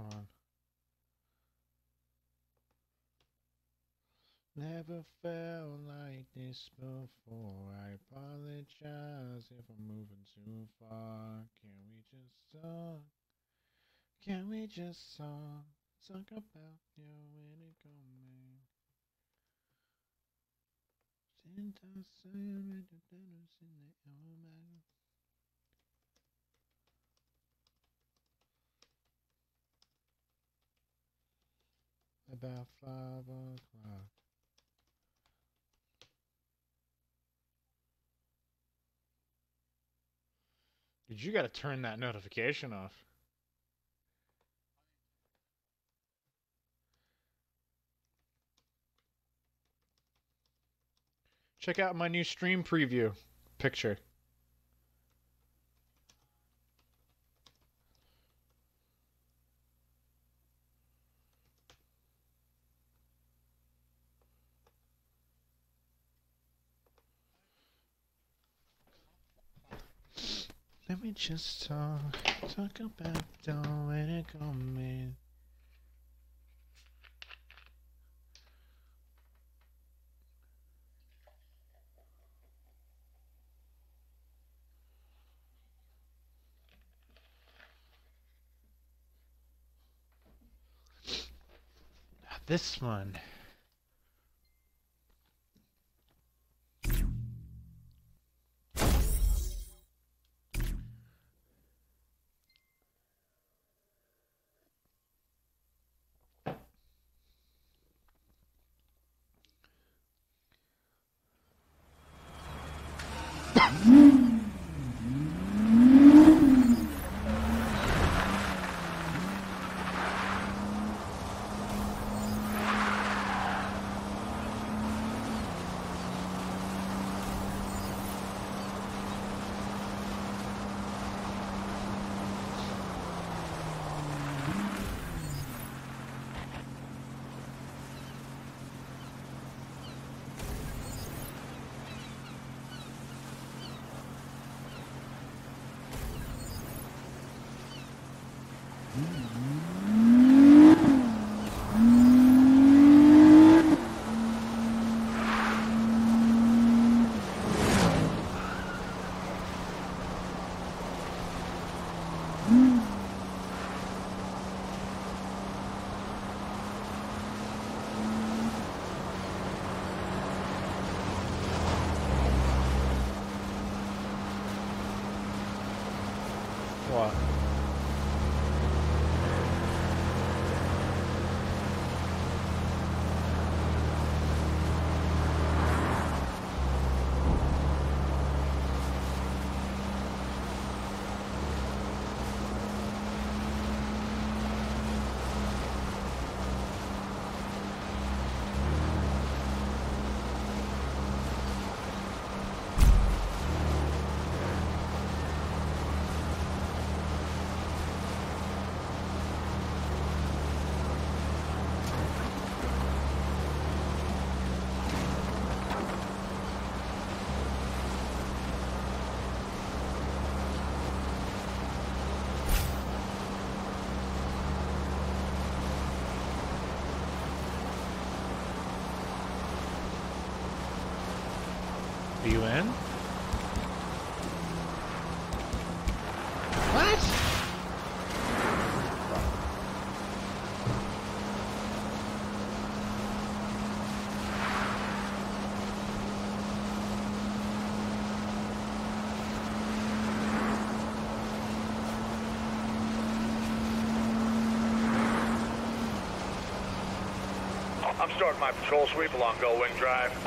Hold on. Never felt like this before. I apologize if I'm moving too far. Can we just talk? Can we just talk? Talk about you when it coming. Since I say I'm in the in the About five o'clock. Dude, you gotta turn that notification off. Check out my new stream preview picture. Just talk, talk about doing it coming. This one. I'm starting my patrol sweep along Gullwing Drive.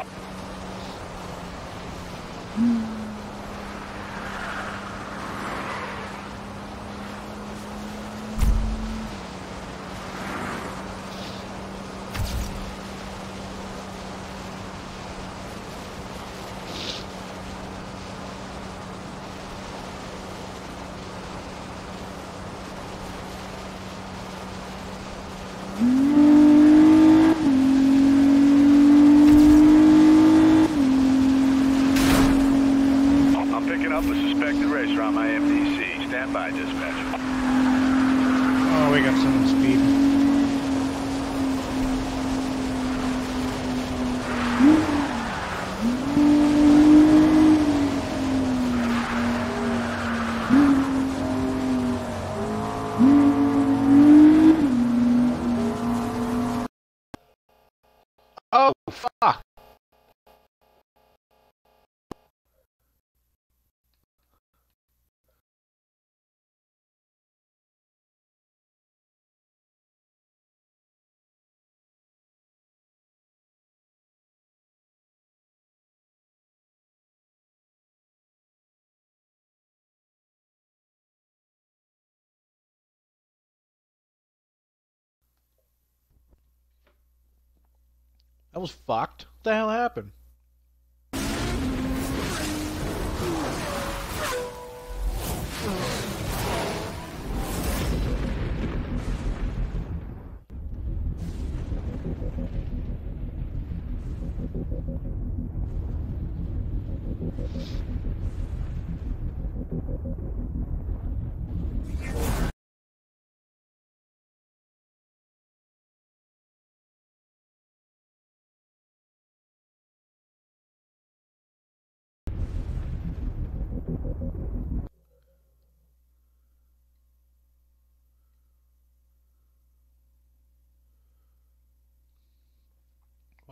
That was fucked. What the hell happened?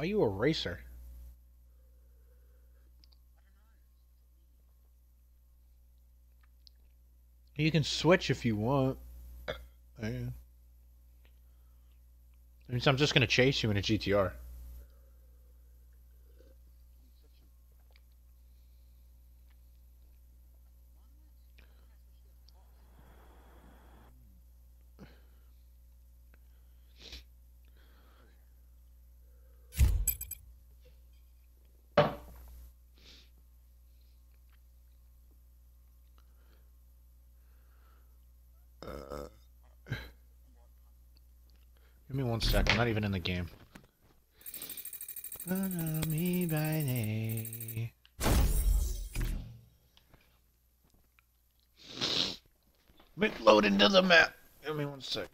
Why you a racer? You can switch if you want. Yeah. I mean, so I'm just gonna chase you in a GTR. Not even in the game. Follow me by load into the map. Give me one sec.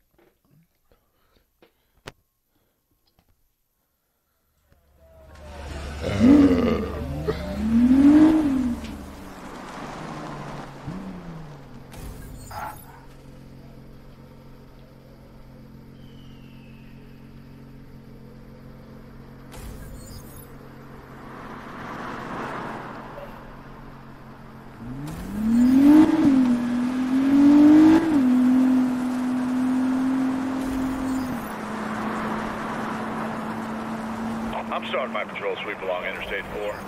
I'm patrol sweep along Interstate 4.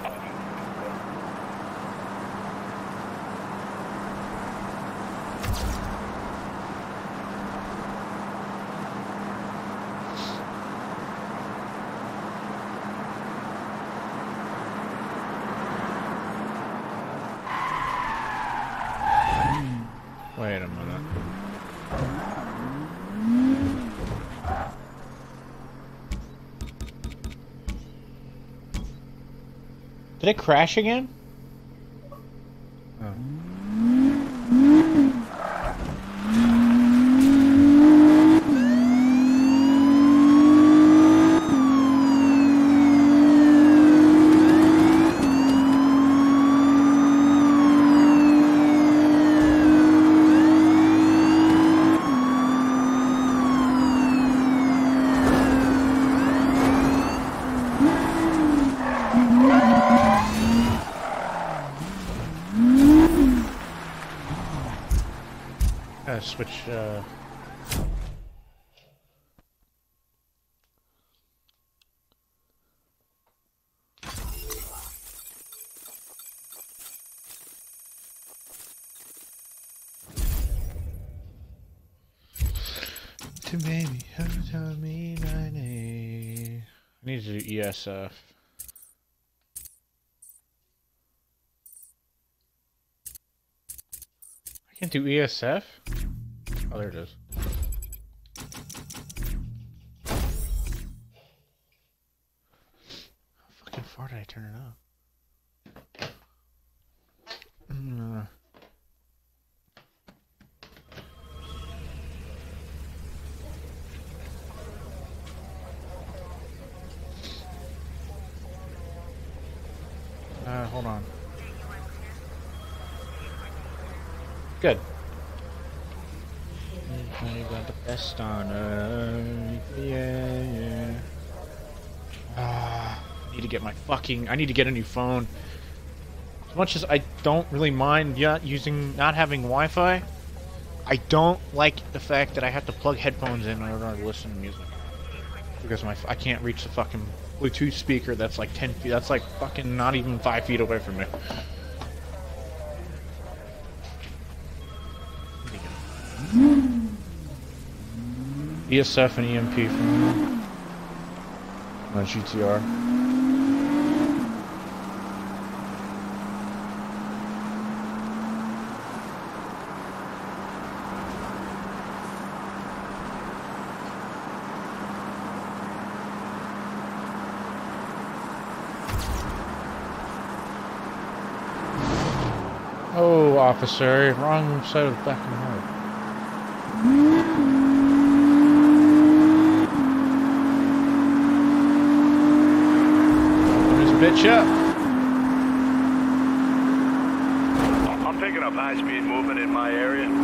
Wait a minute. Did it crash again? Oh. Gotta switch, uh... To baby, who told me my name? I need to. Uh, I can't do ESF? Oh, there it is. rest on earth. Yeah, yeah. Ah, I need to get my fucking. I need to get a new phone. As much as I don't really mind yet using not having Wi-Fi, I don't like the fact that I have to plug headphones in in order to listen to music because my I can't reach the fucking Bluetooth speaker that's like ten feet. That's like fucking not even five feet away from me. ESF and EMP from my GTR. Oh, officer, wrong side of the back of the head. pitcher. I'm picking up high-speed movement in my area.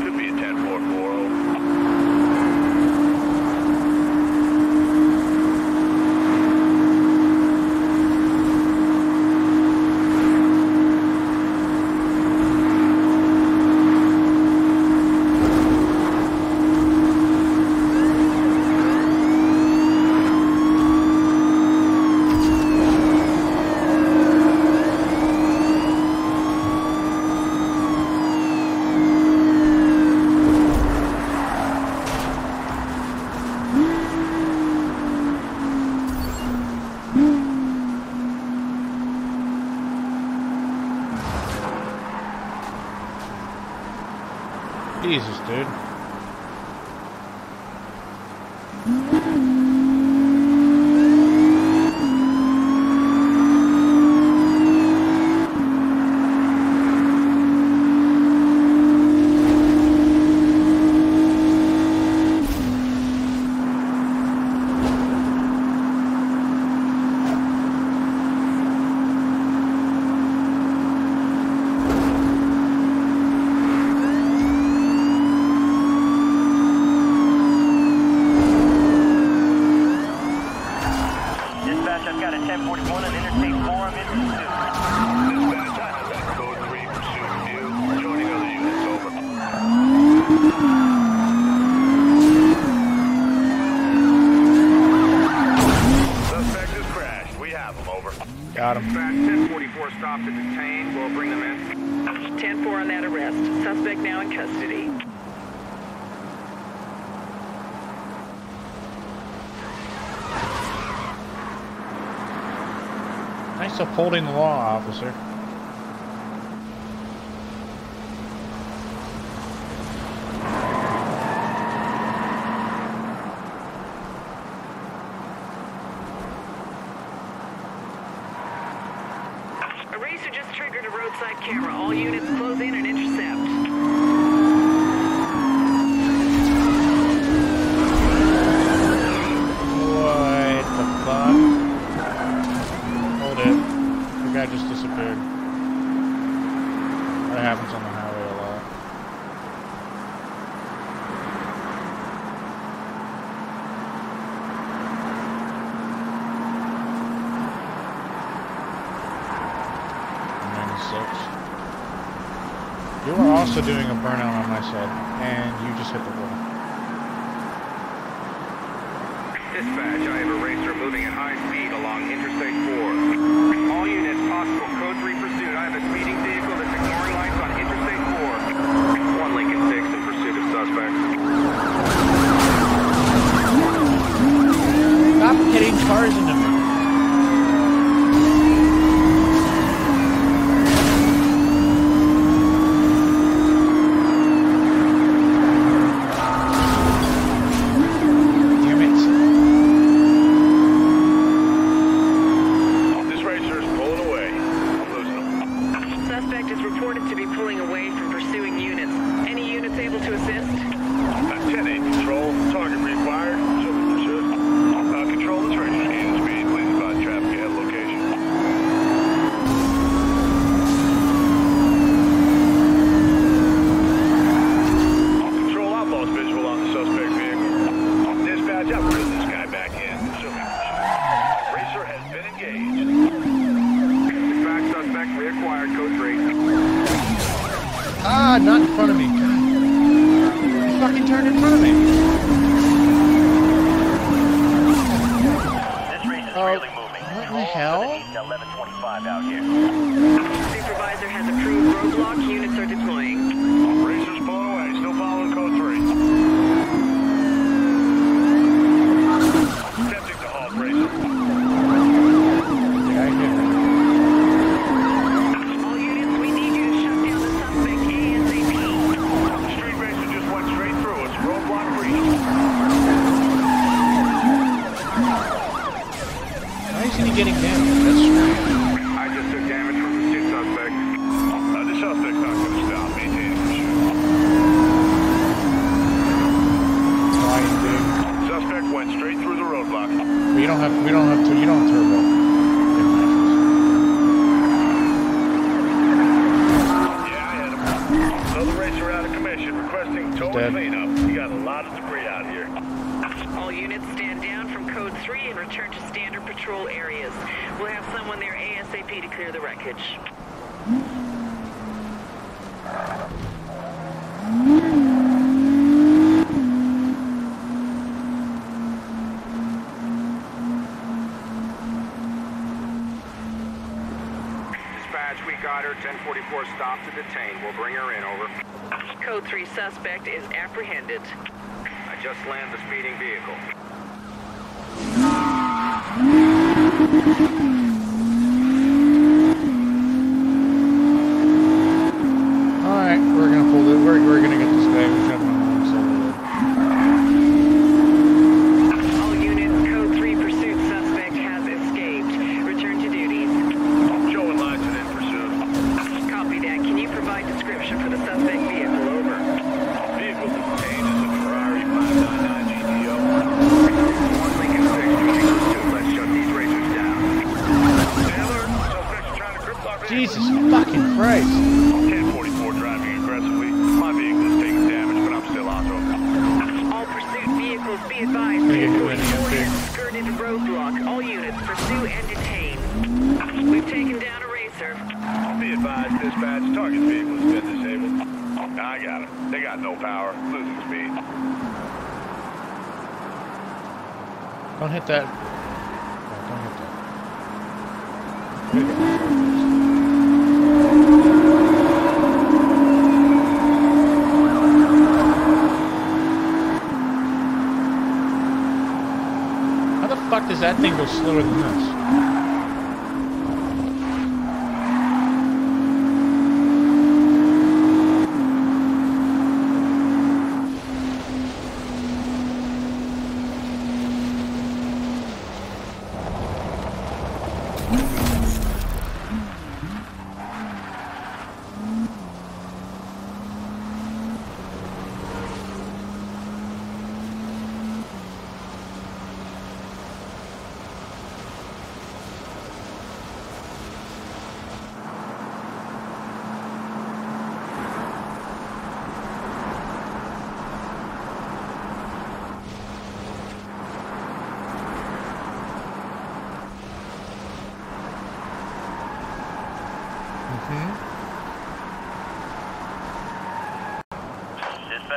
slower than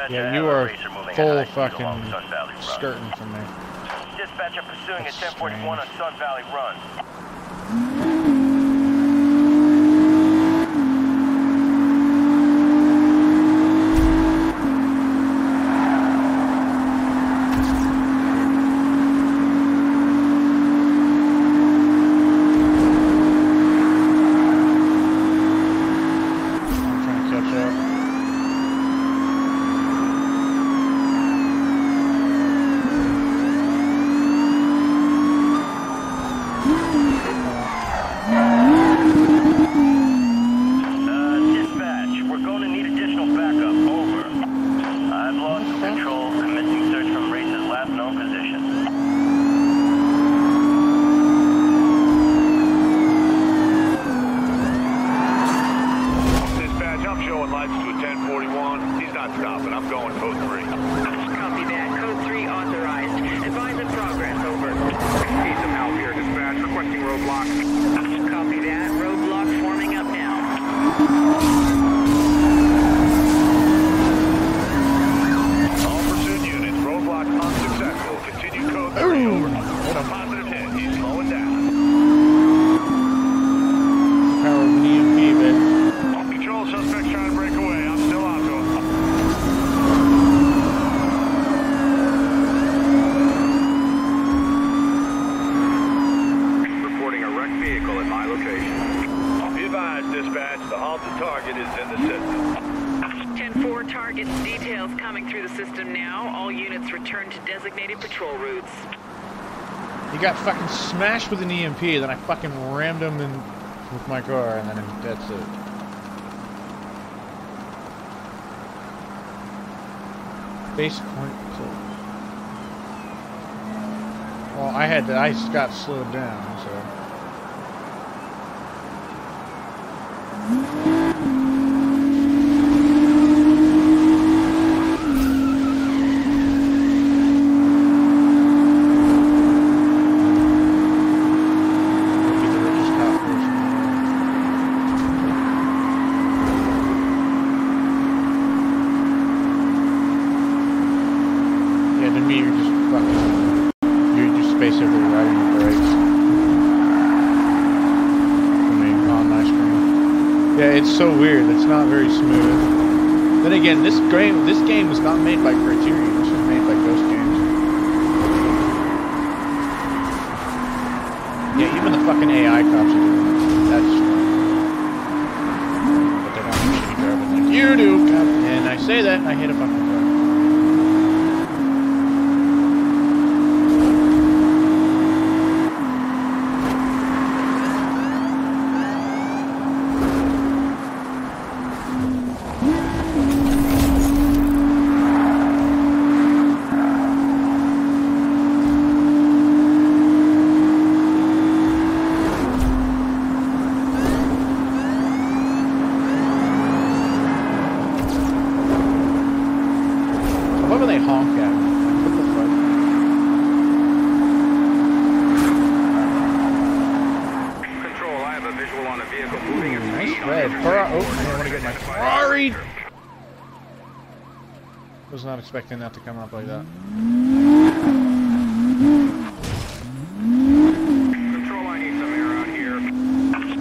Yeah, you are full fucking skirting from there. Dispatcher pursuing at 1041 on Sun Valley Run. EMP, then I fucking rammed him in with my car, and then that's it. Base point closed. Well, I had the ice got slowed down, game, was not made by. Expecting that to come up like that. Control, I need some air out here.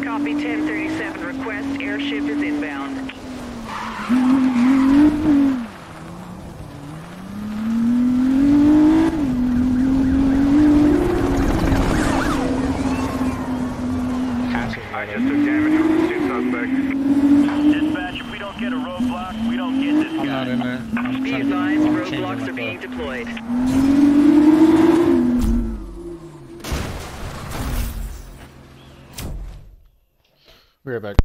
Copy 1037 request. Airship is inbound. Passive. I just took damage from the two suspects. Dispatch, if we don't get a roadblock, we don't get this I'm guy. not in there. I'm Be trying to get- advised, I'm changing roadblocks my are being car. deployed. Be right back.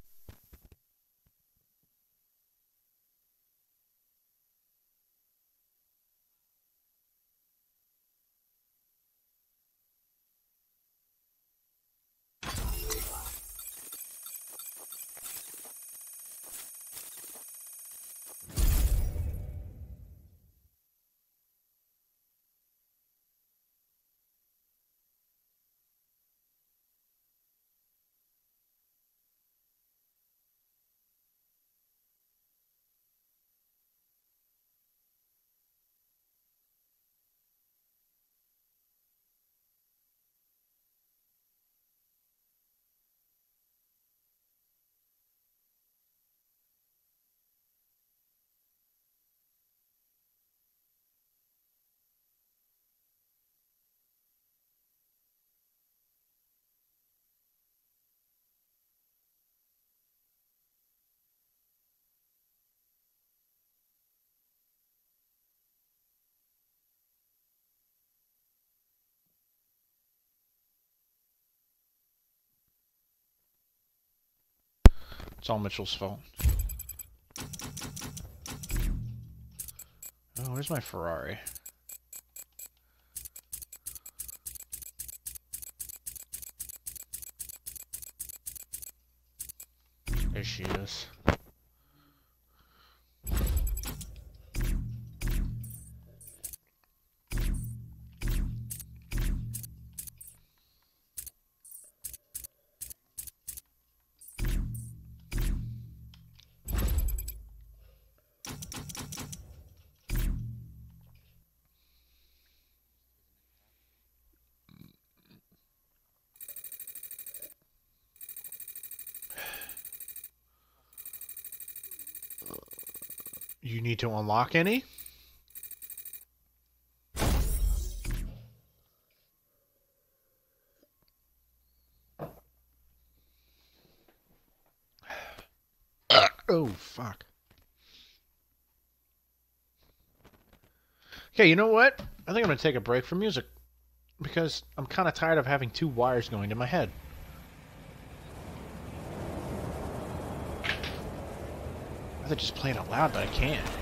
It's all Mitchell's fault. Oh, where's my Ferrari? There she is. Need to unlock any? oh, fuck. Okay, you know what? I think I'm gonna take a break from music because I'm kind of tired of having two wires going to my head. I could just play it out loud, but I can't.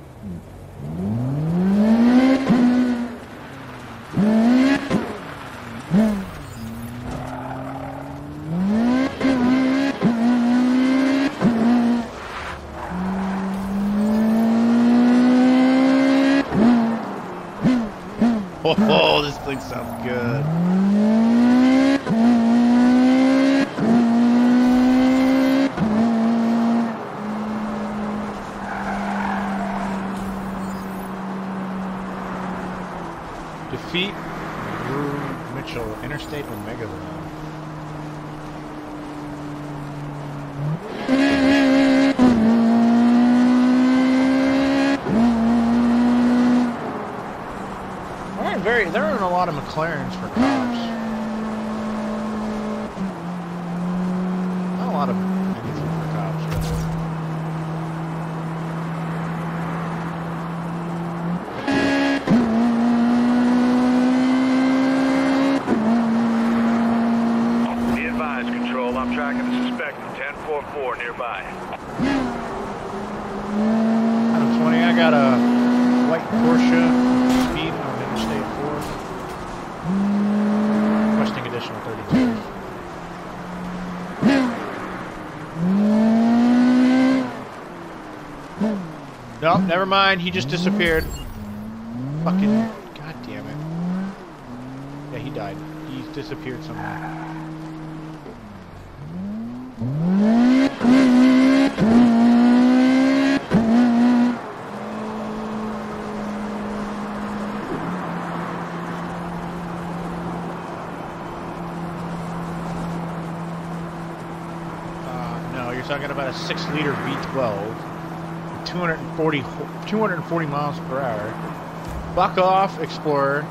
Oh, this thing sounds good. Defeat Drew Mitchell, Interstate Omega Lab. There aren't very there aren't a lot of McLarens for cops. Not a lot of anything for cops. Really. Be advised, Control. I'm tracking the suspect at 1044 nearby. Adam 20, I got a white Porsche speed on Interstate 4. Requesting additional 32. Nope, never mind. He just disappeared. Fucking. God damn it. Yeah, he died. He disappeared somewhere. Uh, no, you're talking about a 6 liter V12. 240, 240 miles per hour. Buck off, Explorer.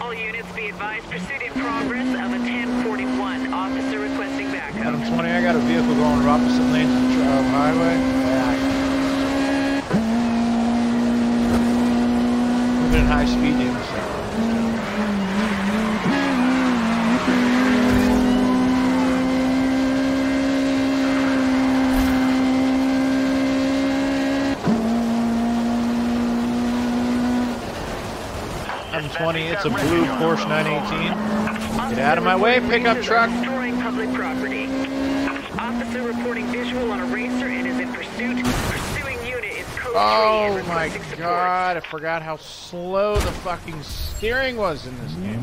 All units be advised, pursuit in progress of a 1041. Officer requesting backup. Adam 20, I got a vehicle going opposite lanes of the uh, highway. Intercept. 20, it's a blue Porsche 918. Get out of my way, pickup truck. Destroying public property. Officer reporting visual on a racer and is in pursuit. Pursuing unit is code 3 Oh my god, I forgot how slow the fucking steering was in this game.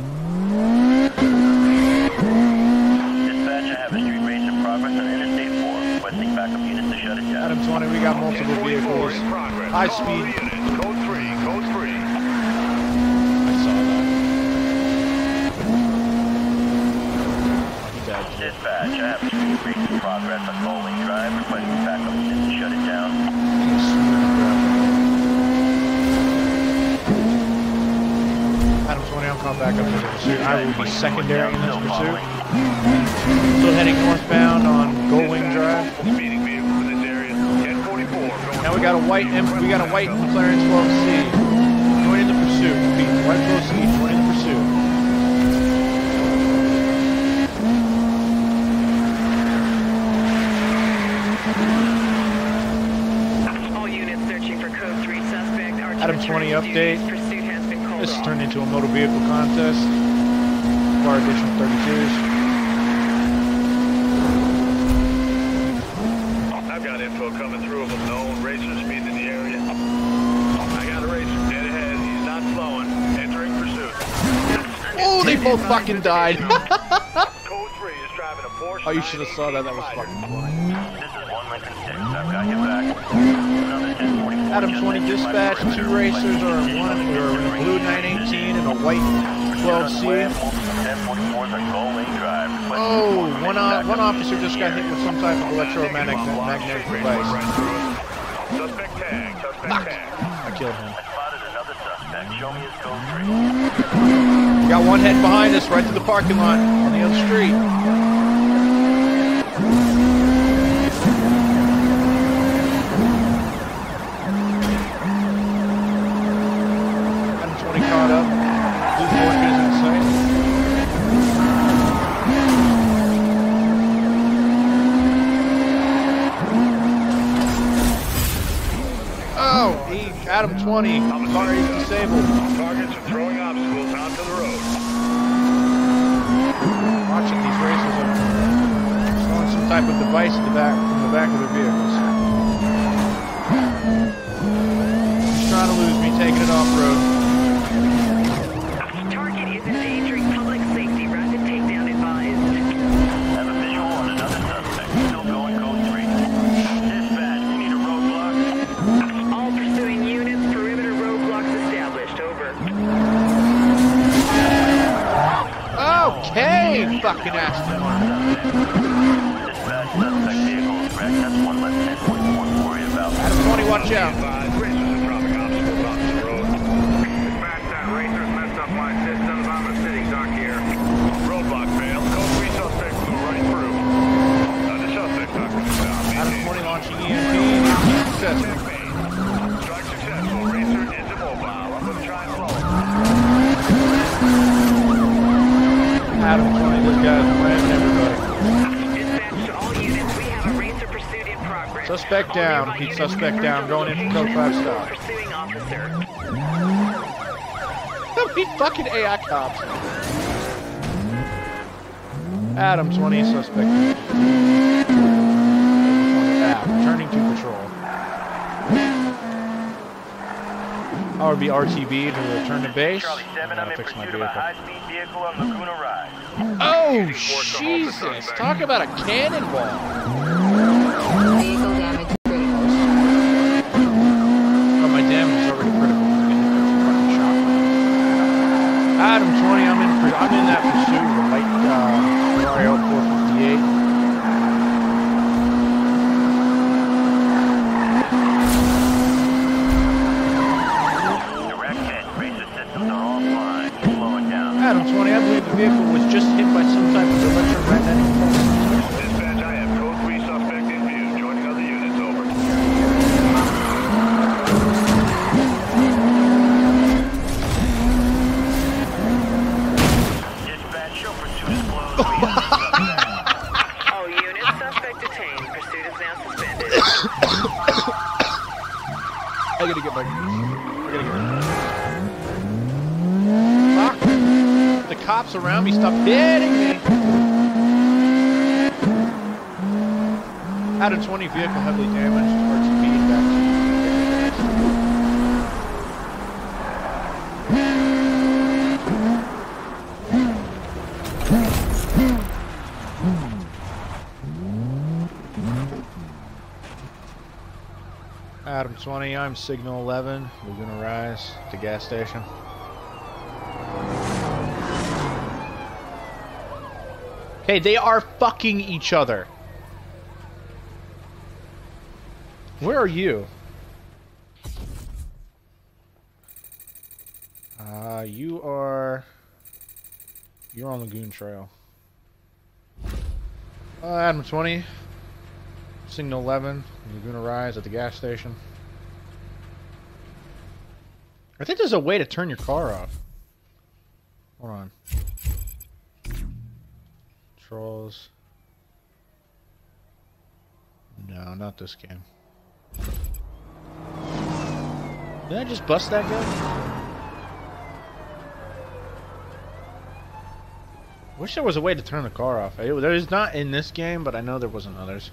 Dispatch, I have a street race in progress on Interstate 4. Requesting backup units to shut it down. Adam 20, we got multiple vehicles. High speed. units. Code 3, code 3. I saw that. He died. Dispatch, I have a street race in progress on Bowling Drive. Requesting backup units to shut it down. Adam 20, I'll come back up to the pursuit. I will be secondary in this pursuit. Still heading northbound on Goldwing Drive. Speeding vehicles in this area. 1044. Going Now we got a white M- we got a white McLaren 12C. Joining the pursuit. Be white 12C joining the pursuit. All units searching for code 3 suspect. Are to Adam 20 to update. Pursuit has been called This has turned into a motor vehicle contest. For additional 32s. I've got info coming through of a known racer speeding in the area. I got a racer dead ahead. He's not slowing. Entering pursuit. Oh, they both fucking died. Code 3 is driving a Porsche. oh, you should have saw that. That was 918 fucking funny. This is 1 Lincoln 6. I've got your back. Another 1044. Adam 20 dispatch. Two racers are in one. additional They're in a blue 918 and a white 12C. 1044s on Bowling Drive. Requesting Oh, support from one, uh, one officer just got hit with some type of electromagnetic magnetic device. Suspect tag. Suspect tag. I killed him. I spotted another suspect. Show me his code 3. Got one head behind us, right to the parking lot on the other street. Adam 20. Sorry, he's disabled. Targets are throwing obstacles onto the road. Watching these racers are throwing some type of device in the back from the back of their vehicles. Suspect down. Going in for code 5 stop. Pursuing officer. Be fucking AI cops. Adam 20, suspect. Ah, returning to patrol. I would be RTB to return to base. Charlie 7, I'm in my pursuit of a high-speed vehicle on Laguna Rise. Oh, Jesus! Talk about a cannonball. Vehicle damage critical. Oh, my damage is already critical. I'm getting hit by some fucking shotgun. Adam 20, I'm in. pur- I'm in that pursuit. The light uh, Ferrari L458. Direct hit. Racer systems are offline. Slowing down. Adam 20, I believe the vehicle was just hit by some type of electromagnetic pulse. Dispatch, I have code 3 suspect in view. Joining other units. Over. Dispatch, show pursuit is closed. We have a suspect. All units, suspect detained. Pursuit is now suspended. I gotta get my. I gotta get my. Fuck! The cops around me stop hitting me! Adam 20 vehicle heavily damaged. RTB back to. Adam 20, I'm Signal 11. We're gonna rise to gas station. Hey, they are fucking each other. Where are you? Uh, you are. You're on Lagoon Trail. Uh, Adam 20. Signal 11. Laguna Rise at the gas station. I think there's a way to turn your car off. Hold on. Controls. No, not this game. Did I just bust that guy? Wish there was a way to turn the car off. There is not in this game, but I know there was in others.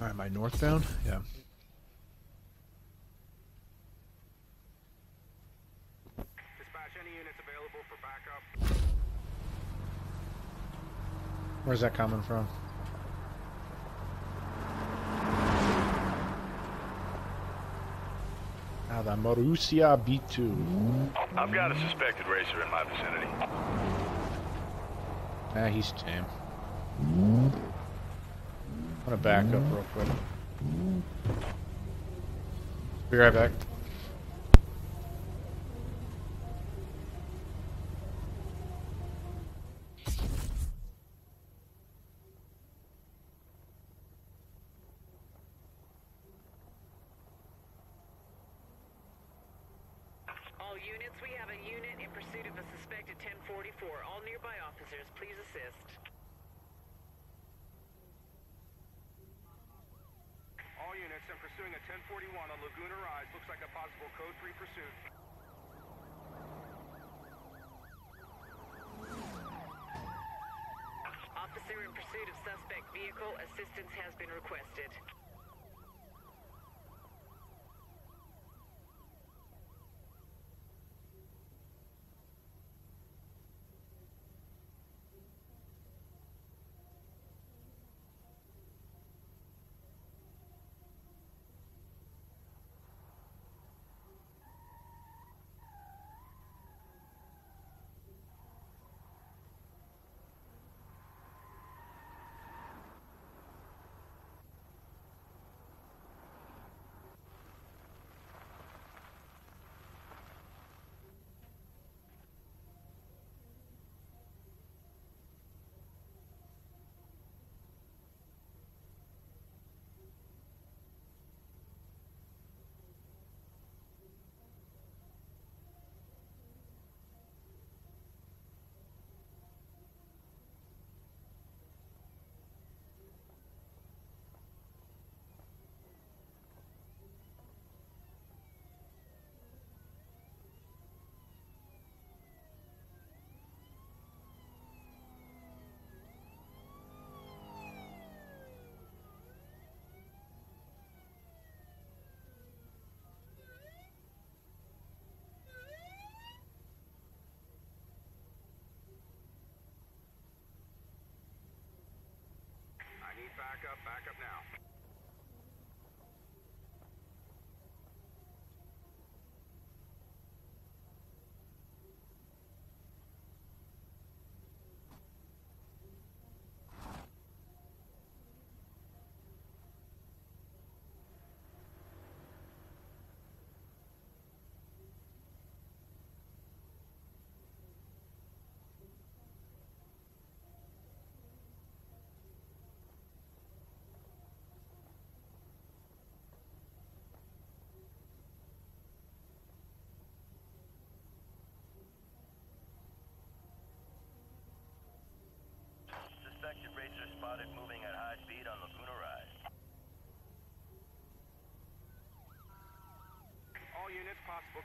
Alright, my northbound? Yeah. Dispatch any units available for backup. Where's that coming from? Now the Marussia B2. I've got a suspected racer in my vicinity. Ah, he's tame. I'm gonna back up real quick. Be right back.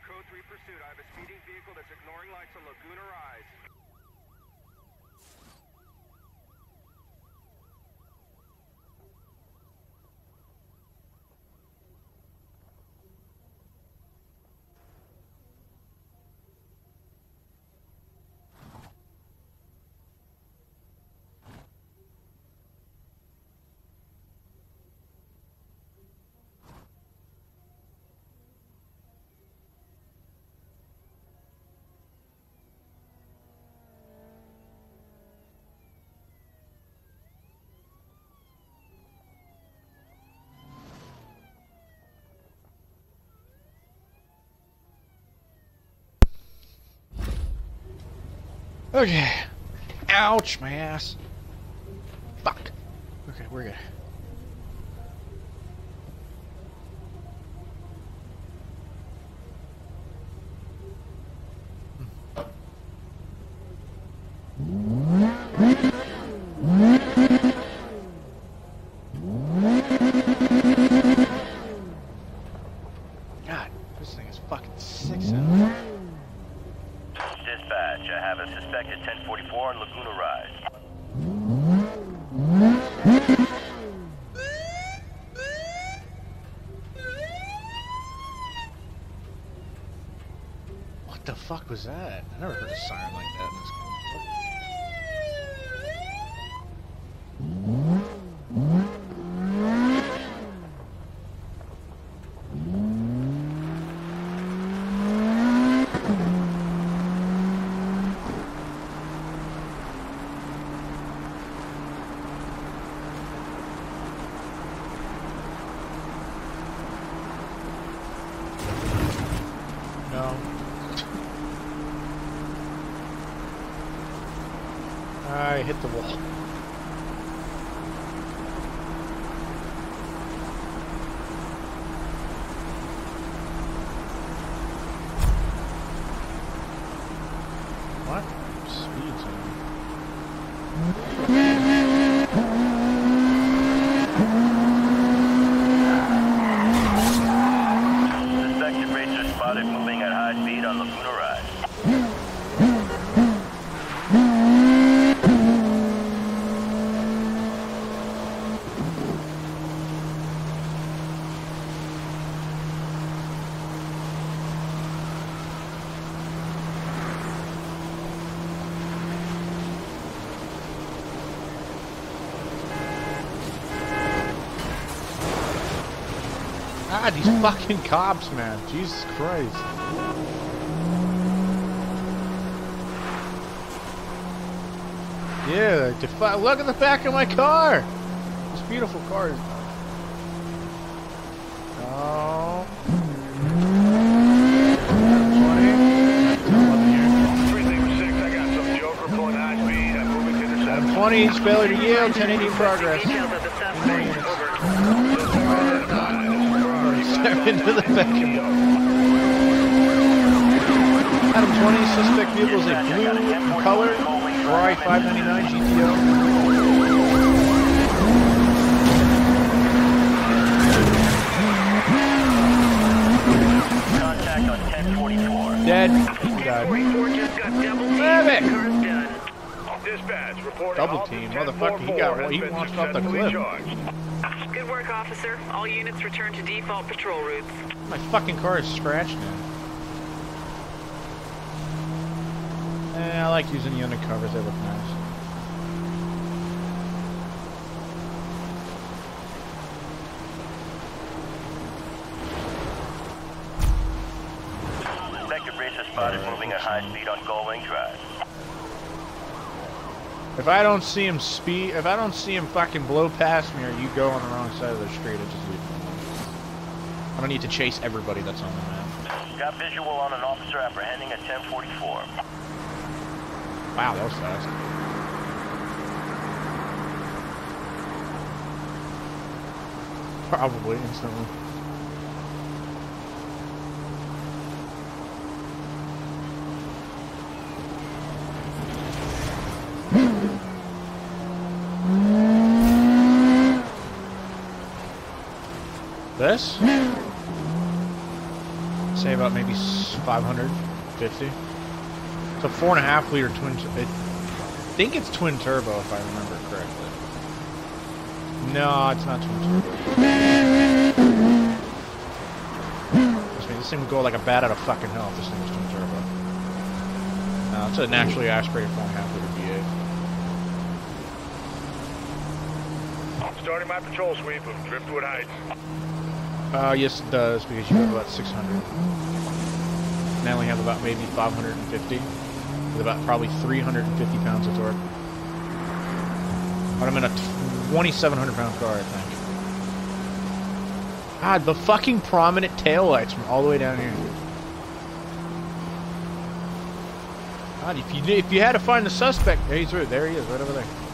Code 3 pursuit. I have a speeding vehicle that's ignoring lights on Laguna Rise. Okay. Ouch, my ass. Fuck. Okay, we're good. Ah, these fucking cops, man. Jesus Christ. Yeah, look at the back of my car. This beautiful car is. Oh. 306, I got some Joker pulling high speed. I'm moving to the Adam south. 20, failure to yield, 1080 progress. Step into the back of Adam 20, suspect vehicle is a blue color, Ferrari 599 GTO. Contact on 1044. Dead. Died. 44 just got double. Damn it. Dispatch, Double team, motherfucker, he got- he launched off the cliff. Officer. All units return to default patrol routes. My fucking car is scratched now. Eh, I like using the undercovers, they look nice. If I don't see him speed, if I don't see him fucking blow past me or you go on the wrong side of the street, I just leave him alone. I don't need to chase everybody that's on the map. Got visual on an officer apprehending at 1044. Wow, that was fast. Probably instantly. This? Say about maybe 550. It's a four and a half liter twin. I think it's twin turbo if I remember correctly. No, it's not twin turbo. Trust me, this thing would go like a bat out of fucking hell if this thing was twin turbo. No, it's a naturally aspirated four and a half liter V8. Starting my patrol sweep of Driftwood Heights. Uh, yes, it does because you have about 600. And I only have about maybe 550 with about probably 350 pounds of torque. But I'm in a 2,700 pound car, I think. God, the fucking prominent taillights from all the way down here. God, if you if you had to find the suspect, he's right. There he is, right over there.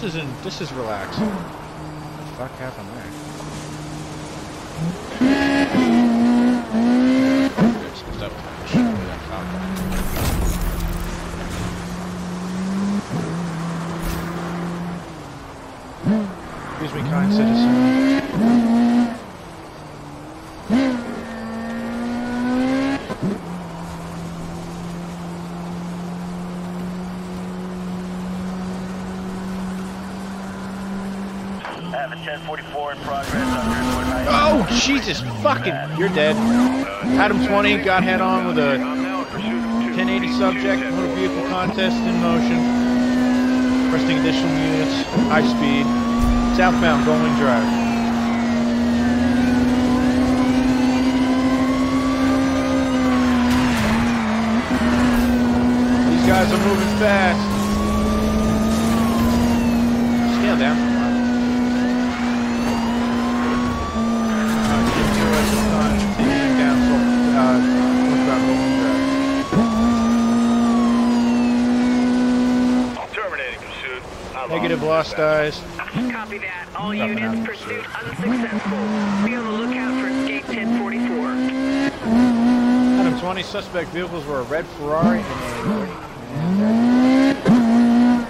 This isn't. This is relaxing. What the fuck happened there? Jesus, fucking! You're dead. Adam 20 got head on with a I'm now in pursuit of two. 1080 subject, motor vehicle contest in motion. Requesting additional units, high speed, southbound going Drive. These guys are moving fast. Scale down. Eyes. Copy that. All Dropping units, out. pursuit unsuccessful. Be on the lookout for escape 1044. Adam 20 suspect vehicles were a red Ferrari and a and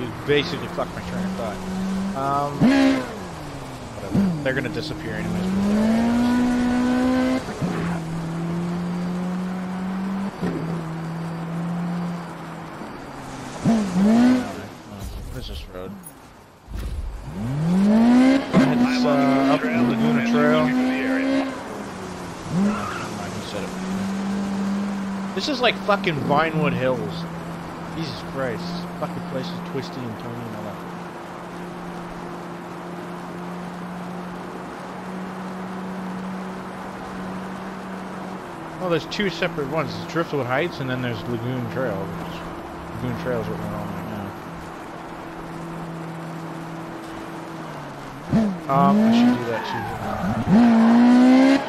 You basically fucked my train of thought. Um, whatever. They're gonna disappear anyways. This road? It's uh, up Laguna Trail. This is like fucking Vinewood Hills. Jesus Christ. Fucking place is twisty and turny and all that. Well, there's two separate ones. There's Driftwood Heights and then there's Lagoon Trail. Lagoon Trail's what we're on right now. Um, I should do that too.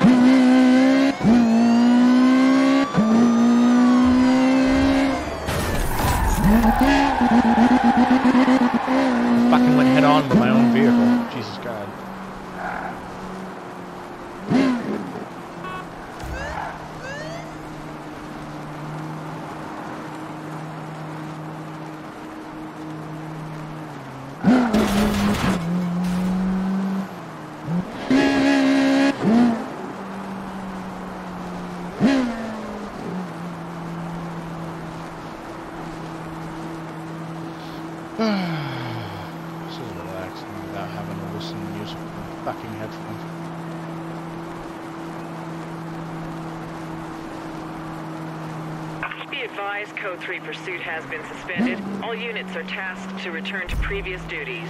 Pursuit has been suspended. All units are tasked to return to previous duties.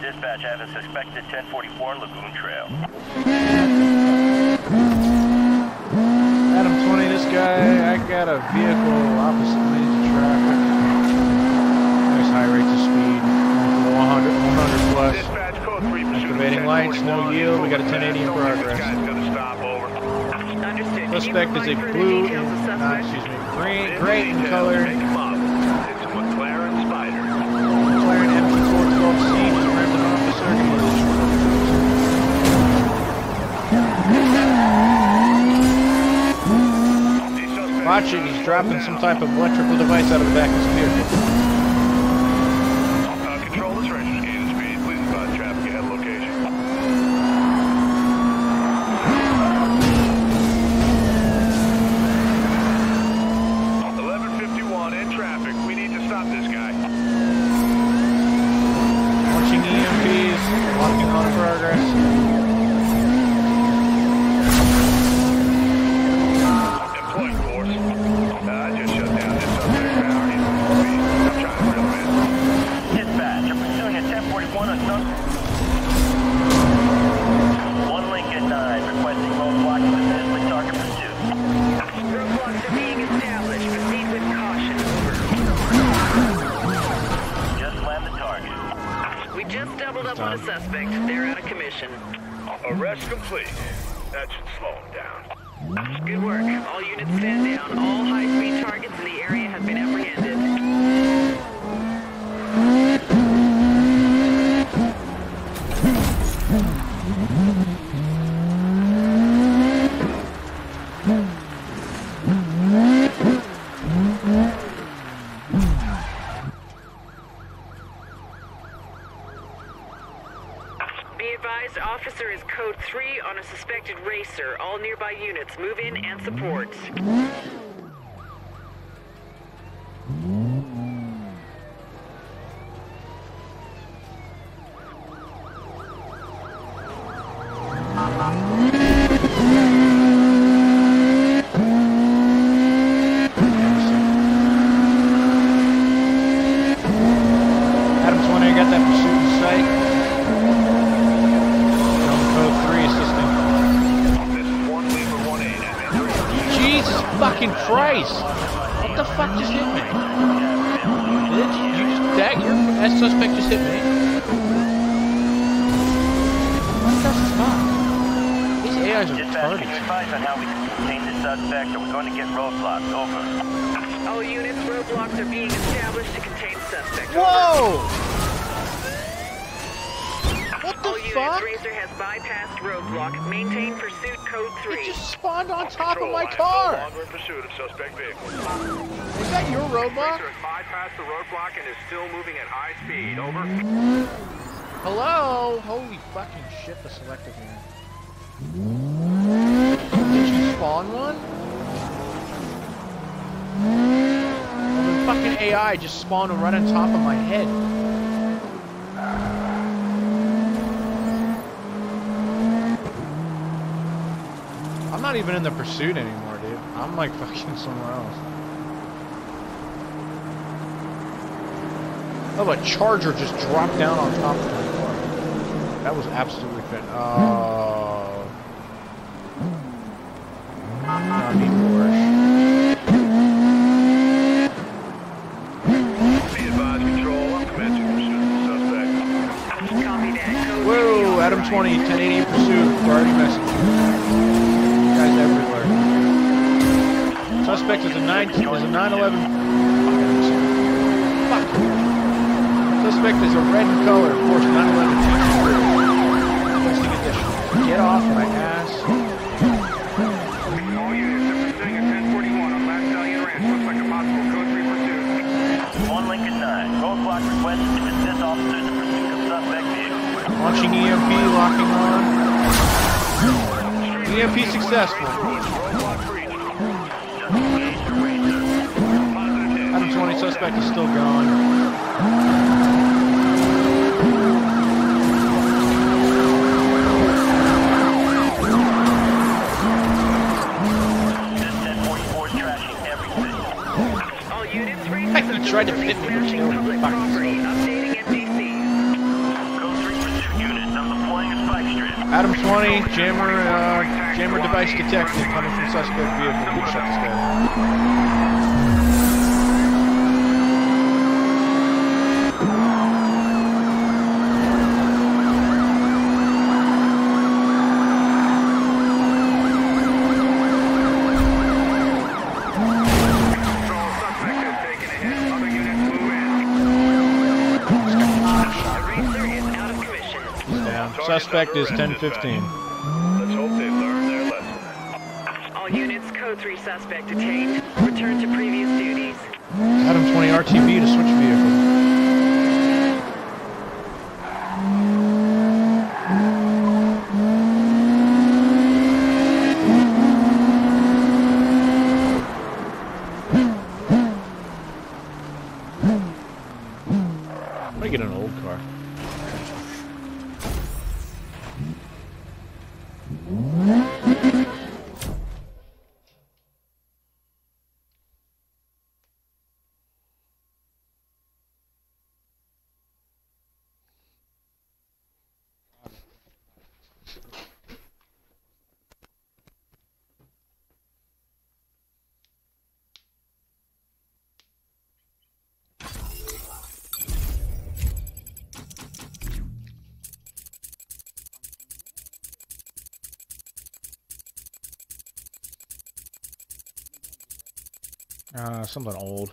Dispatch, I have a suspected 1044 Lagoon Trail. Adam 20, this guy, I got a vehicle opposite lanes of traffic. There's high rates of speed, 100, 100 plus. Dispatch code 3. Activating lights, no yield, we got a 1080 in progress. Suspect is a blue, uh, excuse me, green, gray in color. The suspect Watch it, he's dropping some type of electrical device out of the back of his vehicle. Not even in the pursuit anymore, dude. I'm like fucking somewhere else. Oh, a charger just dropped down on top of my car. That was absolutely fit. Oh. Uh, not anymore. Be advised, control. I'm commencing pursuit of the suspect. Copy that. Code Whoa, 3 Adam 20, 1080 pursuit. Priority message. 9 is a 911. Fuck. Suspect is a red in color. Of course, 911 Requesting addition. Get off my ass. All units are pursuing a 1041 suspect is still gone. This 1044 is trashing everything. All units, Racer He tried to pit me, but you know, fuck property. yourself. Updating MDC. Code 3 pursuit units. I'm deploying spike strip. Adam 20, jammer, uh, jammer device detected coming from suspect vehicle. Good shot this guy. Down. Is 1015. Let's hope they learned their lesson. All units, code 3 suspect detained. Return to previous duties. Adam 20 RTB to switch vehicle. I'm gonna get an old car. Uh, something old.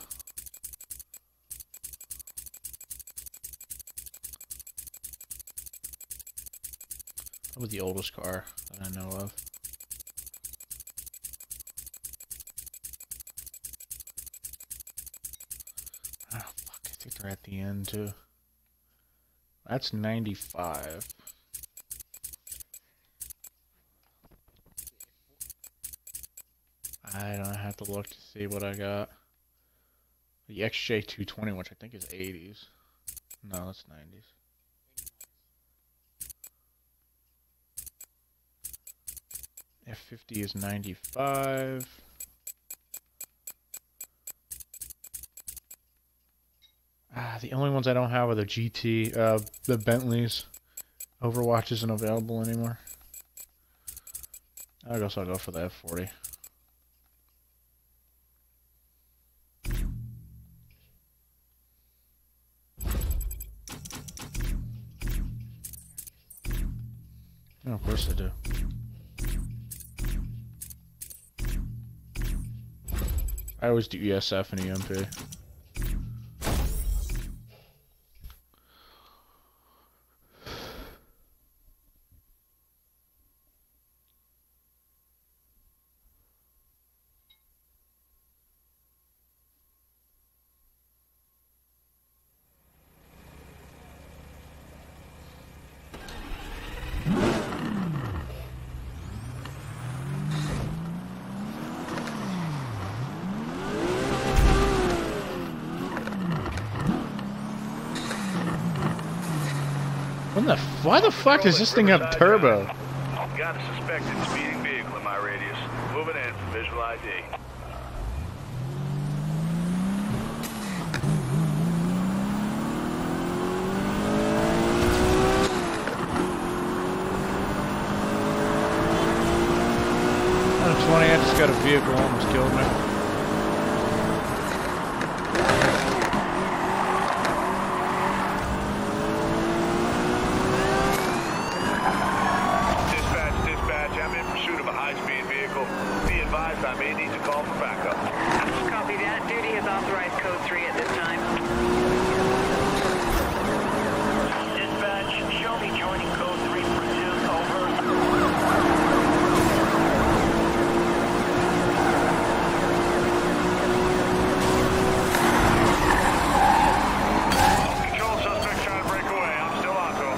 What was the oldest car that I know of? Oh, fuck. I think they're at the end, too. That's 95. I don't have to look to see what I got. The XJ220, which I think is 80s. No, that's 90s. F50 is 95. Ah, the only ones I don't have are the GT, uh, the Bentleys. Overwatch isn't available anymore. I guess I'll go for the F40. Always do ESF and EMP. What the? f- Why the fuck does this thing have turbo? Got a suspected speeding vehicle in my radius. Moving in. Visual ID. I'm 20. I just got a vehicle almost killed me. Dispatch, dispatch. I'm in pursuit of a high-speed vehicle. Be advised I may need to call for backup. Copy that. Duty has authorized code 3 at this time. Dispatch, show me joining code 3 pursuit. Over. Control suspect trying to break away. I'm still on to him.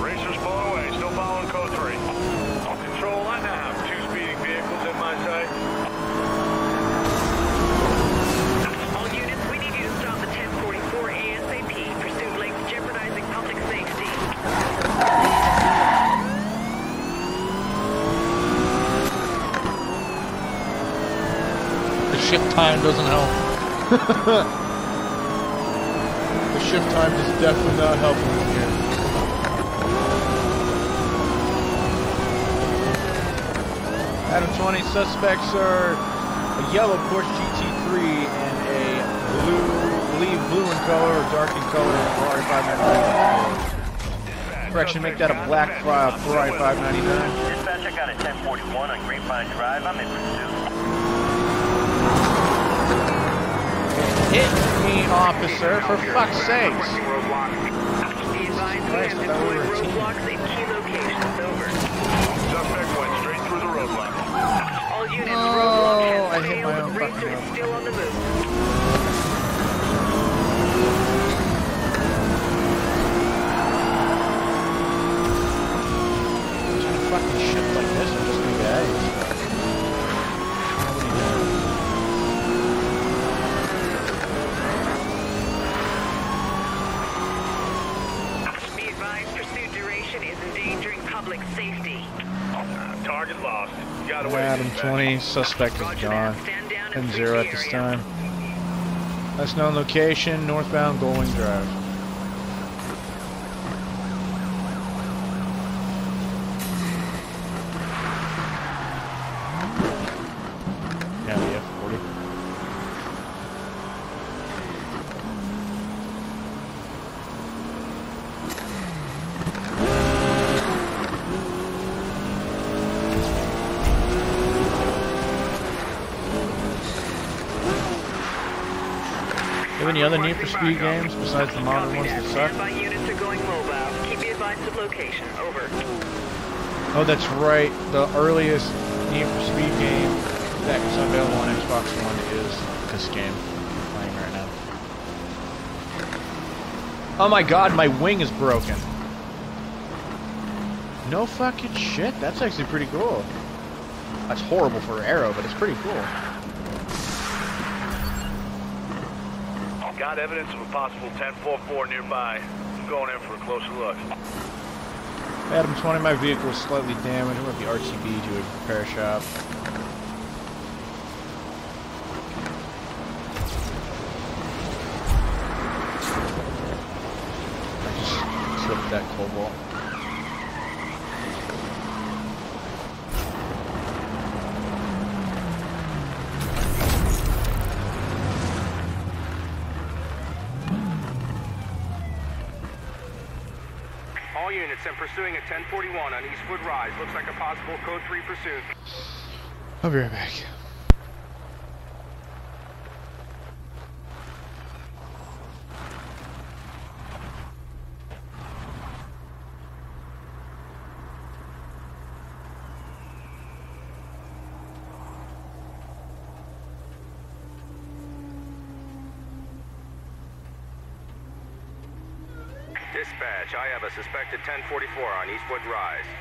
Racers blown away. Still following code 3. Control, I now have two speeding vehicles in my sight. All units, we need you to stop the 1044 ASAP. Pursuit links jeopardizing public safety. The shift time doesn't help. the shift time is definitely not helping me here. Adam 20 suspects are a yellow Porsche GT3 and a blue, believe blue in color or dark in color Ferrari 599. Correction, make that a black Ferrari 599. Dispatch, I got a 1041 on Grapevine Drive. I'm in pursuit. Hit me, officer, for fuck's sakes. Requesting roadblock. Be advised, we Christ, I thought we were a team. roadblocks in key locations. Over. Suspect went straight through the roadblock. All units, No, I hit my own failed. fucking Racer is road. still on the move. Trying to fucking shift like this, Twenty suspect is gone. 10-0 at this time. Last known location, northbound Bowling Drive. Games besides the modern ones that. suck? Standby units are going mobile. Keep me advised of location. Over. Oh, that's right. The earliest Need for Speed game that was available on Xbox One is this game I'm playing right now. Oh my god, my wing is broken. No fucking shit. That's actually pretty cool. That's horrible for Arrow, but it's pretty cool. Got evidence of a possible 1044 nearby. I'm going in for a closer look. Adam 20, my vehicle is slightly damaged. I'm going to RTB to a repair shop. I just slipped that cobalt. Units, I'm pursuing a 1041 on Eastwood Rise. Looks like a possible code 3 pursuit. I'll be right back. Dispatch, I have a suspected 1044 on Eastwood Rise.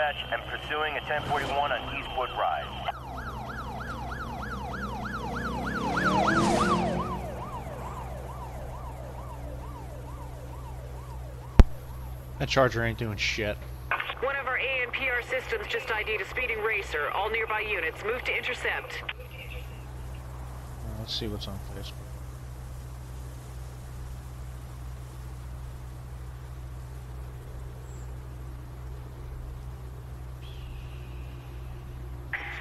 Dispatch, I'm pursuing a 1041 on Eastwood Rise. That charger ain't doing shit. One of our ANPR systems just ID'd a speeding racer. All nearby units, move to intercept. Let's see what's on Facebook.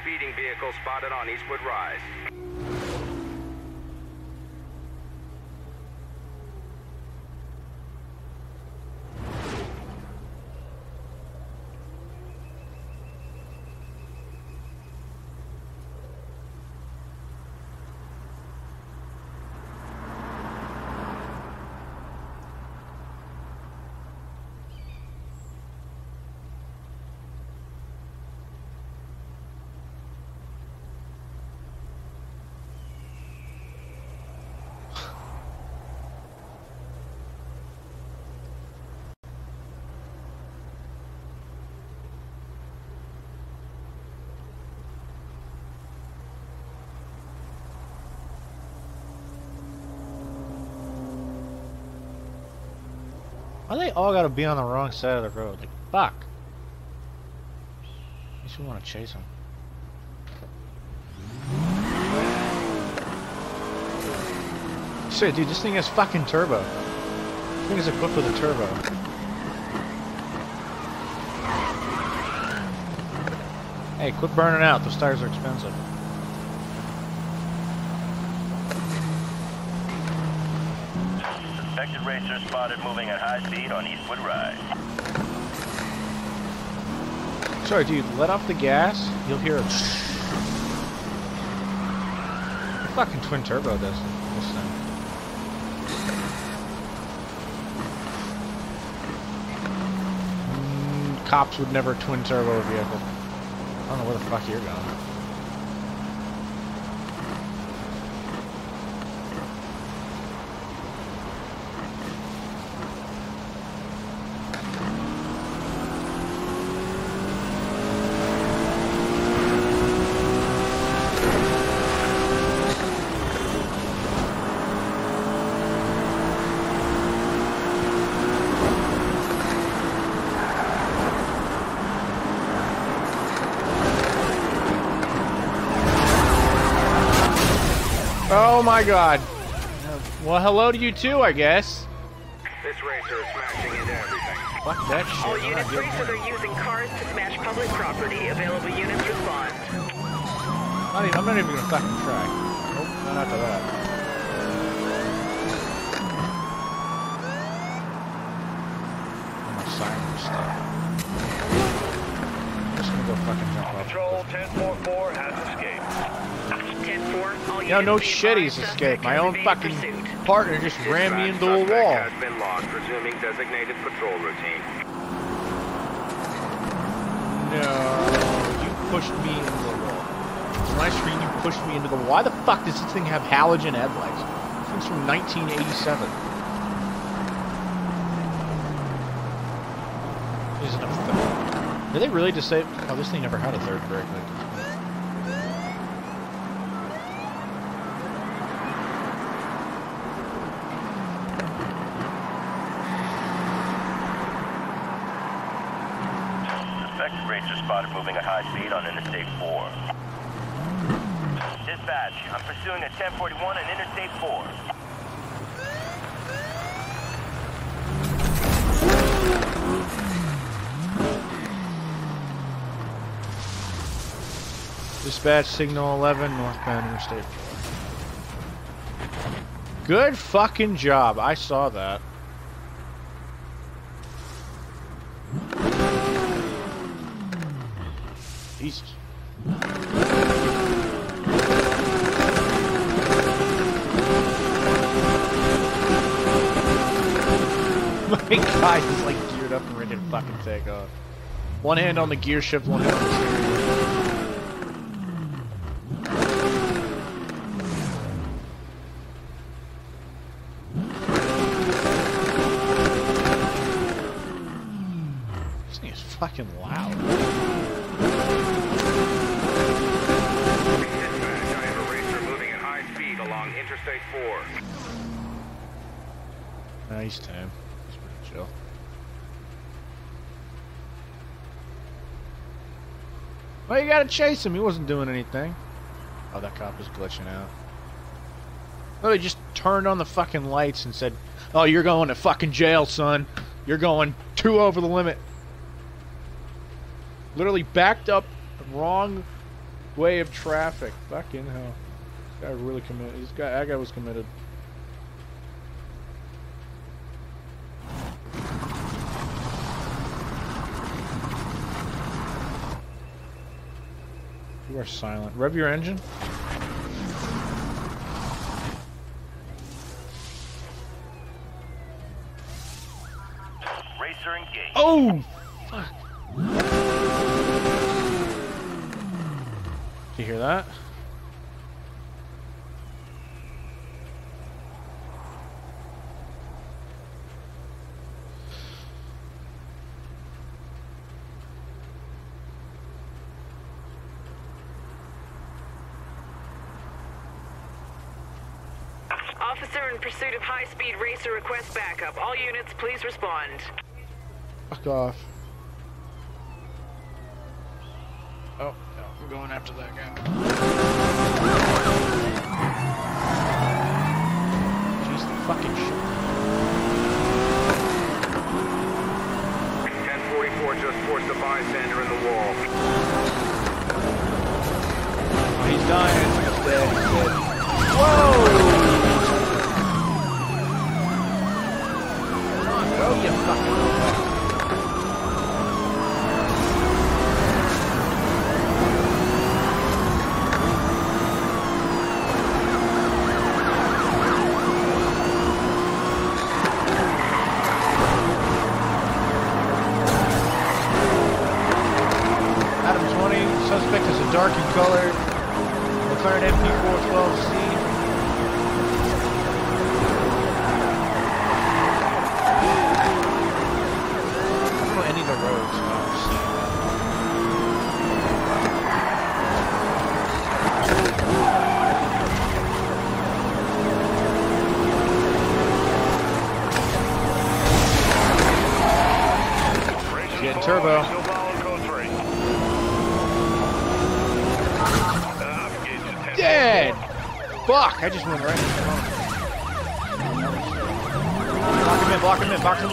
Speeding vehicle spotted on Eastwood Rise. They all gotta be on the wrong side of the road? Like, fuck. Makes me wanna chase them. Shit, dude, this thing has fucking turbo. This thing is equipped with a turbo. Hey, quit burning out. Those tires are expensive. Racer spotted moving at high speed on Eastwood Rise. Sorry, dude, let off the gas. You'll hear. The fucking twin turbo this thing. Mm, cops would never twin turbo a vehicle. I don't know where the fuck you're going. Oh my god. Well, hello to you too, I guess. This racer is smashing into everything. Fuck that shit. All units, doing racers that. are using cars to smash public property. Available units respond. Not even, I'm not even gonna fucking try. Nope, not after that. I'm a siren stuff. Just gonna go fucking jump off. Control 1044 has escaped. 10-4, all Yeah, units no be shit, he's escaped. My own fucking pursuit. partner just rammed me into a wall. has been lost, presuming designated patrol routine. No, you pushed me into the wall. When I screen, you pushed me into the wall. Why the fuck does this thing have halogen headlights? This thing's from 1987. Isn't a third. Did they really just say? Oh, this thing never had a third brake light. Suspected racer spotted moving at high speed on Interstate 4. Dispatch, I'm pursuing a 1041 on Interstate 4. Dispatch signal 11 northbound interstate 4. Good fucking job. I saw that. Jesus. My guy is like geared up and ready to fucking take off. One hand on the gear shift, one hand on the Gotta chase him. He wasn't doing anything. Oh, that cop is glitching out. Well, he just turned on the fucking lights and said, "Oh, you're going to fucking jail, son. You're going two over the limit." Literally backed up the wrong way of traffic. Fucking hell. This guy really committed. This guy, that guy was committed. Are silent. Rev your engine. Racer engaged. Oh! Fuck. Did you hear that? Officer in pursuit of high-speed racer requests backup. All units, please respond. Fuck off. Oh, no, we're going after that guy.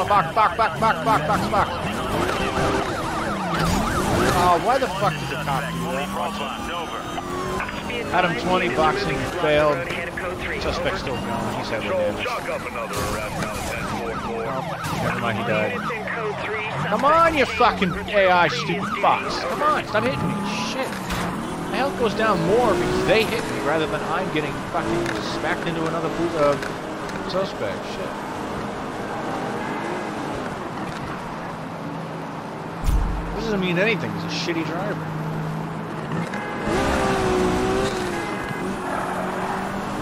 Him in, box him in, box, box, box, box, box, box, box. Oh, why the fuck did the cop do that? Roadblock, over. Be Adam 20, boxing failed. the road ahead of code 3. Suspect still gone. He's heavily damaged. chalk up another arrest on 1044. Never mind, he died. Units in code 3. Come on, you fucking AI stupid fox. Come on, stop hitting me. Shit. My health goes down more because they hit me rather than I'm getting fucking smacked into another uh, suspect. Shit. doesn't mean anything. He's a shitty driver.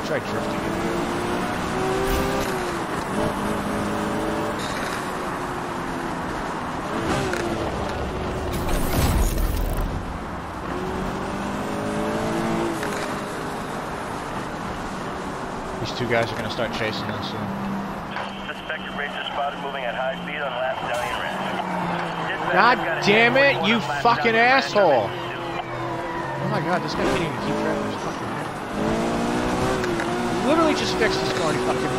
Try drifting in here. These two guys are gonna start chasing us soon. Suspected racer spotted moving at high speed on last stallion ramp. God damn it, you fucking asshole. Oh my god, this guy can't even keep track of his fucking head. Literally just fixed his car and he fucking ran.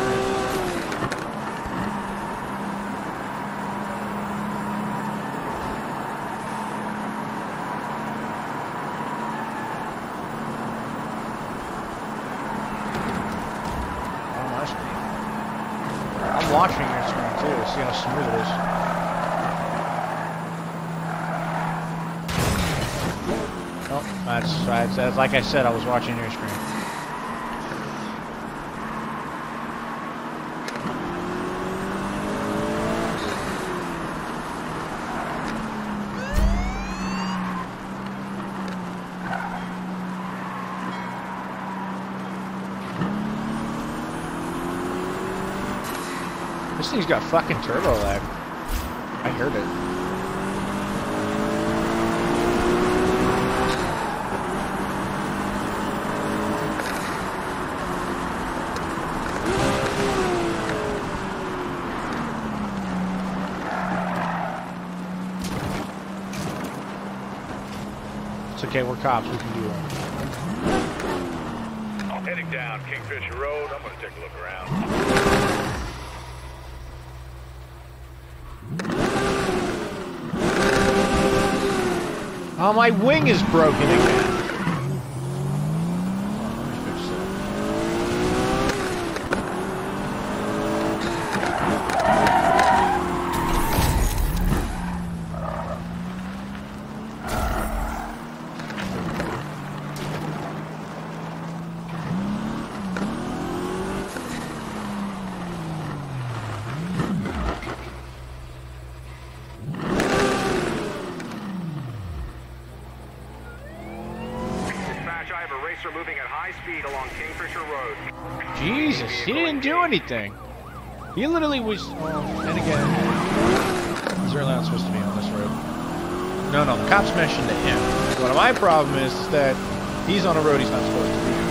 On my screen. I'm watching your screen too, see how smooth it is. Nope, that's, that's like I said, I was watching your screen. This thing's got fucking turbo lag. I heard it. Okay, we're cops, we can do that. I'm heading down Kingfisher Road. I'm gonna take a look around. Oh, my wing is broken again. Let me fix that. Dispatch, I have a racer moving at high speed along Kingfisher Road. Jesus, he didn't do anything. He literally was. Well, and again, he's really not supposed to be on this road. No, no, the cops mentioned to him. One of my problem is that he's on a road he's not supposed to be. on.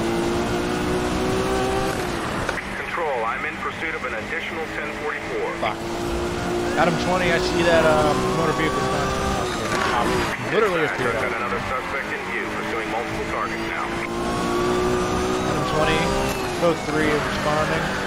Control, I'm in pursuit of an additional 1044. Fuck. Adam 20, I see that uh, motor vehicle. Literally appeared. Got out. another suspect in view, pursuing multiple targets now. Adam 20, code 3 is responding.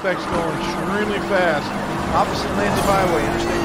Suspects going extremely fast. Opposite lanes of highway, Interstate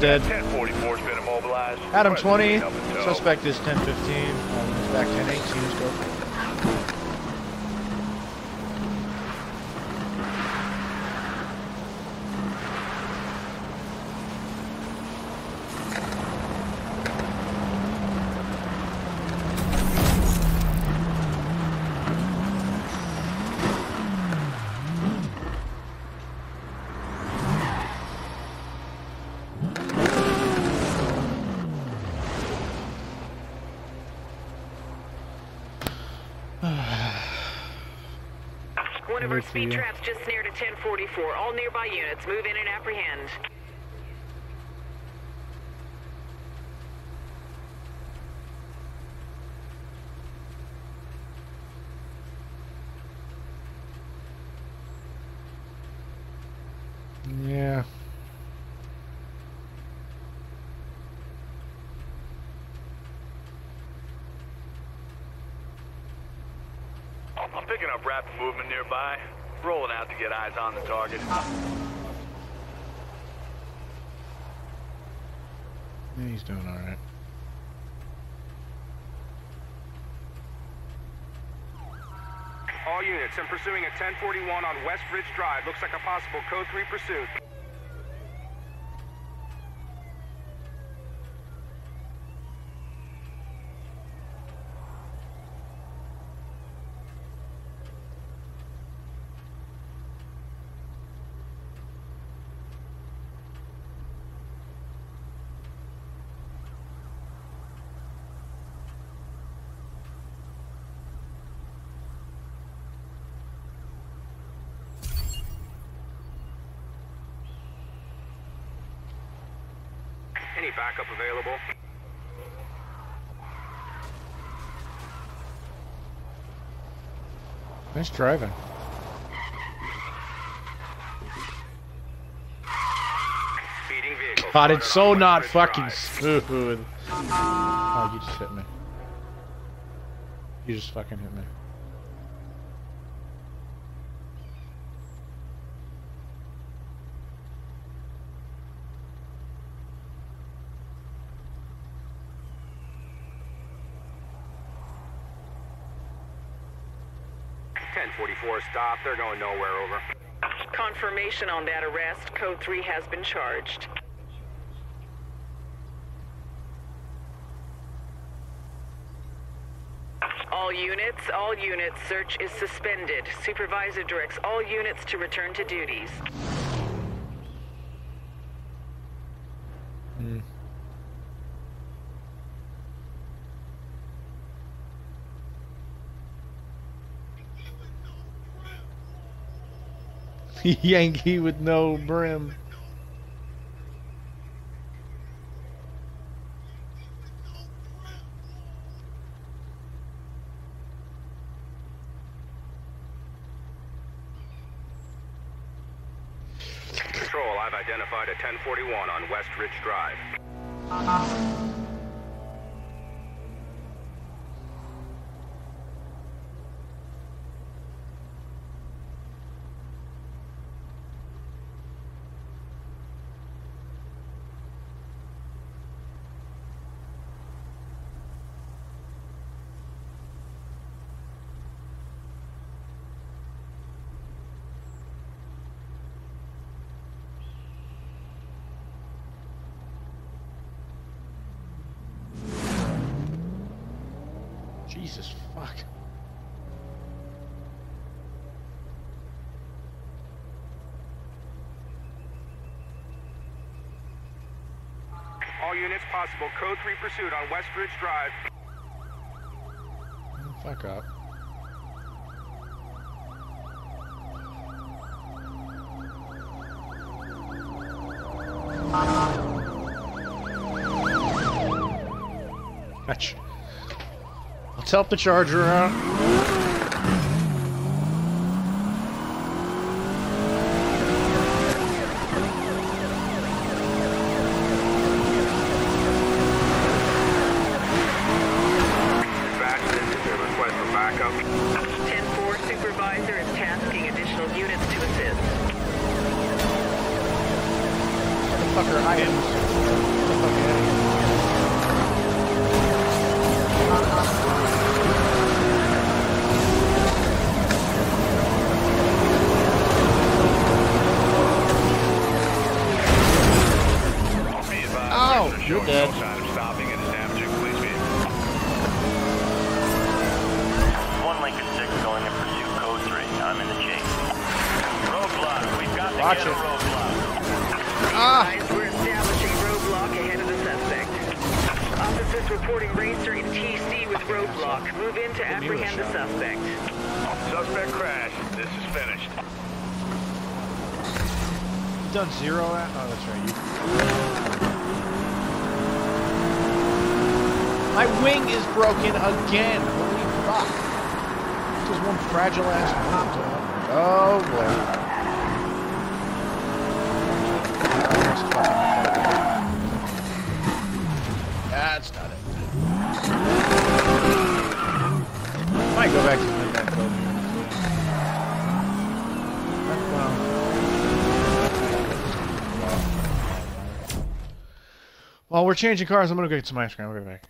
dead. 1044 has been immobilized. Adam 20. up in tow. Suspect is 1015. Um, back 1018. Let's go. One of our Wait for speed traps just near to 1044. All nearby units, move in and apprehend. Yeah. I'm picking up rapid movement nearby. Rolling out to get eyes on the target. Yeah, He's doing alright. I'm pursuing a 1041 on West Ridge Drive. Looks like a possible code 3 pursuit. Any backup available? Nice driving. Speeding. God, it's so not fucking Drive. smooth. Oh, you just hit me. You just fucking hit me. Ten forty-four stop. They're going nowhere. Over. Confirmation on that arrest. Code 3 has been charged. All units, all units, search is suspended. Supervisor directs all units to return to duties. Yankee with no brim. Possible. Code 3 pursuit on West Ridge Drive. Oh, fuck up. Fetch. Let's help the charger out. Broken again. Holy fuck. Is one fragile ass wing. Oh boy. That's not it. Might go back to the midnight club. Um, well, While we're changing cars, I'm gonna go get some ice cream. I'll be back.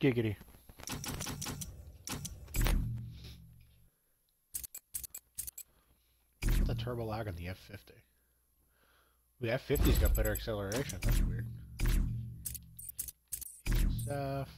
Giggity. The turbo lag on the F50? The F50's got better acceleration. That's weird. Stuff.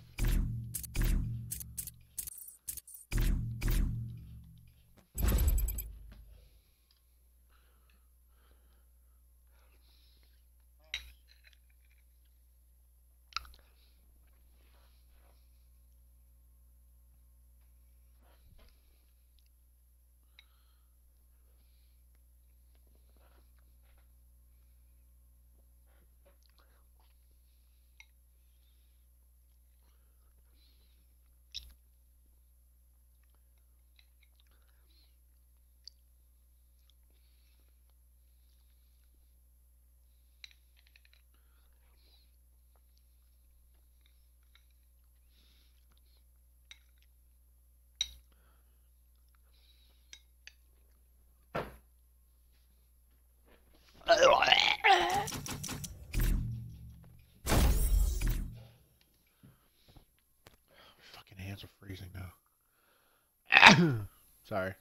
Fucking hands are freezing now. Sorry.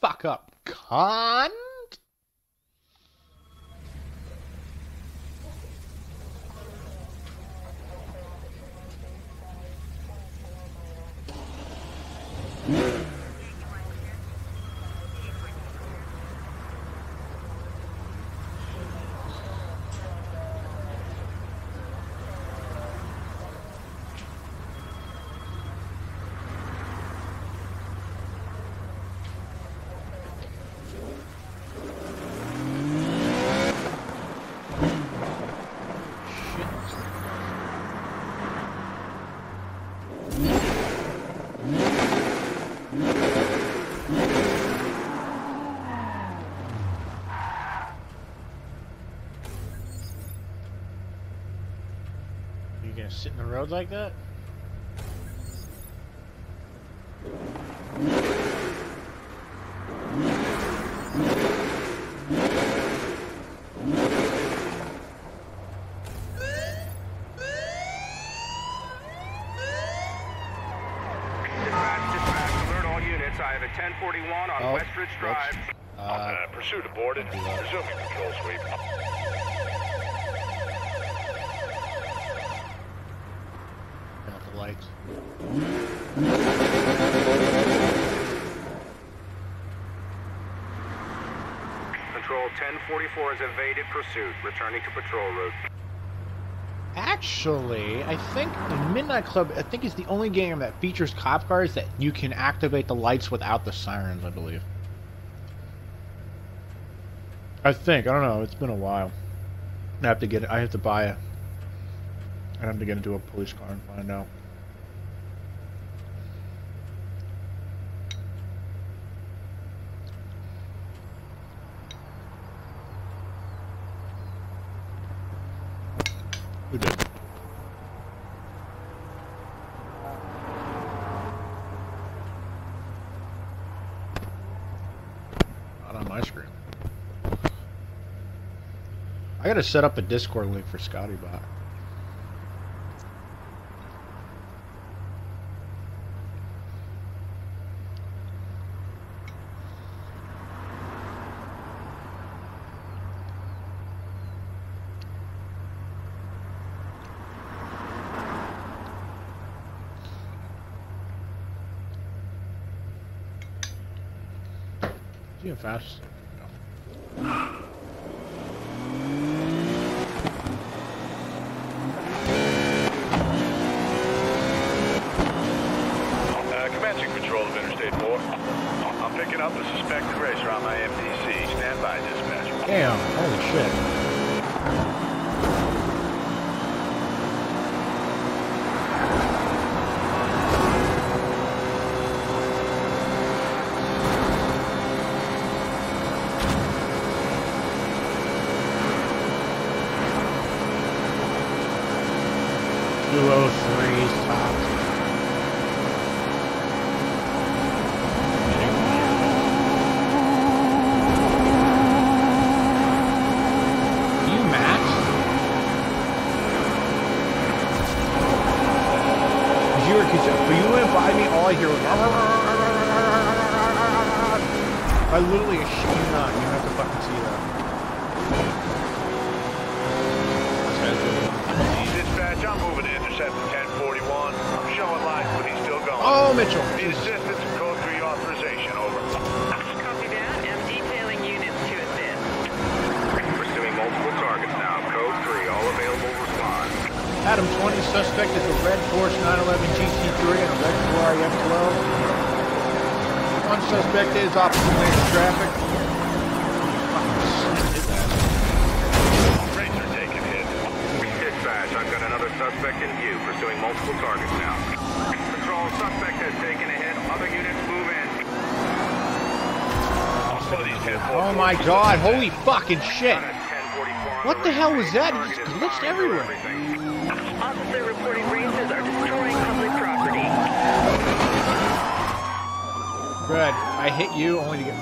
Fuck up, cunt. You gonna sit in the road like that? Dispatch, dispatch, alert all units. I have a 1041 on Oh, Westridge Drive. whoops. Uh, Uh, pursuit aborted. Resuming patrol sweep. turn off the lights. Control 1044 has evaded pursuit, returning to patrol route. Actually, I think the Midnight Club, I think is the only game that features cop cars that you can activate the lights without the sirens, I believe. I think, I don't know, it's been a while. I have to get it, I have to buy it. I have to get into a police car and find out. Who did? Not on my screen. Gotta set up a Discord link for Scotty Bot. Fast? My god, holy fucking shit. Done at 1044 on What the hell was that? It just glitched everywhere. Officer reporting racers are destroying public property. Good. I hit you only to get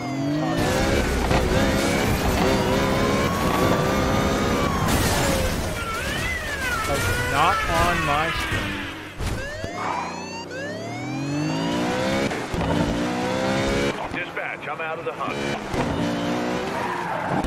not on my screen. Dispatch, I'm out of the hunt.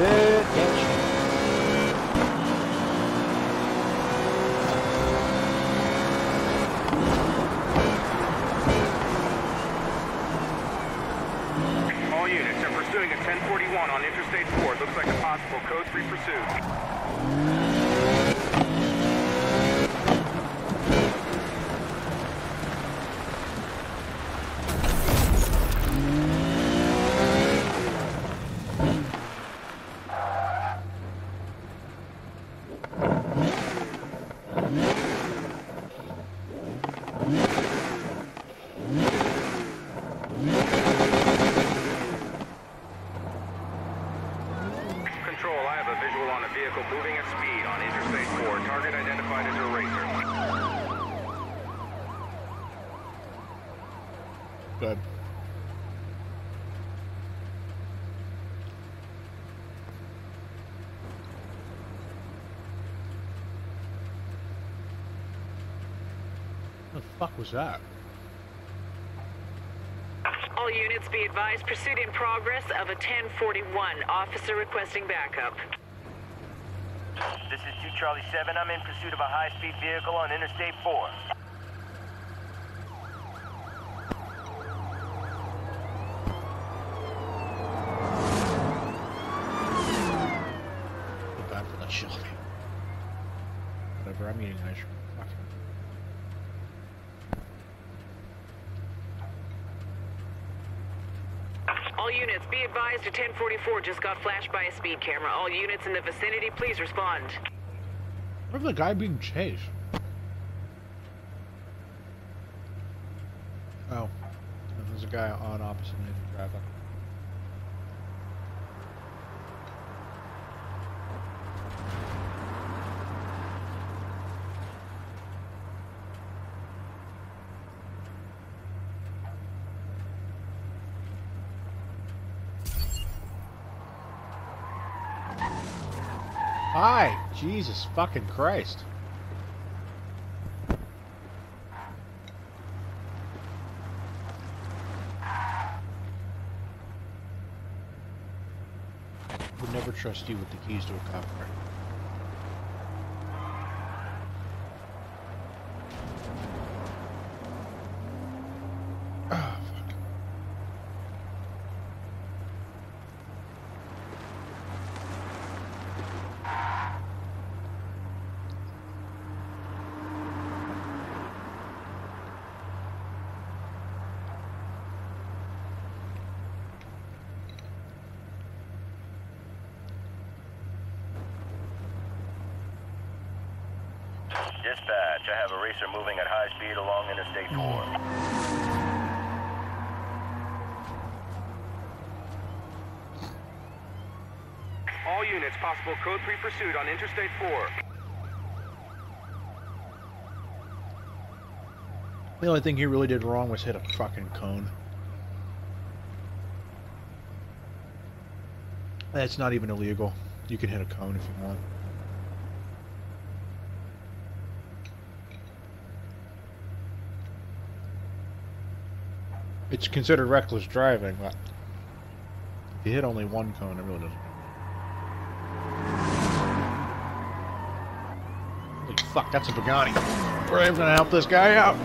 Bitch. All units are pursuing a 1041 on Interstate 4. Looks like a possible code 3 pursuit. Control, I have a visual on a vehicle moving at speed on Interstate 4. Target identified as a racer. Good. What the fuck was that? All units be advised, pursuit in progress of a 1041. Officer requesting backup. This is 2 Charlie 7. I'm in pursuit of a high-speed vehicle on Interstate 4. feel bad for that shit. Whatever, I'm eating ice cream. Fuck it. All units be advised, a 1044 just got flashed by a speed camera. All units in the vicinity, please respond. Where's the guy being chased? Oh. There's a guy on opposite lane of traffic. Hi! Jesus fucking Christ. Would never trust you with the keys to a car. Ah, fuck. Dispatch, I have a racer moving at high speed along Interstate 4. All units, possible code 3 pursuit on Interstate 4. The only thing he really did wrong was hit a fucking cone. That's not even illegal. You can hit a cone if you want. It's considered reckless driving, but if you hit only one cone, it really doesn't. Fuck, that's a Pagani. We're gonna help this guy out.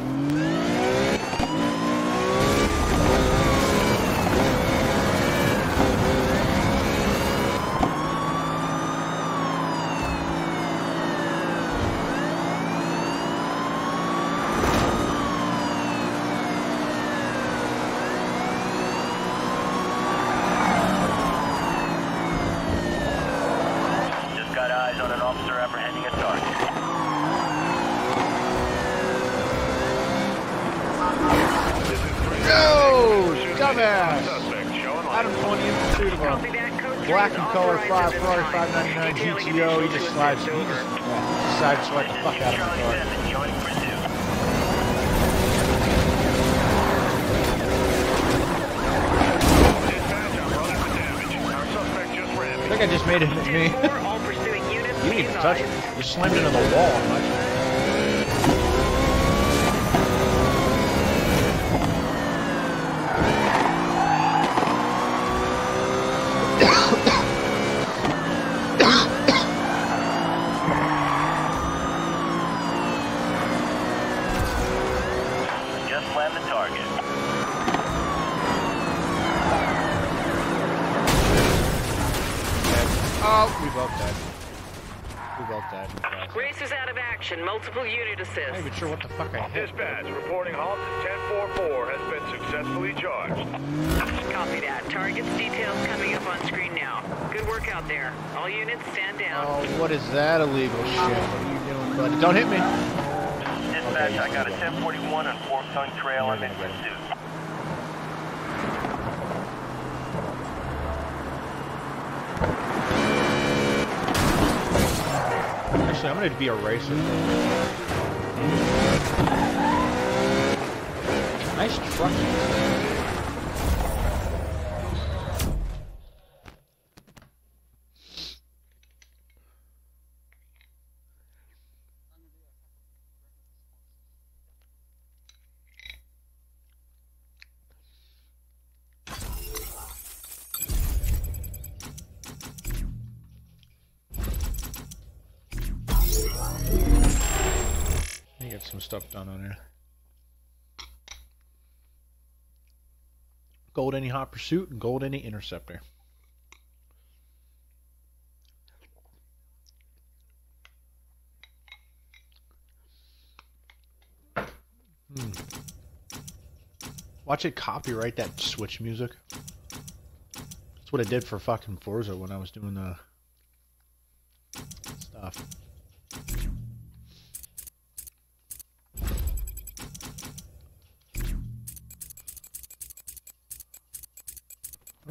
All units stand down. Oh, what is that illegal shit? What are you doing, buddy? Don't hit me. Dispatch, I got a 1041 on Fork Tongue Trail. I'm in pursuit. Actually, I'm gonna be a racer. Nice truck. Any hot pursuit and gold any interceptor. Hmm. Watch it copyright that switch music. That's what it did for fucking Forza when I was doing the stuff.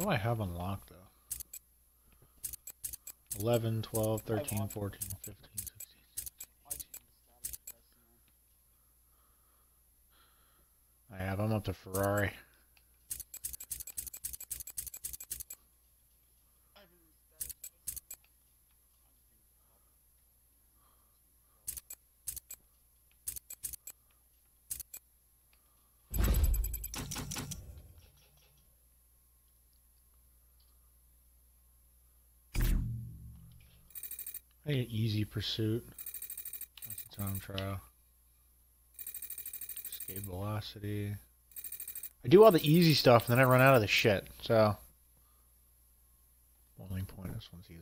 Do I have unlocked though? 11, 12, 13, 14, 15, 16. I have. I'm up to Ferrari. Pursuit. That's a time trial. Escape velocity. I do all the easy stuff and then I run out of the shit. So, bowling point. This one's easy.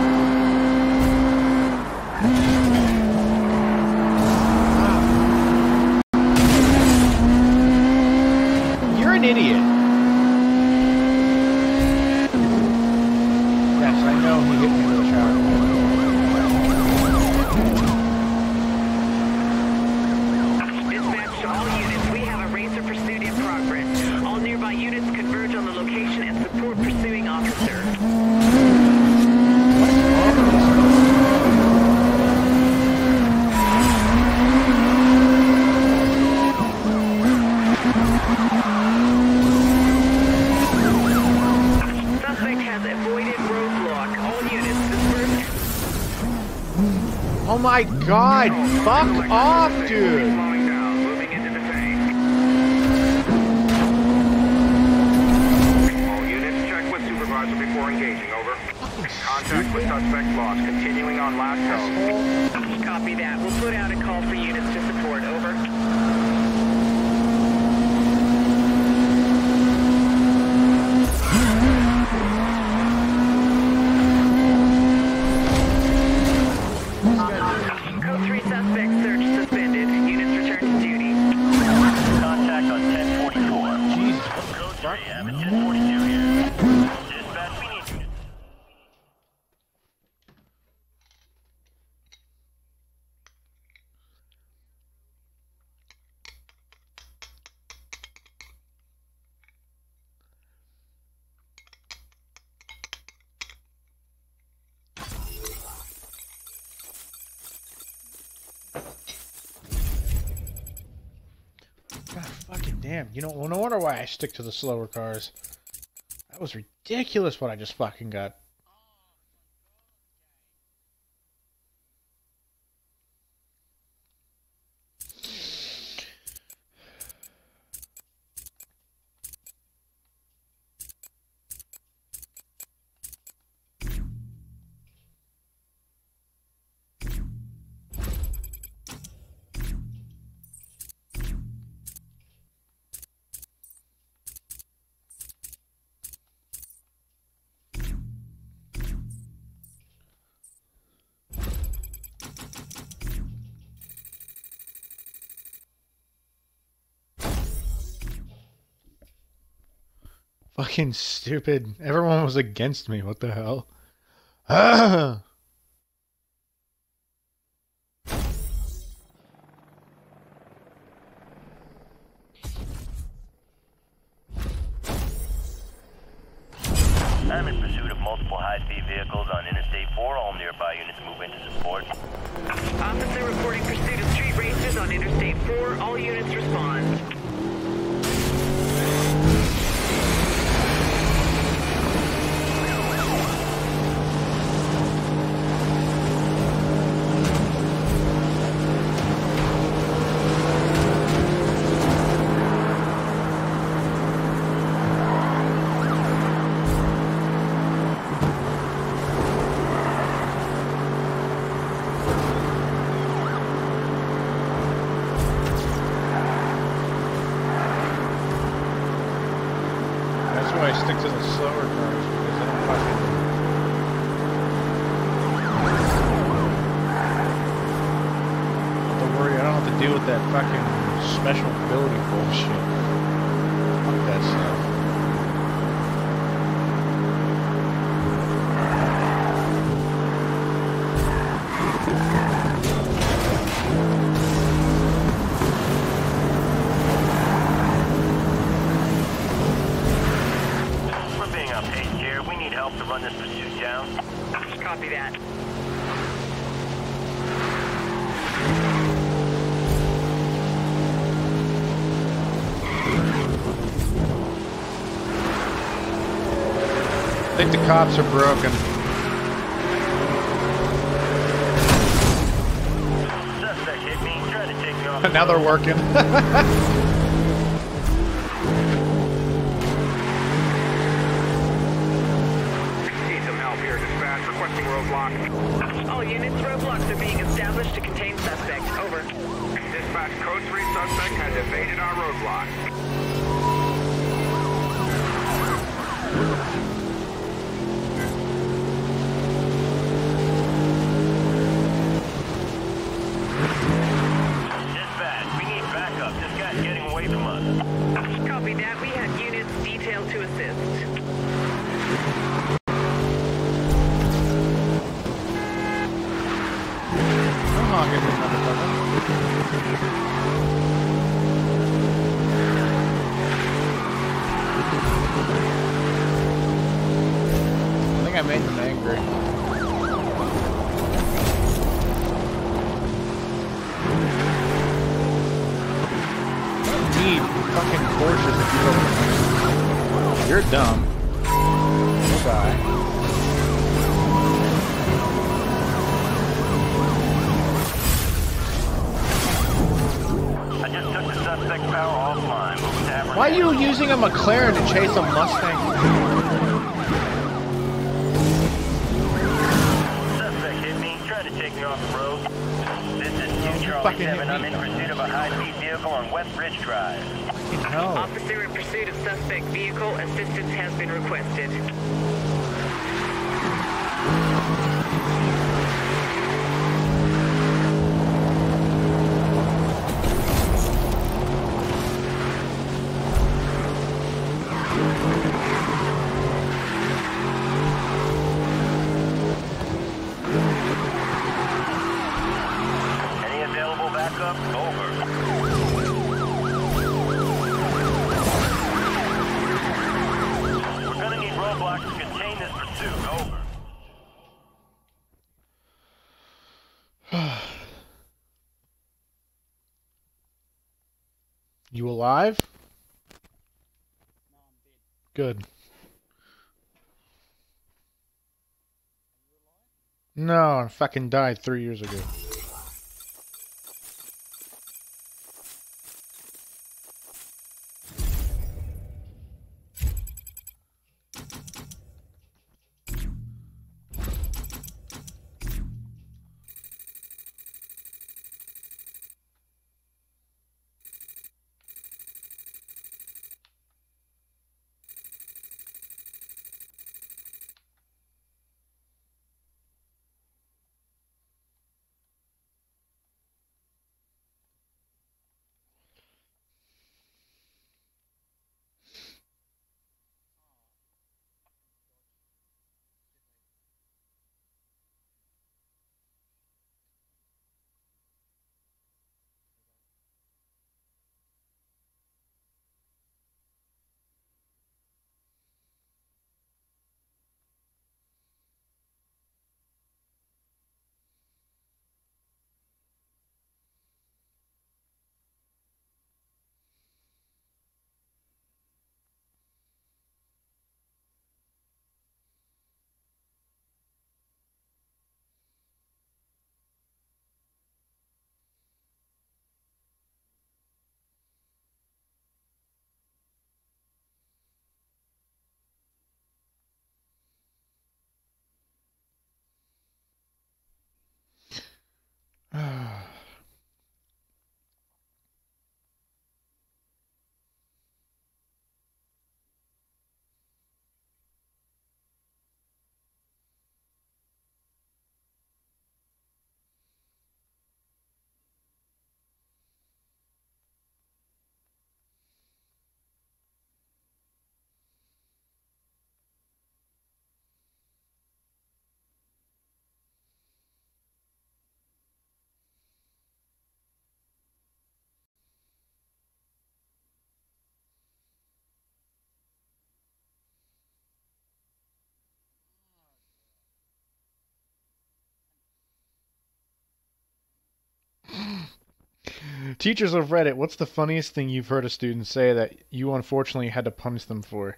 side. Fuck off, stick to the slower cars. That was ridiculous what I just fucking got. fucking stupid. Everyone was against me. What the hell? cops are broken. now they're working. chase a Mustang. fucking died three years ago. Teachers of Reddit, what's the funniest thing you've heard a student say that you unfortunately had to punish them for?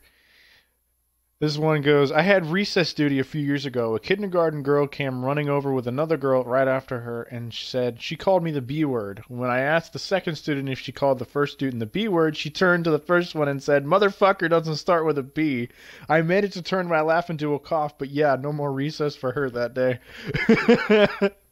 This one goes I had recess duty a few years ago. A kindergarten girl came running over with another girl right after her and said she called me the B word. When I asked the second student if she called the first student the B word, she turned to the first one and said, Motherfucker doesn't start with a B. I managed to turn my laugh into a cough, but yeah, no more recess for her that day.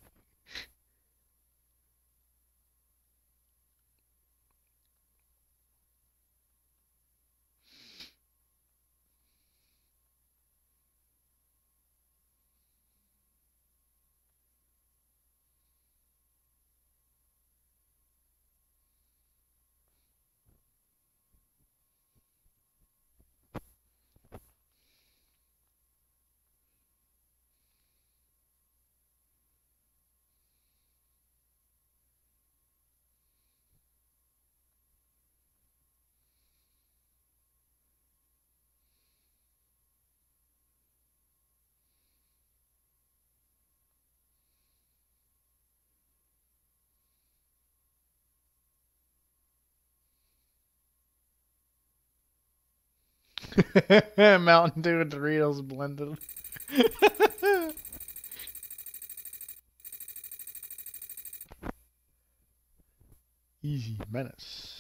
Mountain Dew and Doritos blended. Easy menace.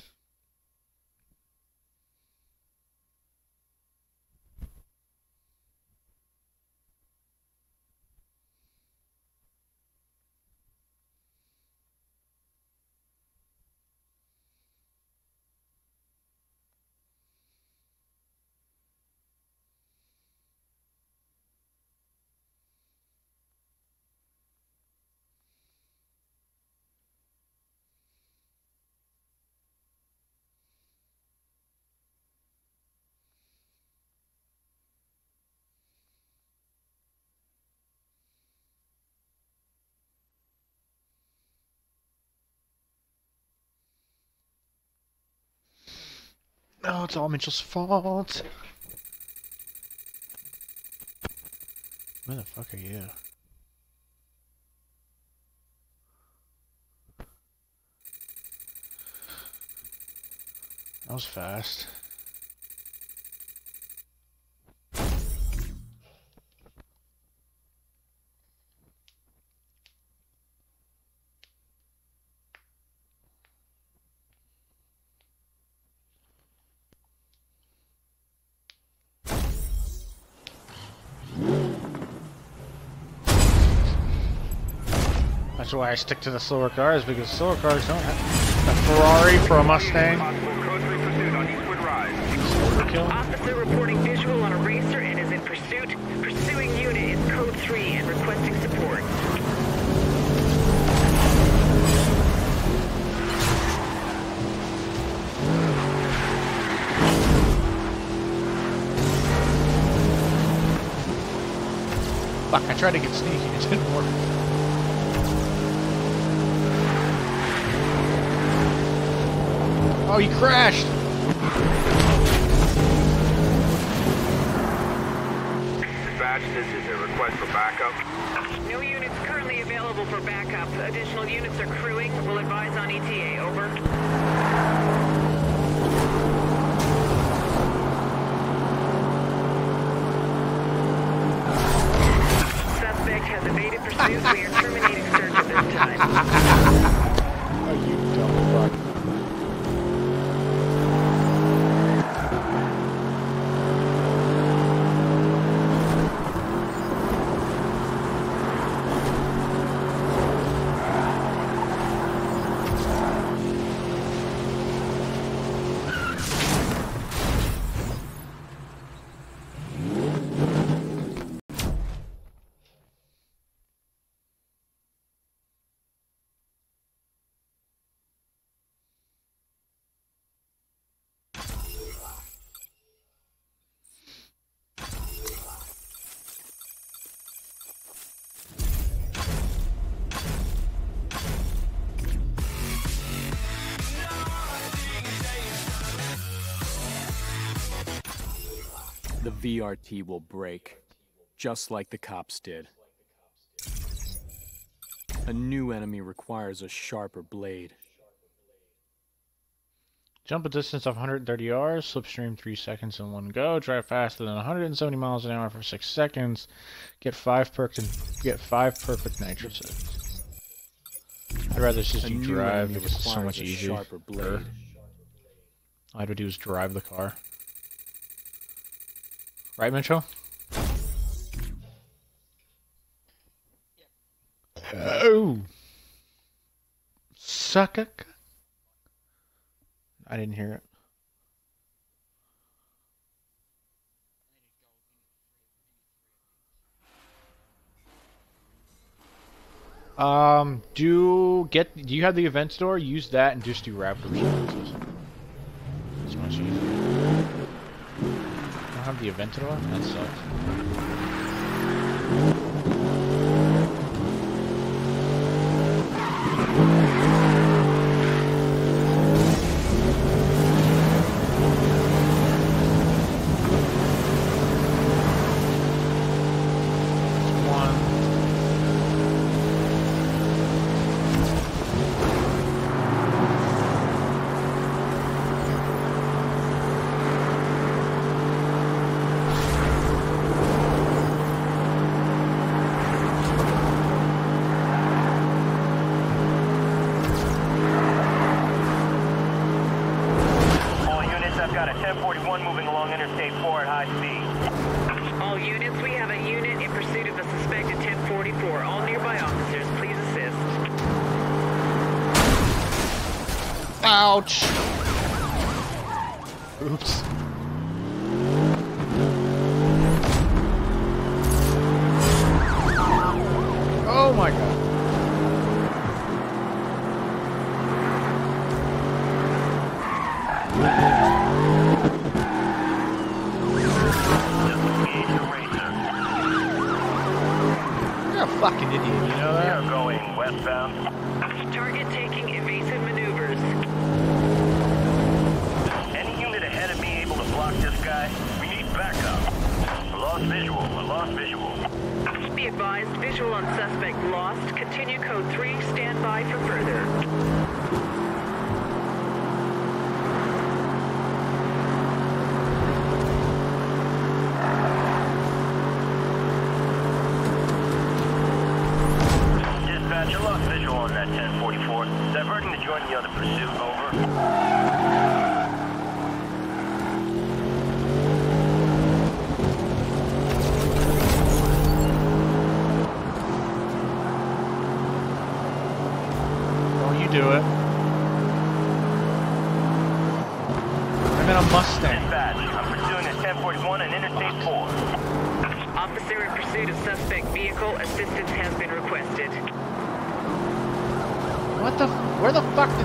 No, it's all Mitchell's fault. Where the fuck are you? That was fast. That's why I stick to the slower cars because slower cars don't have a Ferrari for a Mustang. Possible code 3 pursuit on Eastwood Rise. Kill. Officer reporting visual on a racer and is in pursuit. Pursuing unit is code 3 and requesting support. Fuck, I tried to get sneaky, it didn't work. Oh, he crashed! Dispatch, this is a request for backup. No units currently available for backup. Additional units are crewing. We'll advise on ETA. Over. Suspect has evaded pursuit. We are terminating search at this time. The VRT will break, just like the cops did. A new enemy requires a sharper blade. Jump a distance of 130 yards, slipstream 3 seconds in one go, drive faster than 170 miles an hour for 6 seconds, get 5 perks and get 5 perfect nitrogens. I'd rather just drive because it's so much easier. All I would do is drive the car. Right, Mitchell? Oh! Sucker! I didn't hear it. Um, do get. Do you have the event store? Use that and just do. It's much easier. Have the event store. That sucks.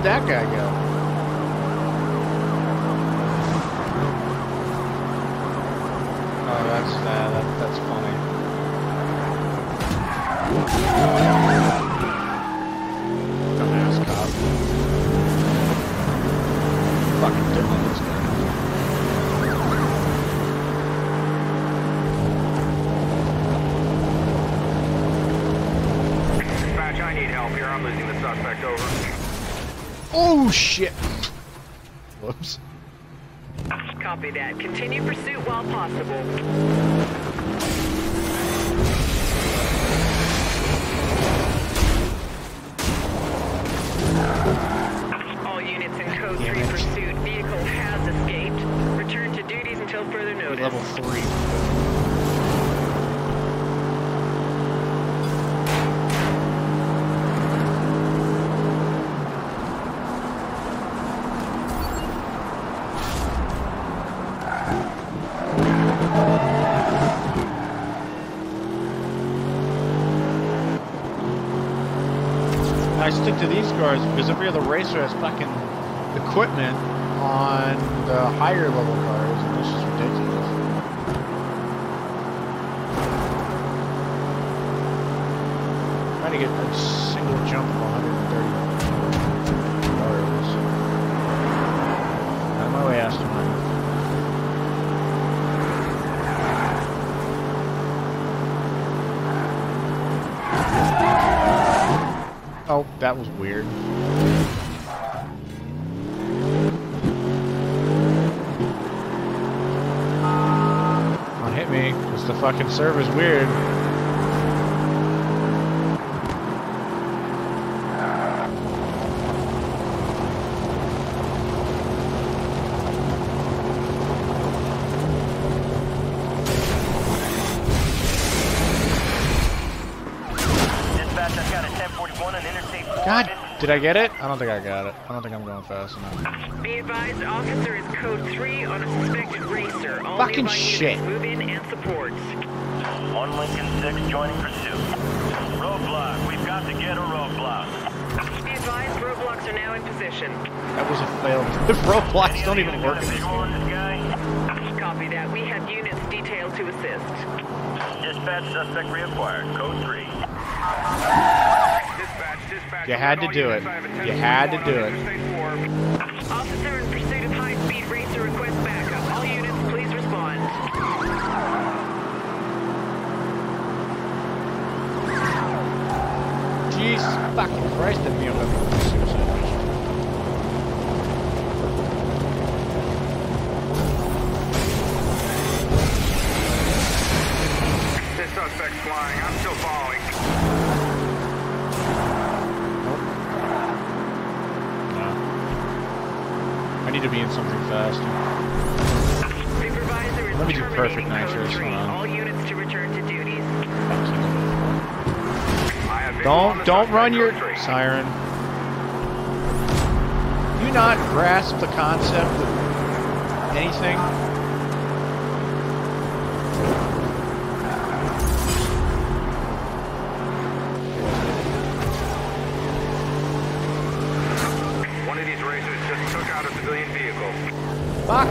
That guy go? To these cars because every other racer has fucking equipment on the higher level That was weird. Don't hit me, because the fucking server's weird. Did I get it? I don't think I got it. I don't think I'm going fast enough. Be advised, officer is code 3 on a suspected racer. All Fucking shit. Move in and support. One Lincoln 6 joining pursuit. Roadblock. We've got to get a roadblock. Be advised, roadblocks are now in position. That was a fail. The roadblocks don't even work in this game. Copy that. We have units detailed to assist. Dispatch suspect reacquired. Code 3. Dispatch, dispatch. You had to do it. I have a You had to do it. Interstate 4. Officer in pursuit of high-speed racer request backup. All units, please respond. Jesus fucking Christ, that BMW was suicide mission. This suspect's flying. I'm still following. Need to be in something fast. Supervisor Let me do terminating perfect code nitrous, 3. hold on. All units to return to duties. I have visual on Don't don't run your siren. Do you not grasp the concept of anything?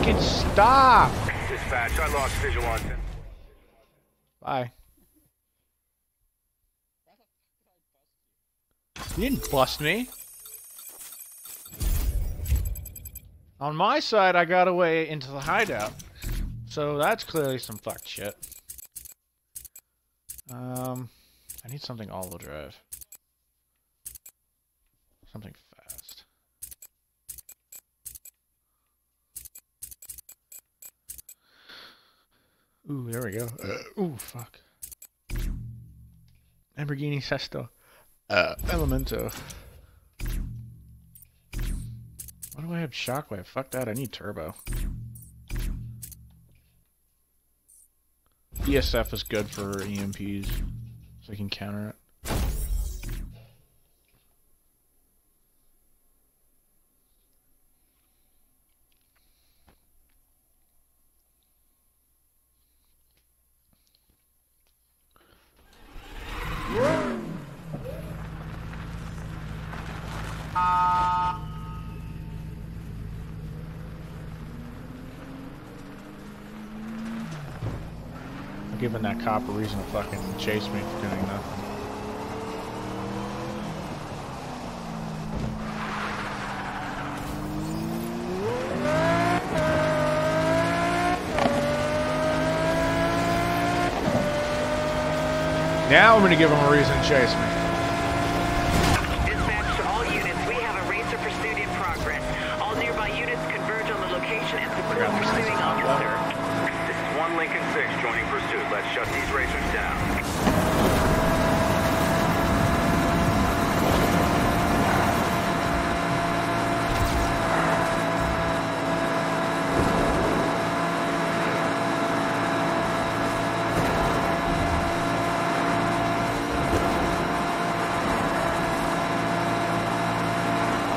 Fucking stop! Dispatch, I lost visual on 10. Bye. You didn't bust me. On my side, I got away into the hideout. So that's clearly some fucked shit. Um, I need something all-wheel drive. Something fast. Ooh, there we go. Uh, ooh, fuck. Lamborghini Sesto. Uh, Elemento. Why do I have shockwave? Fuck that, I need turbo. ESF is good for EMPs, so I can counter it. I'm giving that cop a reason to fucking chase me for doing nothing. Now I'm gonna give him a reason to chase me. Dispatch to all units. We have a racer pursuit in progress. All nearby units converge on the location and support Forgot this pursuing is not officer. This is one Lincoln 6 joining pursuit. Let's shut these racers down.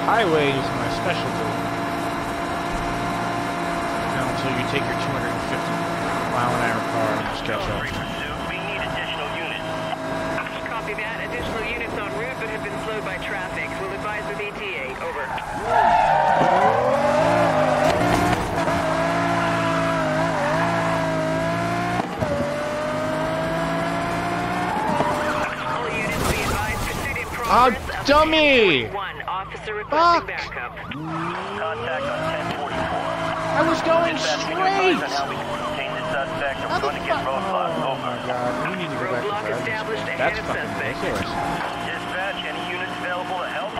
Highway is my specialty. Now until you take your 250 mile an hour car and just catch Code up. 3 pursuit. We need additional units. Copy that. Additional units en route but have been slowed by traffic. We'll advise with ETA. Over. All units be advised. Pursuit in Ah, progress. of dummy! 1041. Officer requesting Fuck! backup. Contact on 1044. I was going Dispatch, can you straight! advise on how we can contain the suspect? How We're the going to get fuck- roadblock. Oh my god, we need to go back to Roadblock established That's fucking suspect. ridiculous. Dispatch, any units available to help?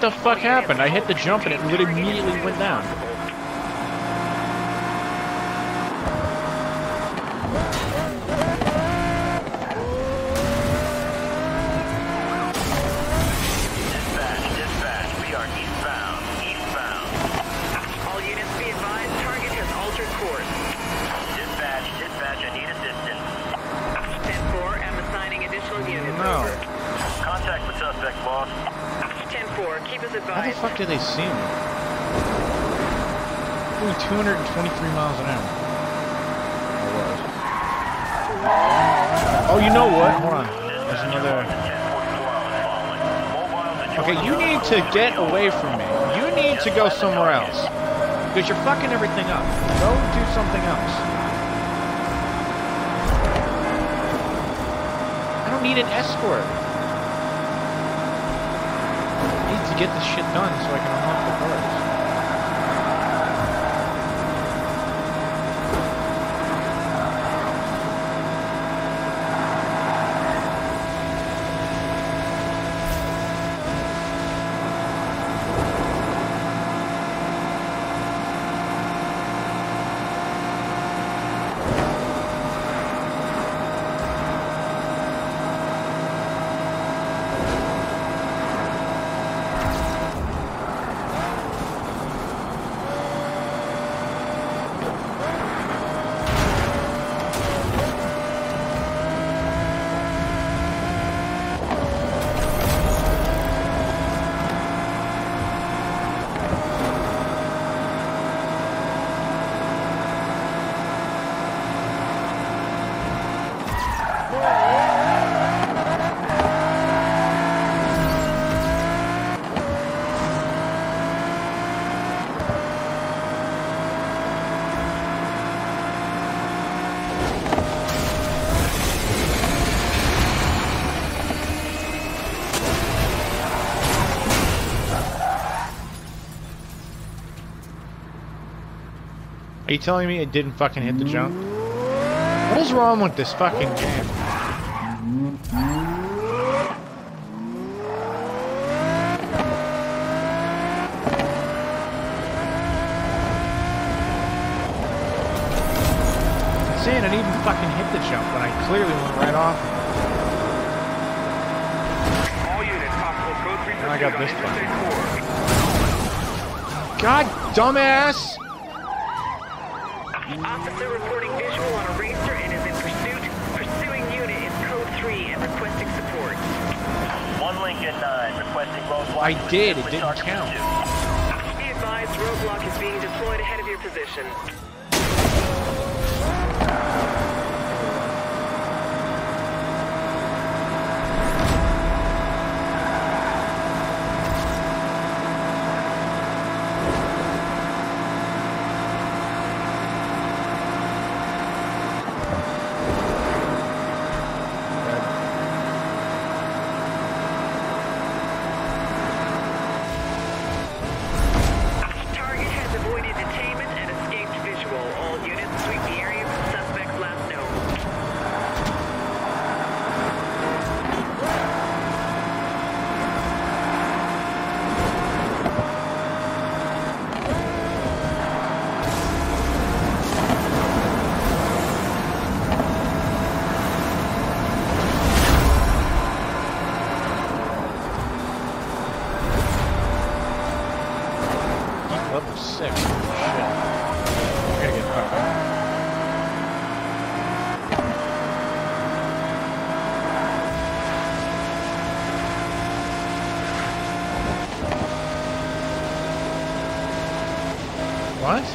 the fuck happened? I hit the jump and it immediately went down. Dispatch, dispatch. We are eastbound. Eastbound. All units be advised, target has altered course. Dispatch, dispatch. I need assistance. 10-4, I'm assigning additional units. No. Over. Contact with suspect, boss. 10-4, keep us How the advised. fuck did they see me? Doing 223 miles an hour. Oh, you know what? Hold on. There's another. Okay, you need to get away from me. You need to go somewhere else. Because you're fucking everything up. Go do something else. I don't need an escort. I need to get this shit done so I can unlock the doors. Are you telling me it didn't fucking hit the jump? What is wrong with this fucking game? Saying I didn't even fucking hit the jump when I clearly went right off. Units, possible code 3 I got this on Interstate 4. God, dumbass! I did, it didn't count. Be advised, roadblock is being deployed ahead of your position. Target has avoided detainment and escaped visual. All units sweep the area for suspects last known. Level six. Shit. I gotta get fucking. What?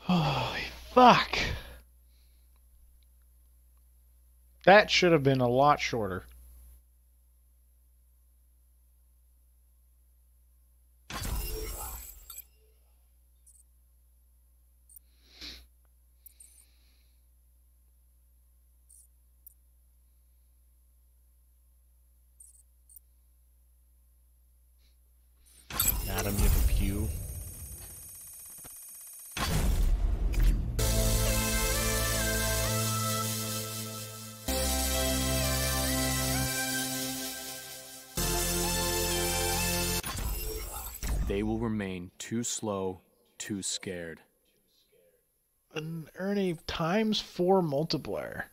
Holy fuck. That should have been a lot shorter. too slow, too scared. An Ernie times four multiplier.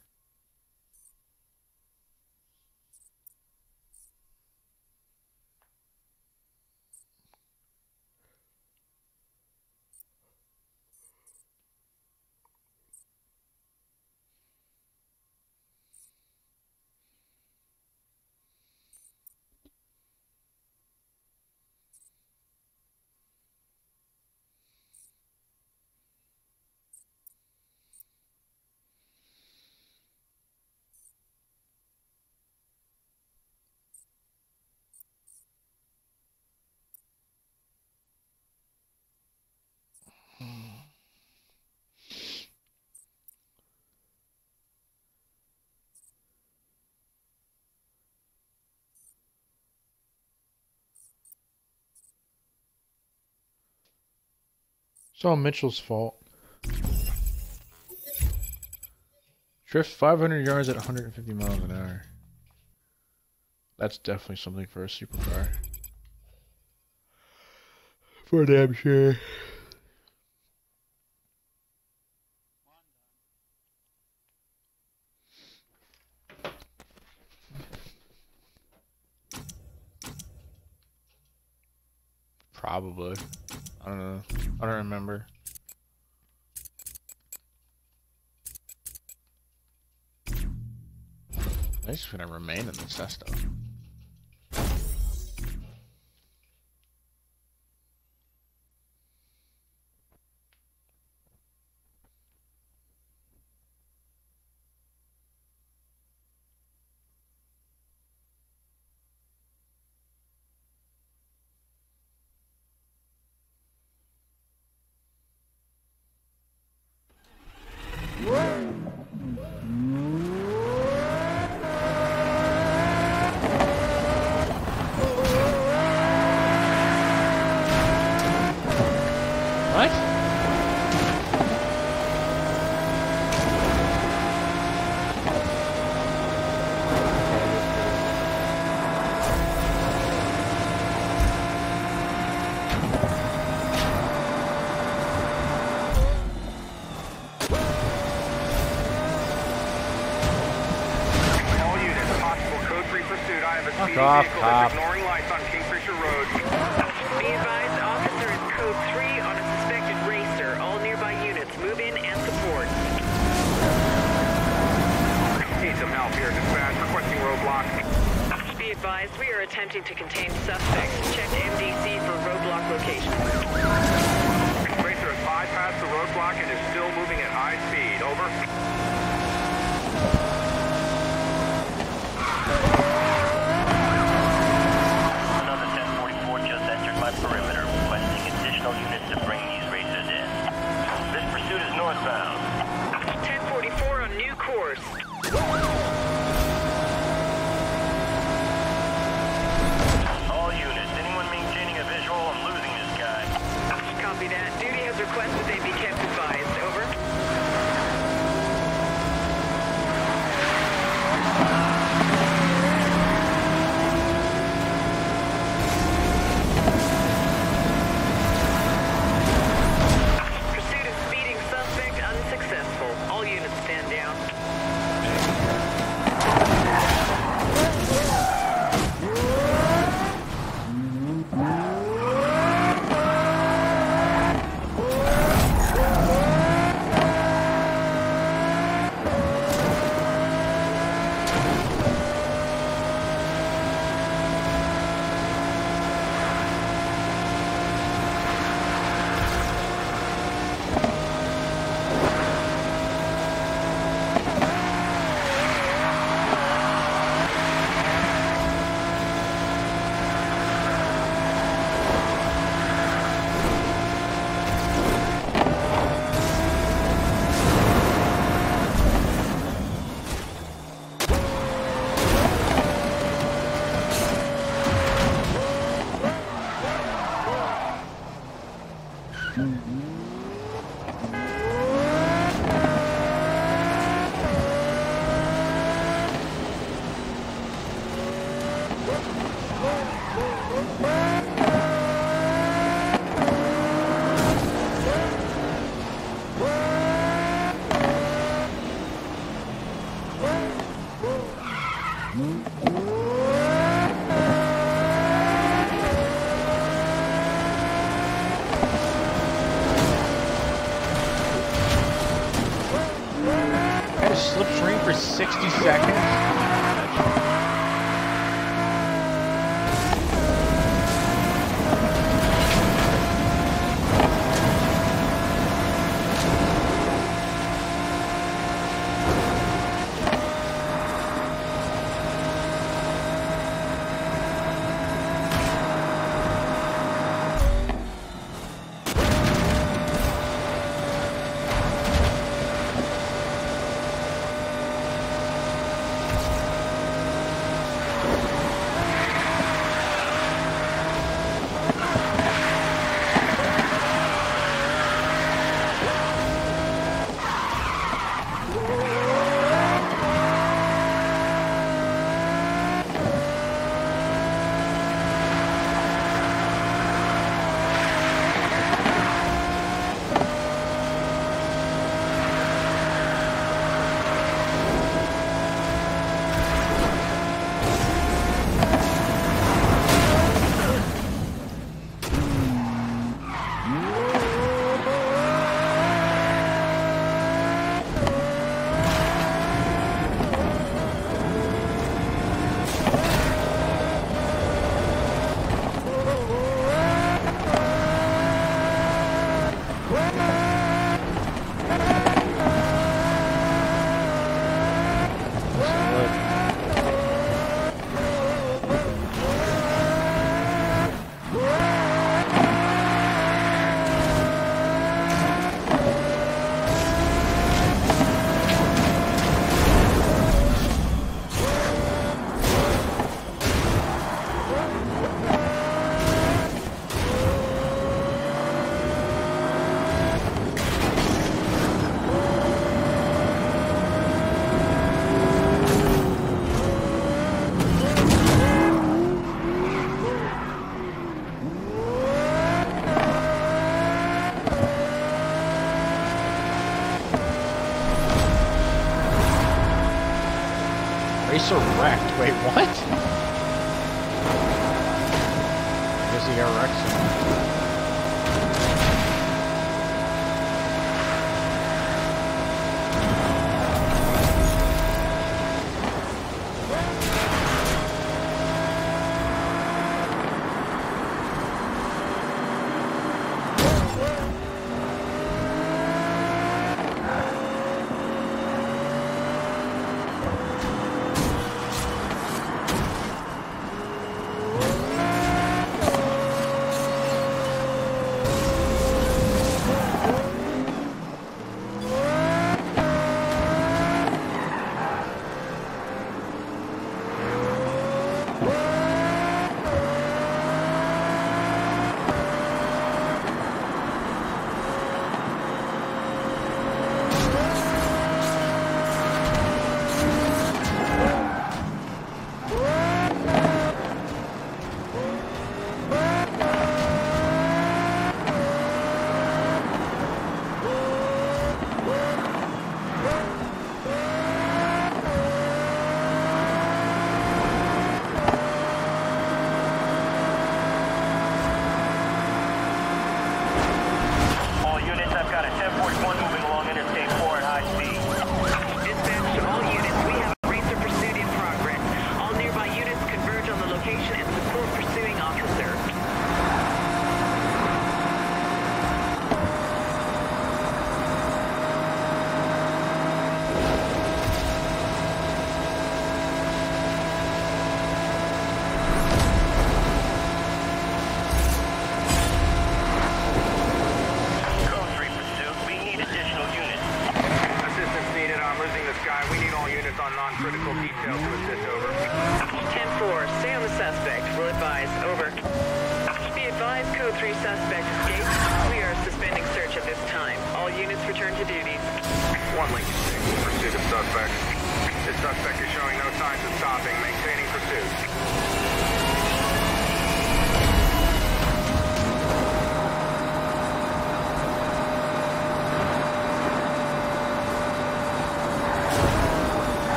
It's all Mitchell's fault. Drift 500 yards at 150 miles an hour. That's definitely something for a supercar. For damn sure. Probably. I don't know. I don't remember. I'm just gonna remain in the chest though.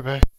I'll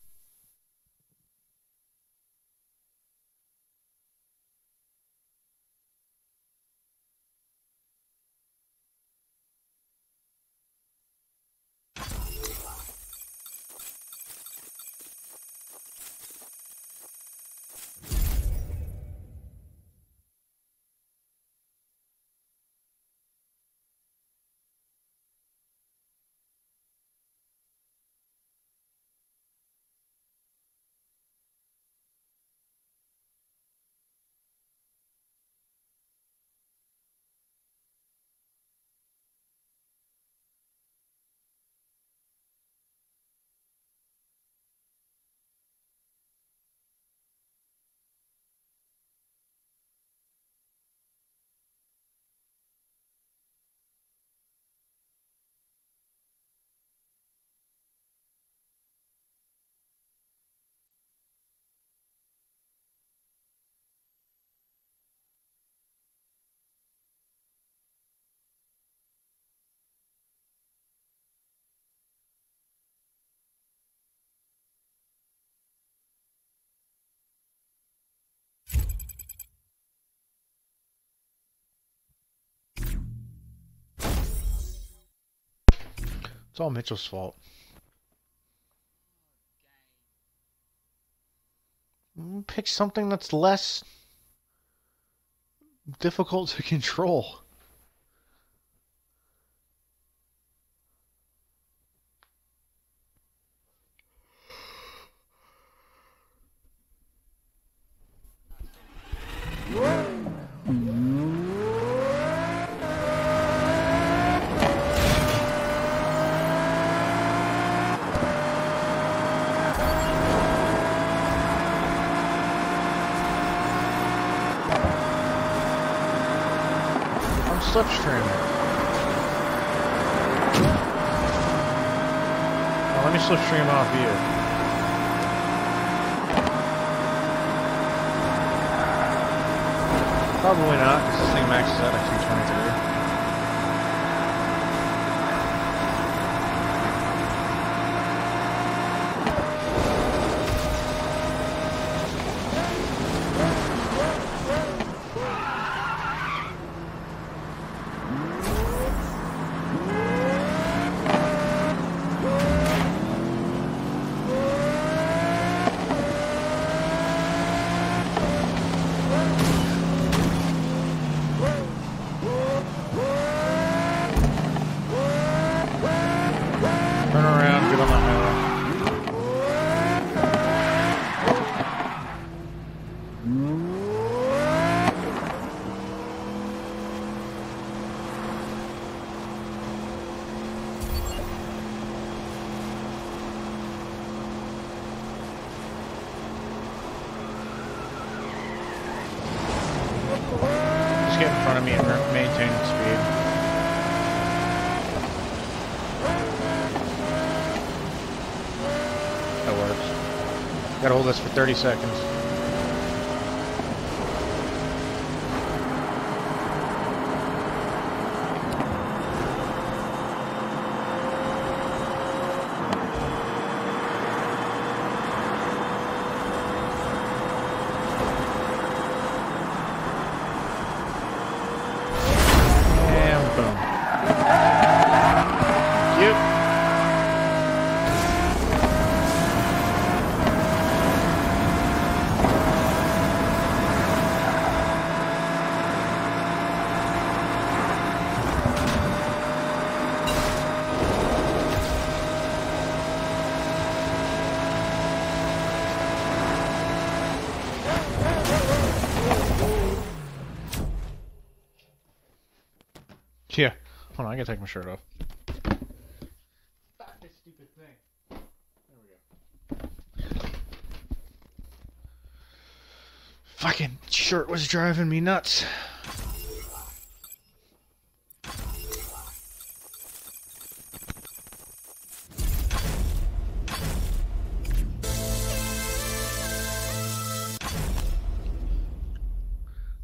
It's all Mitchell's fault. Mm, Pick something that's less difficult to control. Hold this for 30 seconds. And boom. Yep. Yeah. Hold on, I gotta take my shirt off. Stop this stupid thing. There we go. Fucking shirt was driving me nuts.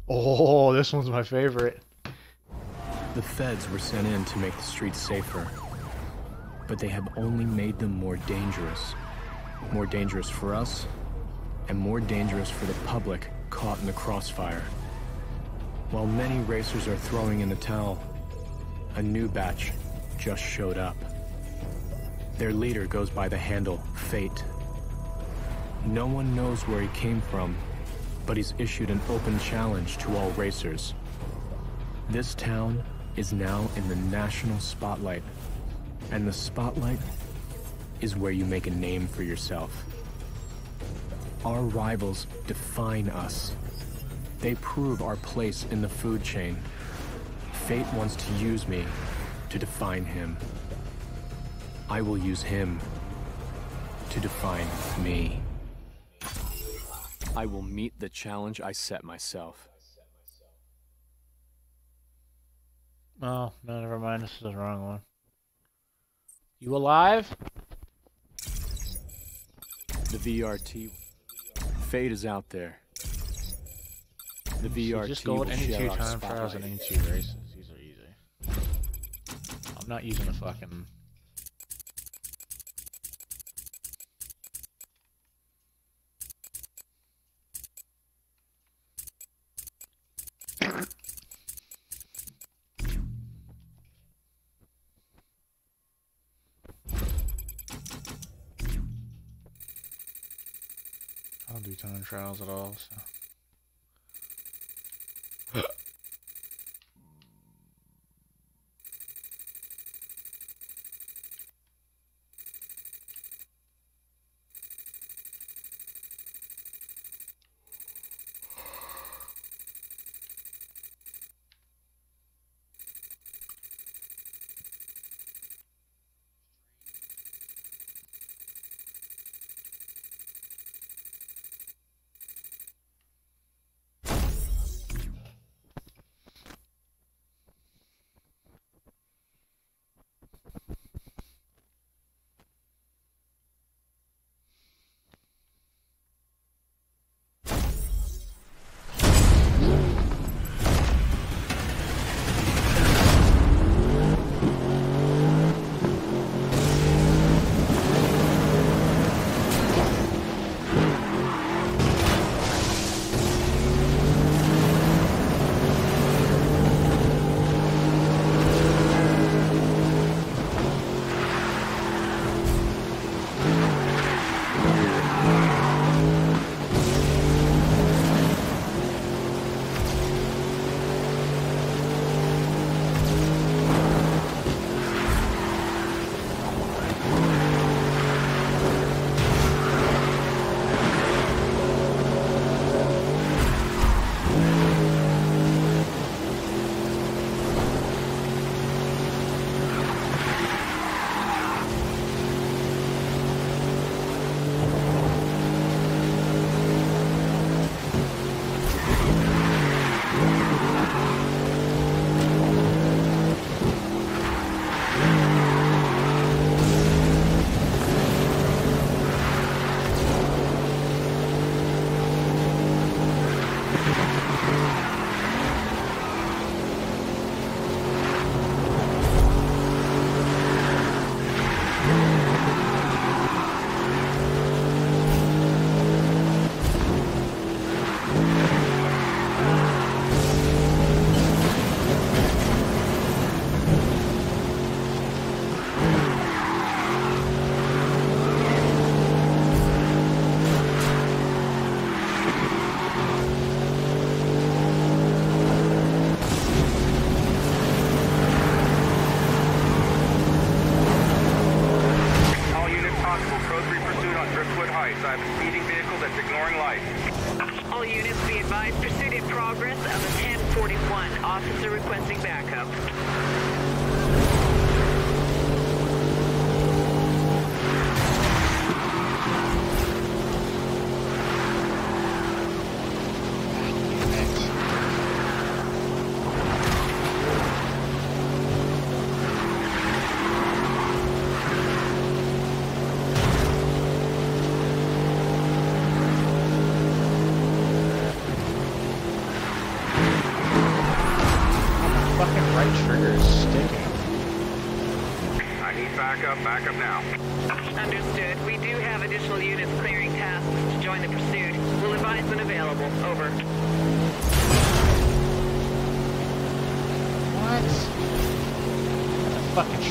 Oh, this one's my favorite. Feds were sent in to make the streets safer, but they have only made them more dangerous. more dangerous for us, and more dangerous for the public caught in the crossfire. While many racers are throwing in the towel, a new batch just showed up. Their leader goes by the handle Fate. No one knows where he came from, but he's issued an open challenge to all racers. This town is now in the national spotlight, and the spotlight is where you make a name for yourself. Our rivals define us. They prove our place in the food chain. Fate wants to use me to define him. I will use him to define me. I will meet the challenge I set myself. Oh, no, never mind. This is the wrong one. You alive? The VRT. Fate is out there. The So VRT just go with any two time trials and any two races. These are easy. I'm not using a fucking. Trials at all, so.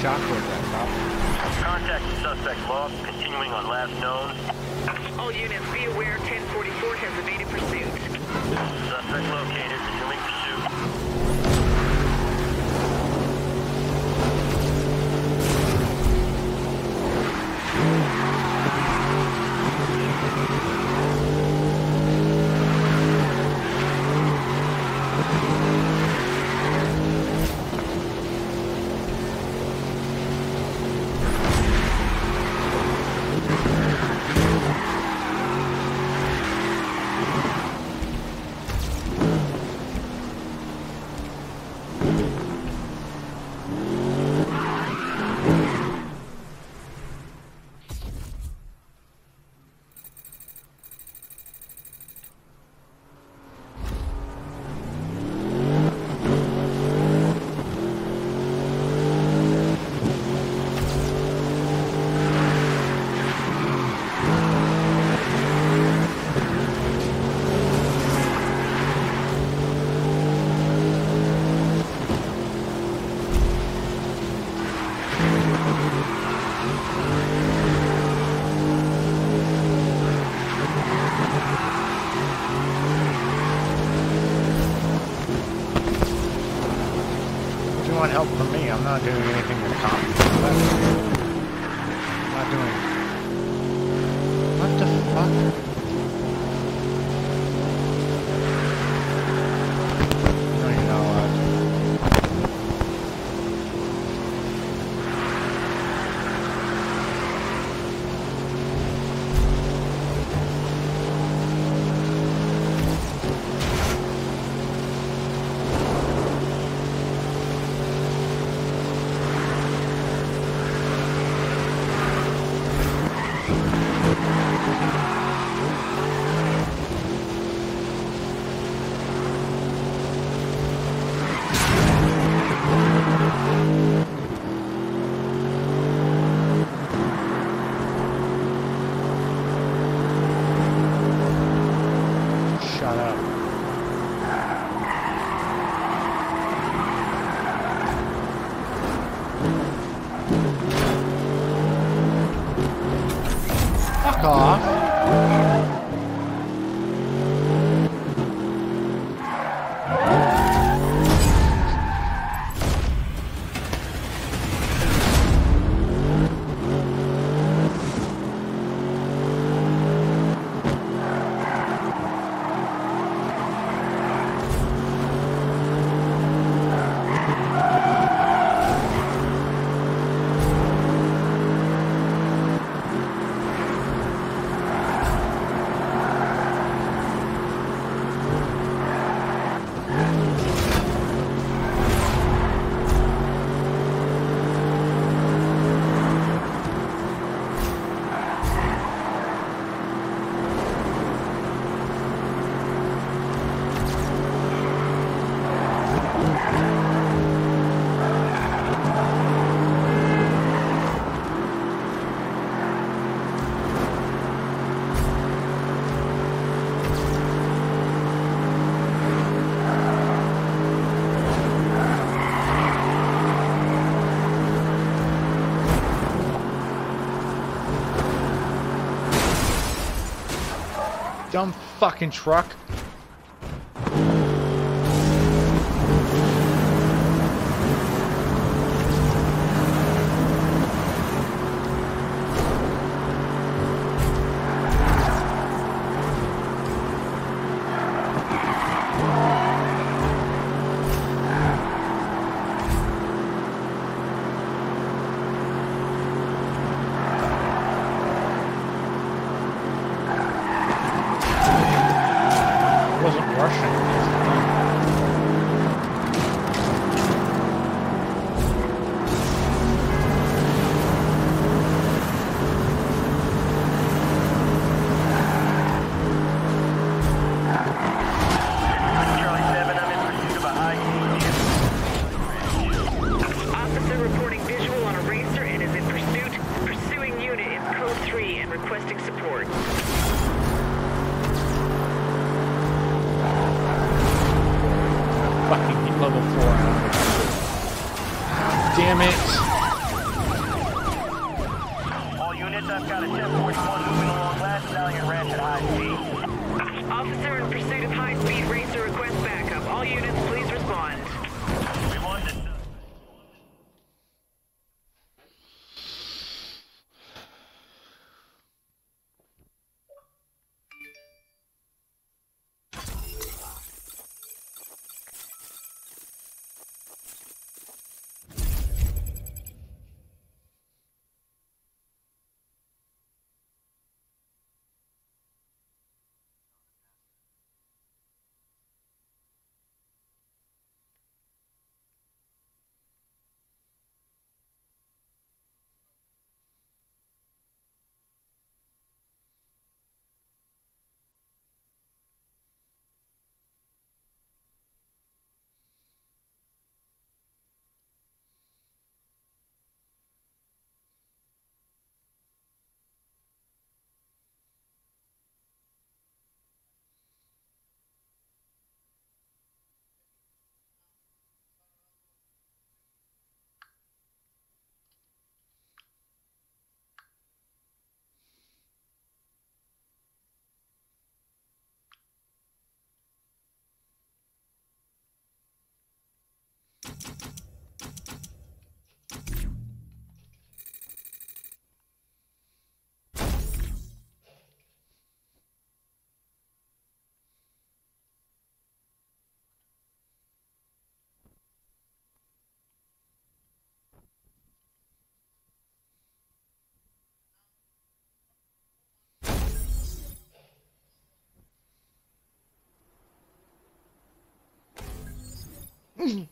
Shockwave not doing fucking truck. mm-hmm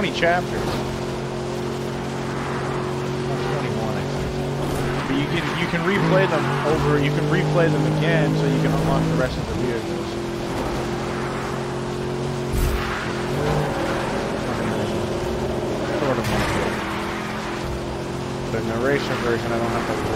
20 chapters. Not 21, I think. But you can you can replay them over. You can replay them again, so you can unlock the rest of the vehicles. Sort of. The racer version, I don't have to.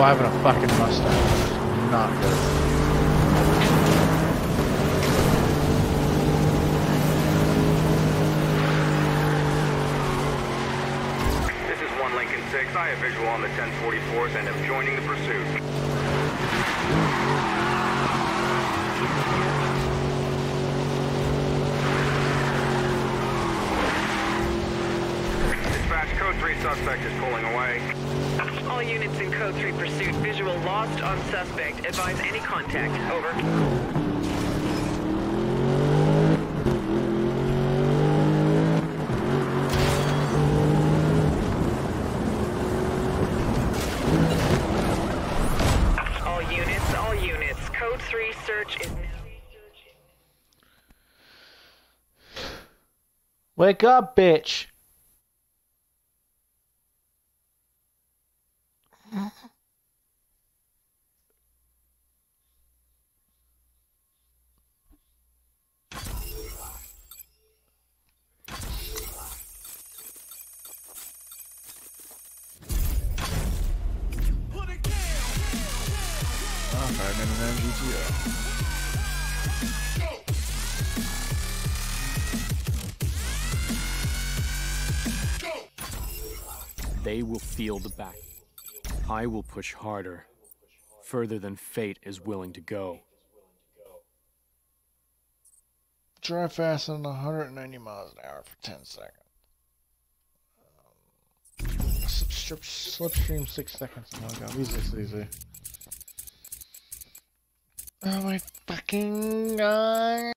Heat level 5 and a fucking Mustang. Not good. This is 1 Lincoln 6. I have visual on the 1044s and am joining the pursuit. Dispatch code 3 suspect is pulling away. Code 3 pursuit. Visual lost on suspect. Advise any contact. Over. All units, all units. Code 3 search is now... Wake up, bitch! Push harder, further than fate is willing to go. Drive faster than 190 miles an hour for 10 seconds. Um, strip, slipstream 6 seconds. Oh god, easy, easy, easy. Oh my fucking god.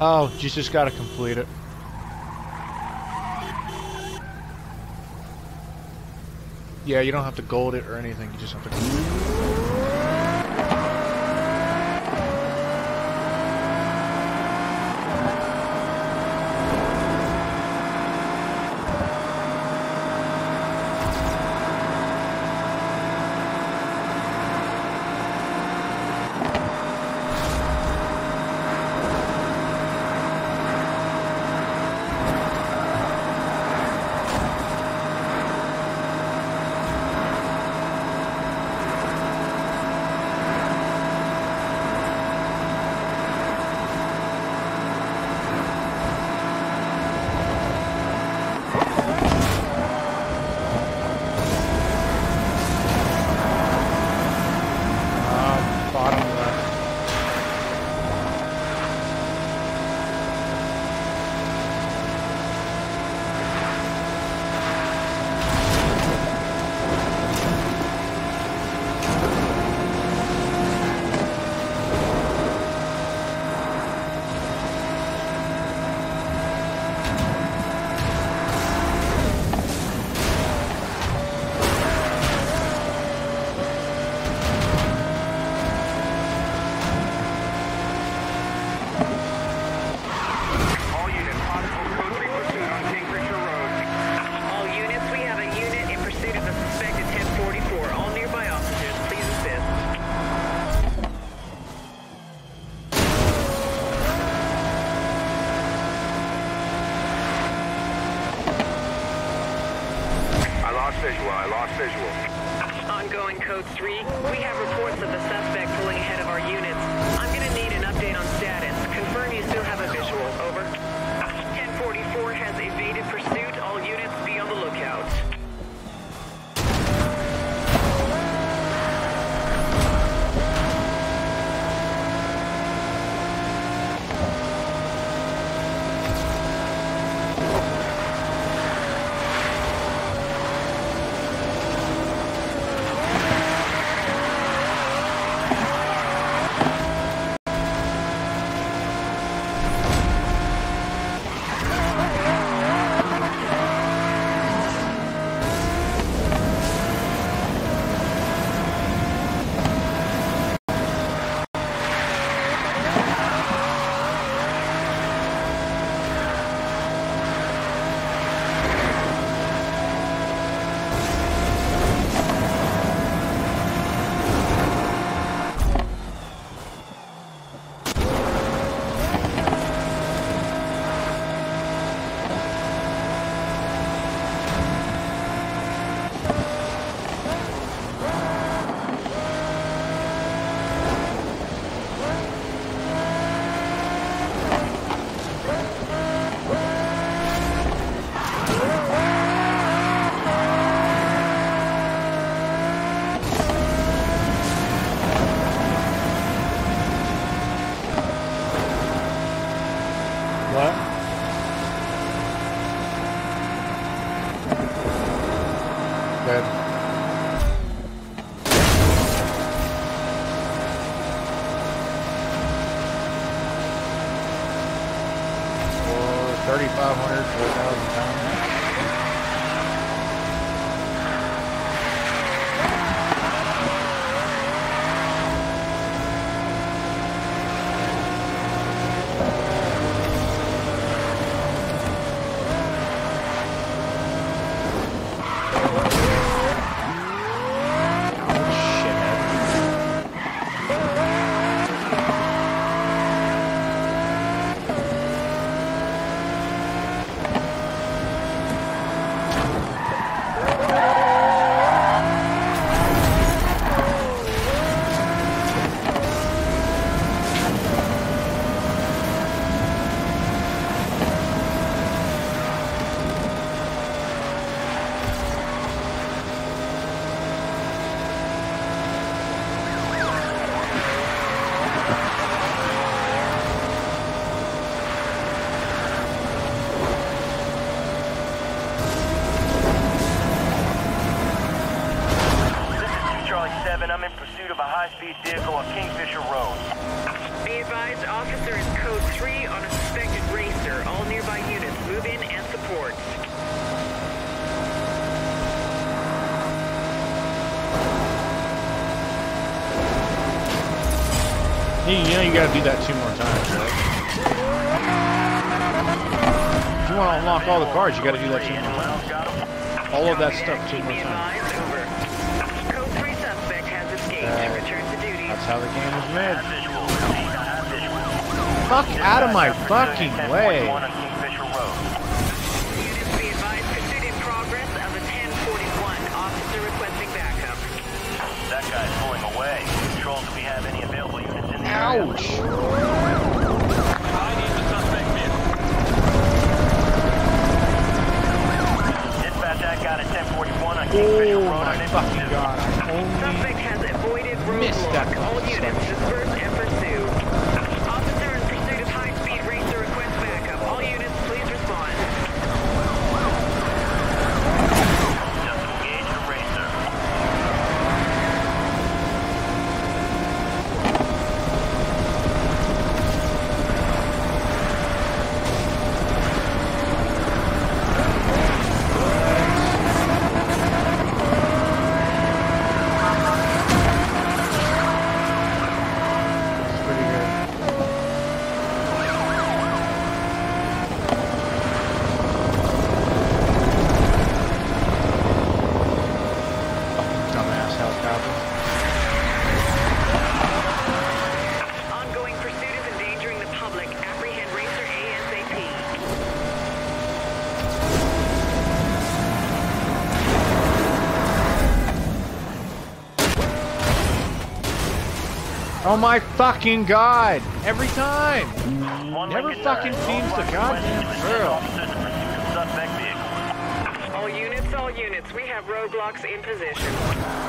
Oh, you just gotta complete it. Yeah, you don't have to gold it or anything, you just have to that You, gotta do that two more times, right? If you want to unlock all the cars, you gotta do that two more times. All of that stuff two more times. advised, over. Code 3 suspect has escaped. Uh. That's how the game is made. Fuck out of my fucking way. Kingfisher Oh my fucking god! Suspect has avoided Missed that roadblock. All son of a units disperse and pursue. Oh my fucking god! Every time! One Never fucking nine. seems to Roadblock goddamn girl. assist officers in pursuit of suspect vehicle. All units, all units. We have roadblocks in position.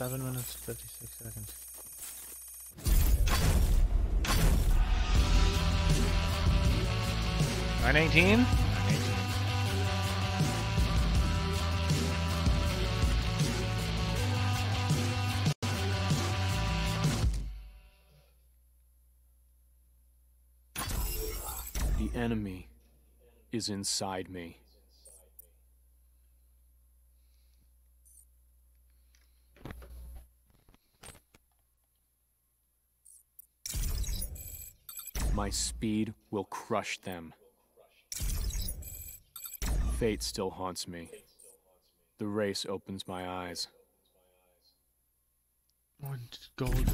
7 minutes 56 seconds. Nine eighteen. The enemy is inside me. My speed will crush them. Fate still haunts me. The race opens my eyes. One gold.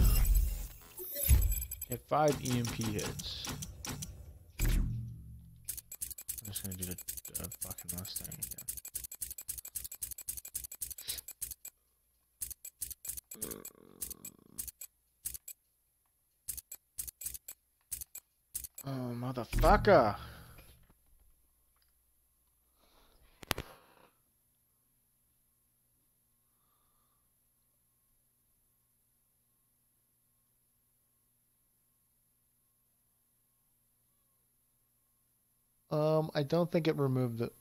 Get five EMP hits. I'm just gonna do the fucking Mustang again. Oh, motherfucker! Um, I don't think it removed it.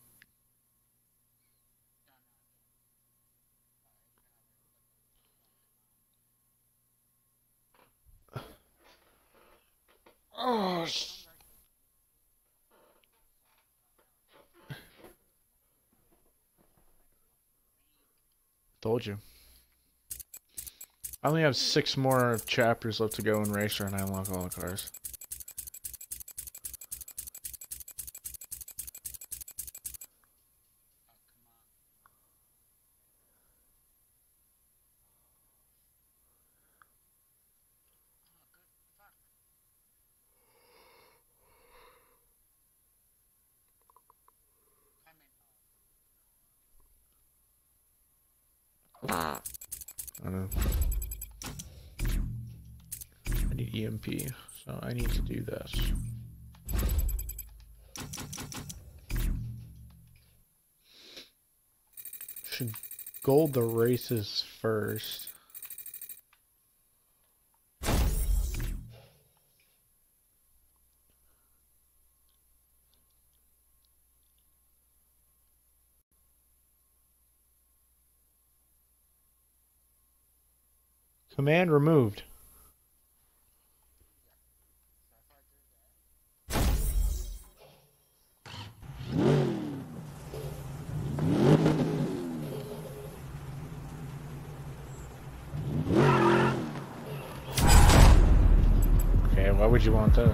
Oh, sh- Told you. I only have six more chapters left to go in Racer and I unlock all the cars. Need to do this. Should gold the races first. Command removed. Would you want that?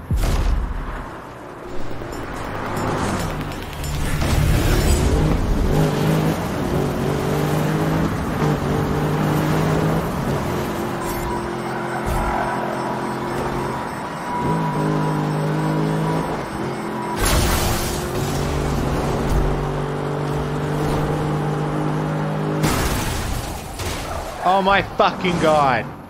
Oh my fucking god!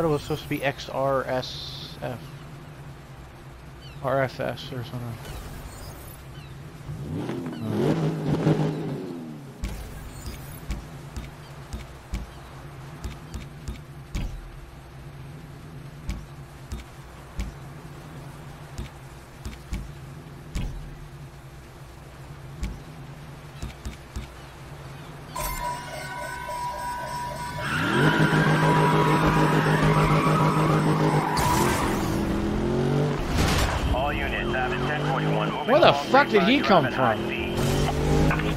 Thought it was supposed to be XRSF. RFS or something. The fuck did he come from?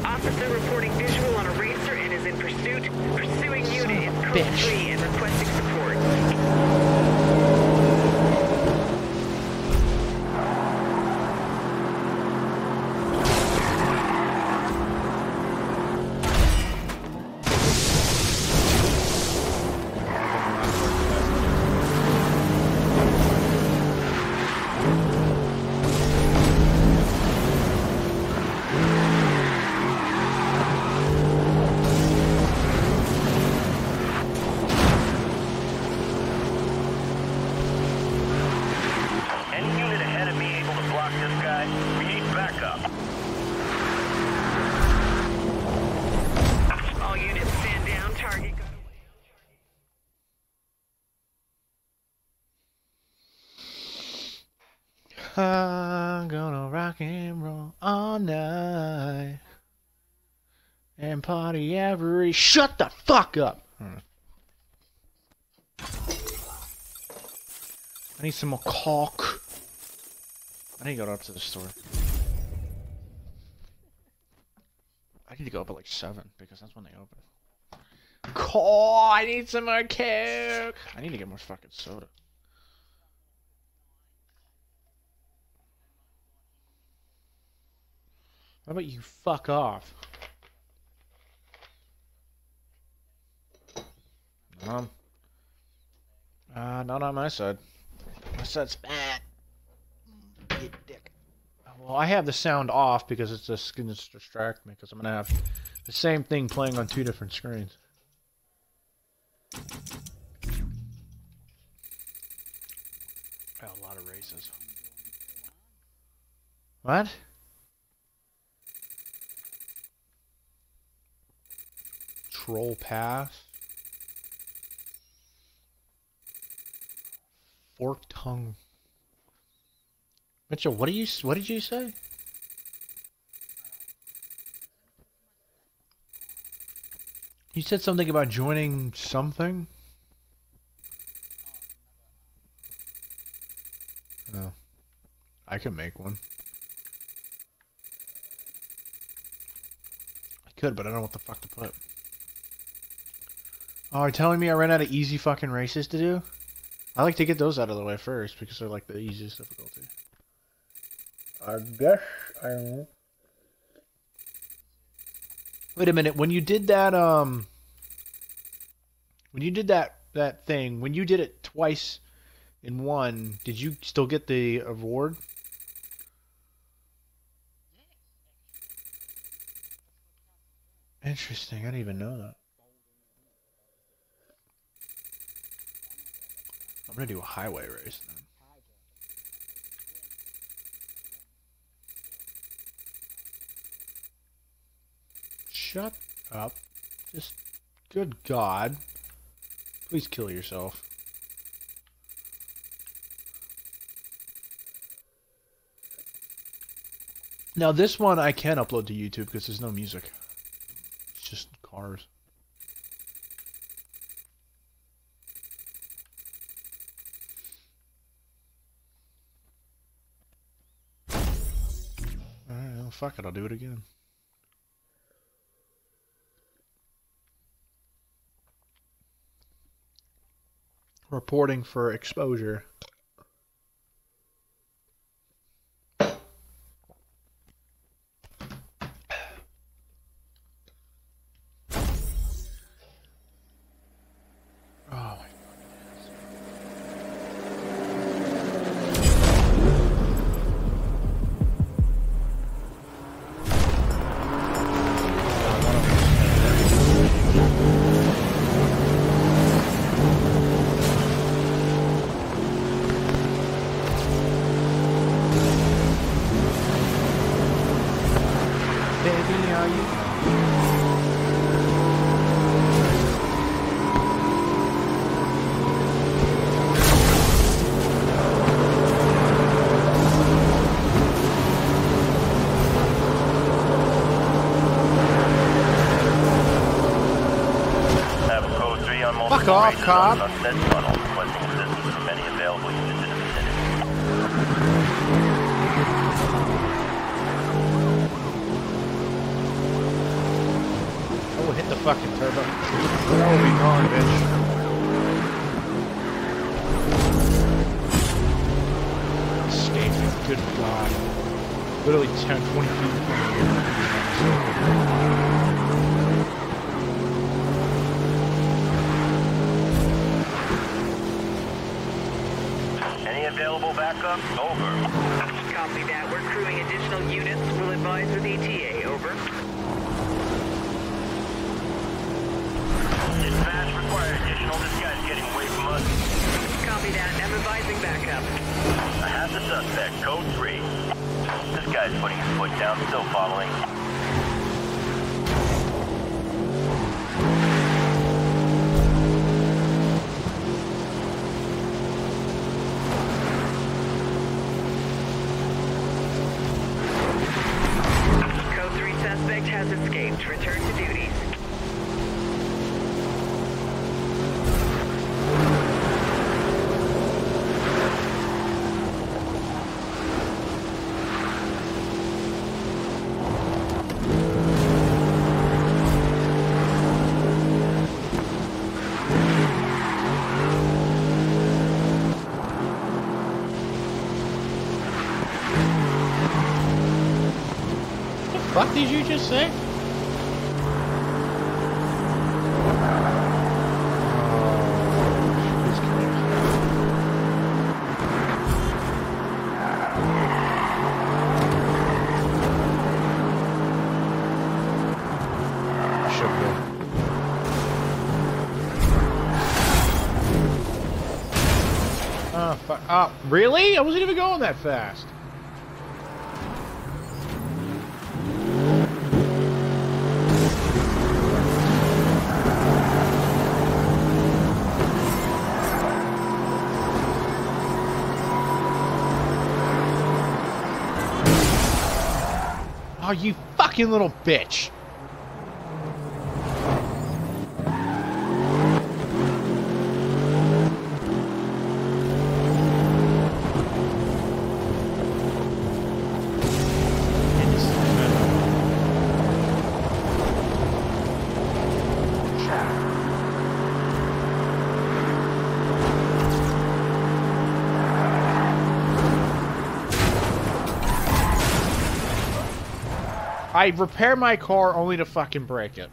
Officer reporting visual on a racer and is in pursuit. Pursuing unit is bitch. Party every. Shut the fuck up! Hmm. I need some more caulk. I need to go up to the store. I need to go up at like 7 because that's when they open. Coal! I need some more coke! I need to get more fucking soda. How about you fuck off? Um, uh, not on my side. My side's bad. You dick. Well, I have the sound off because it's just going to distract me because I'm going to have the same thing playing on two different screens. I have a lot of races. What? Troll Pass. Fork tongue. Mitchell, what do you what did you say? You said something about joining something? Oh. I can make one. I could, but I don't know what the fuck to put. Oh, are you telling me I ran out of easy fucking races to do? I like to get those out of the way first because they're like the easiest difficulty. I guess I don't Wait a minute, when you did that um when you did that that thing, when you did it twice in one, did you still get the award? Interesting, I didn't even know that. I'm gonna do a highway race then. Shut up. Just, good God. Please kill yourself. Now this one I can upload to YouTube because there's no music. It's just cars. Alright, well, fuck it, I'll do it again. Reporting for exposure. Cop. What did you just say? Fuck. Oh, really? I wasn't even going that fast. Fucking little bitch. I repair my car only to fucking break it.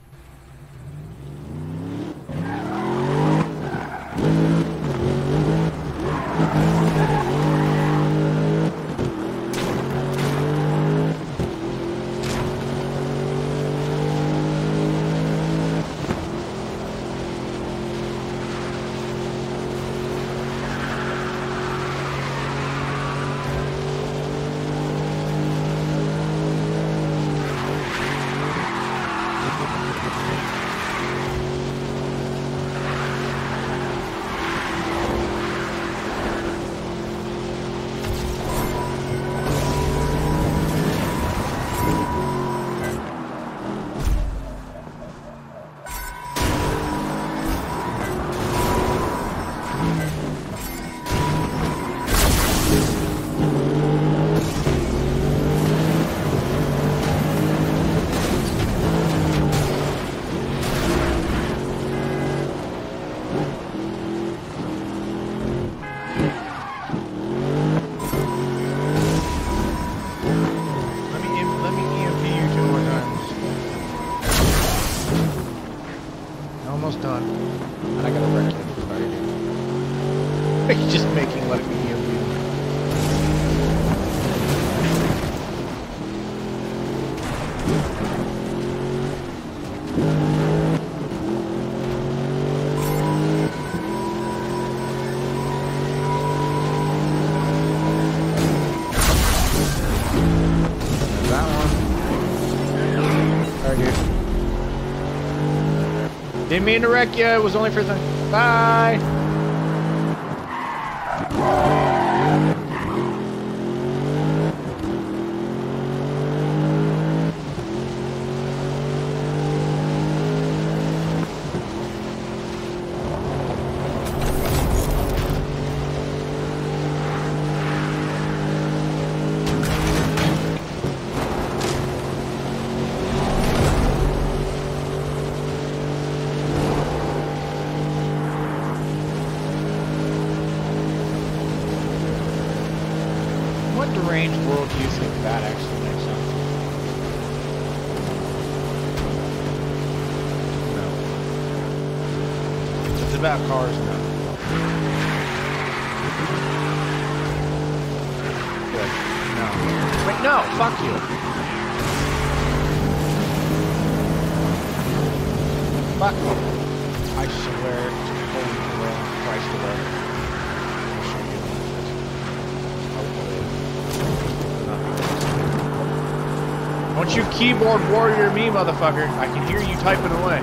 Didn't mean to wreck you. It was only for the. Bye. Keyboard warrior me, motherfucker. I can hear you typing away.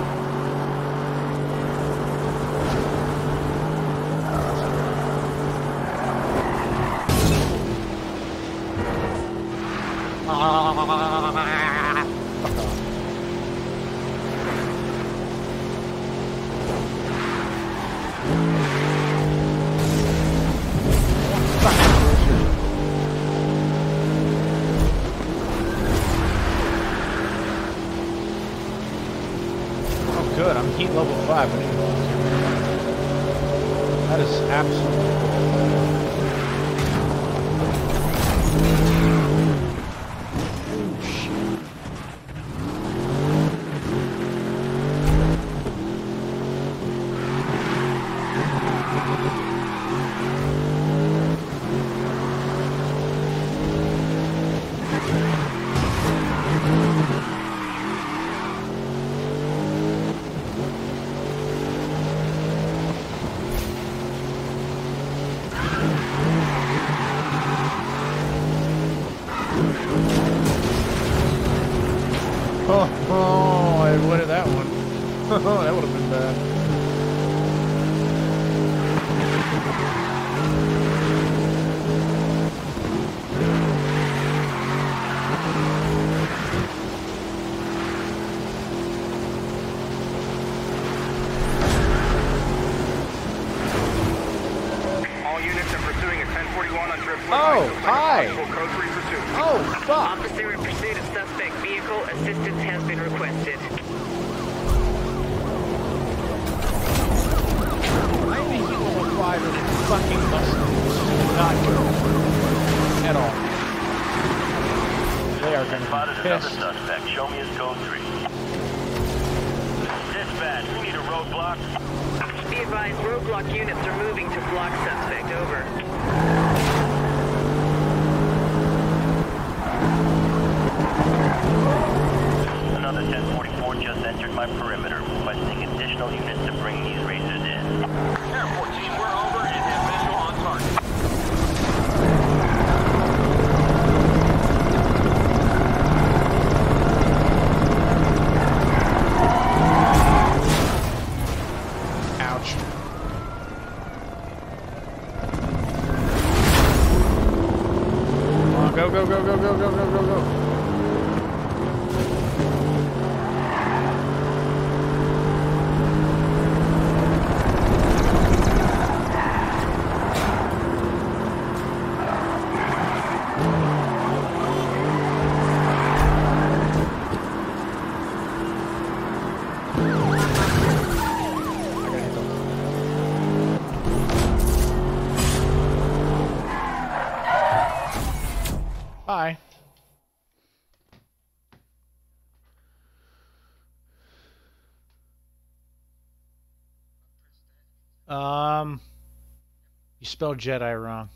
You spelled Jedi wrong.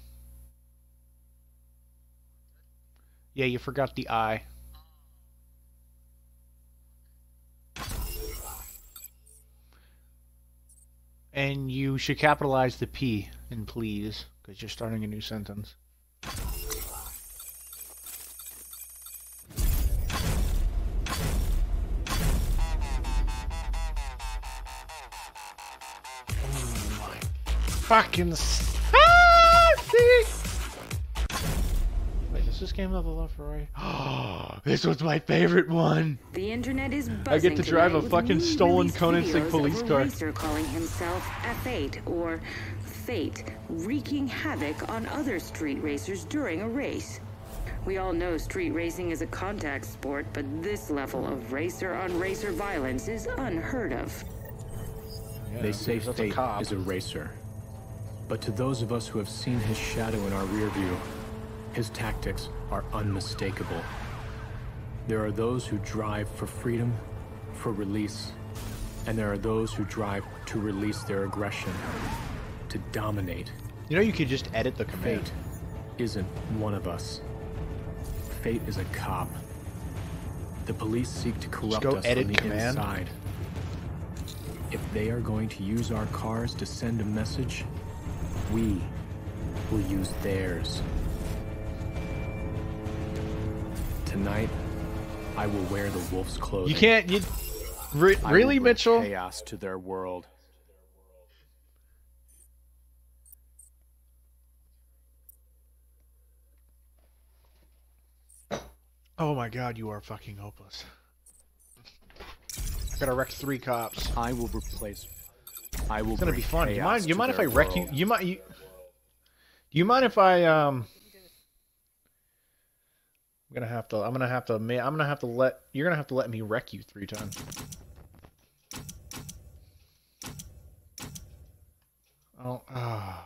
Yeah, you forgot the I. And you should capitalize the P in please, because you're starting a new sentence. Fucking s- see? Wait, does this game level up for right? Oh, this was my favorite one. The internet is buzzing I get to drive a fucking stolen released Koenigsegg police of a car. racer calling himself F8 or Fate, wreaking havoc on other street racers during a race. We all know street racing is a contact sport, but this level of racer on racer violence is unheard of. They say because that's a fate is a racer. But to those of us who have seen his shadow in our rear view, his tactics are unmistakable. There are those who drive for freedom, for release, and there are those who drive to release their aggression, to dominate. You know you could just edit the command. Fate isn't one of us. Fate is a cop. The police seek to corrupt us edit from the command. inside. If they are going to use our cars to send a message, we will use theirs. Tonight, I will wear the wolf's clothing. You can't. You re- really, Mitchell? Chaos to their world. Oh my God, you are fucking hopeless. I gotta wreck three cops. I will replace. I will. It's gonna be fun. You mind? You mind if I wreck world. you? You mind? You, do you mind if I um? I'm gonna have to. I'm gonna have to. I'm gonna have to let. You're gonna have to let me wreck you three times. Oh. Ah.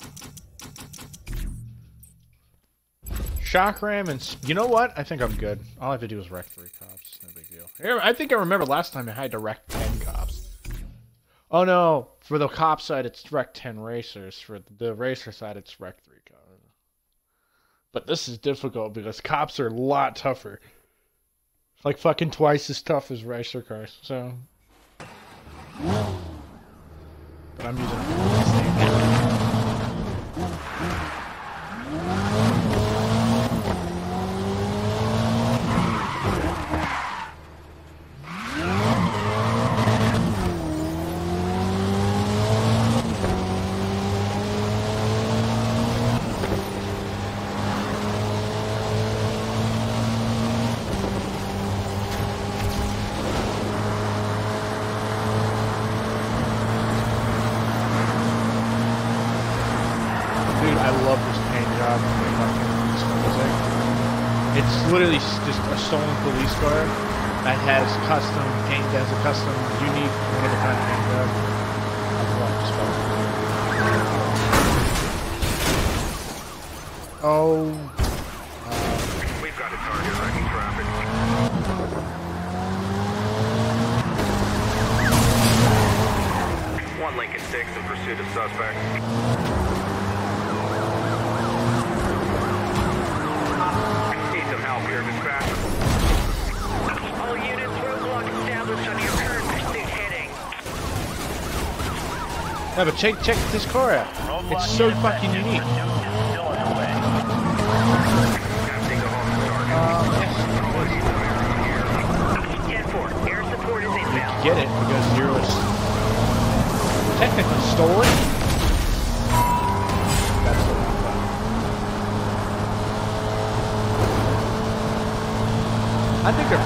Shock ram and you know what? I think I'm good. All I have to do is wreck three cops. No big deal. I think I remember last time I had to wreck ten cops. Oh no! For the cop side, it's wreck 10 racers. For the racer side, it's wreck 3 cars. But this is difficult because cops are a lot tougher. Like fucking twice as tough as racer cars, so. But I'm using. stolen police car that has custom paint that has a custom unique one of a kind handgun. Oh No, but check, check this car out. It's so fucking unique. Uh, get it because zero is technically stolen. It. I think they're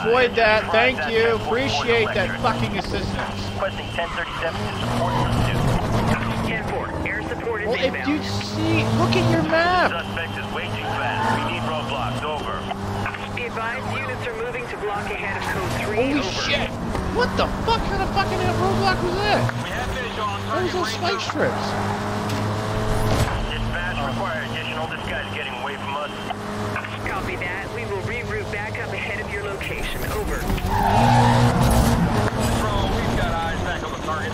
avoid that. Thank you. Appreciate that fucking assistance. Well, if you see, look at your map. Holy shit! What the fuck kind of fucking roadblock was that? We have those spike strips? Your location. Over. Control, we've got eyes back on the target.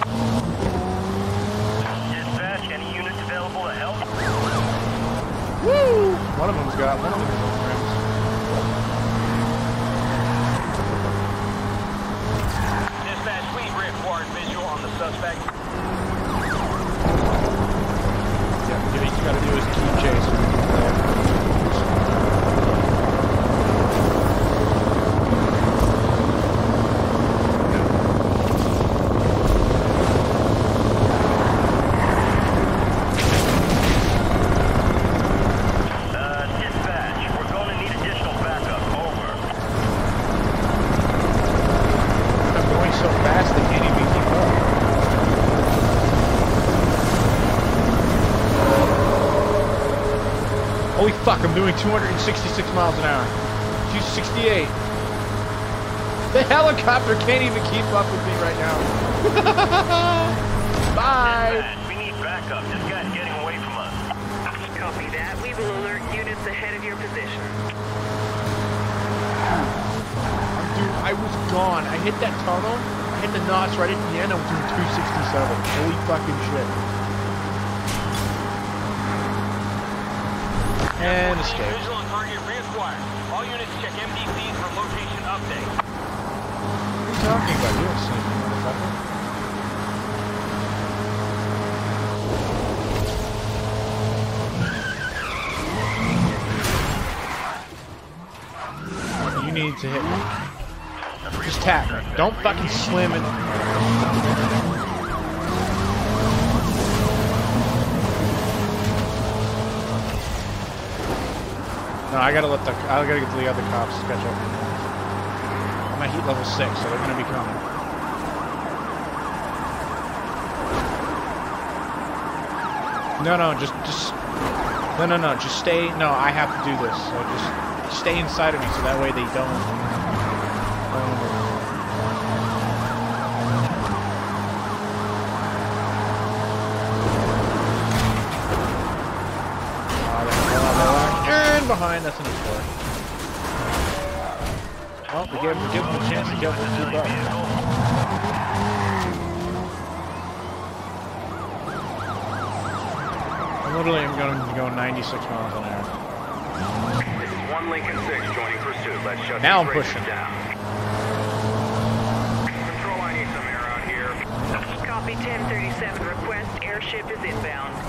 Dispatch, any units available to help? Woo! One of them's got one of them's on rims. Dispatch, we required visual on the suspect. Yeah, what you gotta do is keep chasing. Uh, dispatch, we're going to need additional backup. Over. I'm going so fast they can't even keep up. Holy fuck, I'm doing 266 miles an hour. 268. The helicopter can't even keep up with me right now. Bye. Dispatch, we need backup. This guy's getting away from us. Copy that. We will alert units ahead of your position. Dude, I was gone. I hit that tunnel. I hit the notch right at the end. I was doing 267. Holy fucking shit. And escape. Visual on target reacquired. All units check MDCs for location update. What are you talking about? You don't see me, motherfucker. You need to hit me. Just tap me. Don't fucking slam it. No, I gotta let the I gotta get the other cops to catch up. I'm at heat level six, so they're gonna be coming. No, no, just, just, no, no, no, just stay. No, I have to do this. So just stay inside of me, so that way they don't. And behind, that's an. Well, we gave him, give him a chance to get for two bucks. I literally am going to go 96 miles an hour. This is one Lincoln 6 joining pursuit. Let's shut Now these I'm pushing. down. Control, I need some air out here. Copy 1037. Request airship is inbound.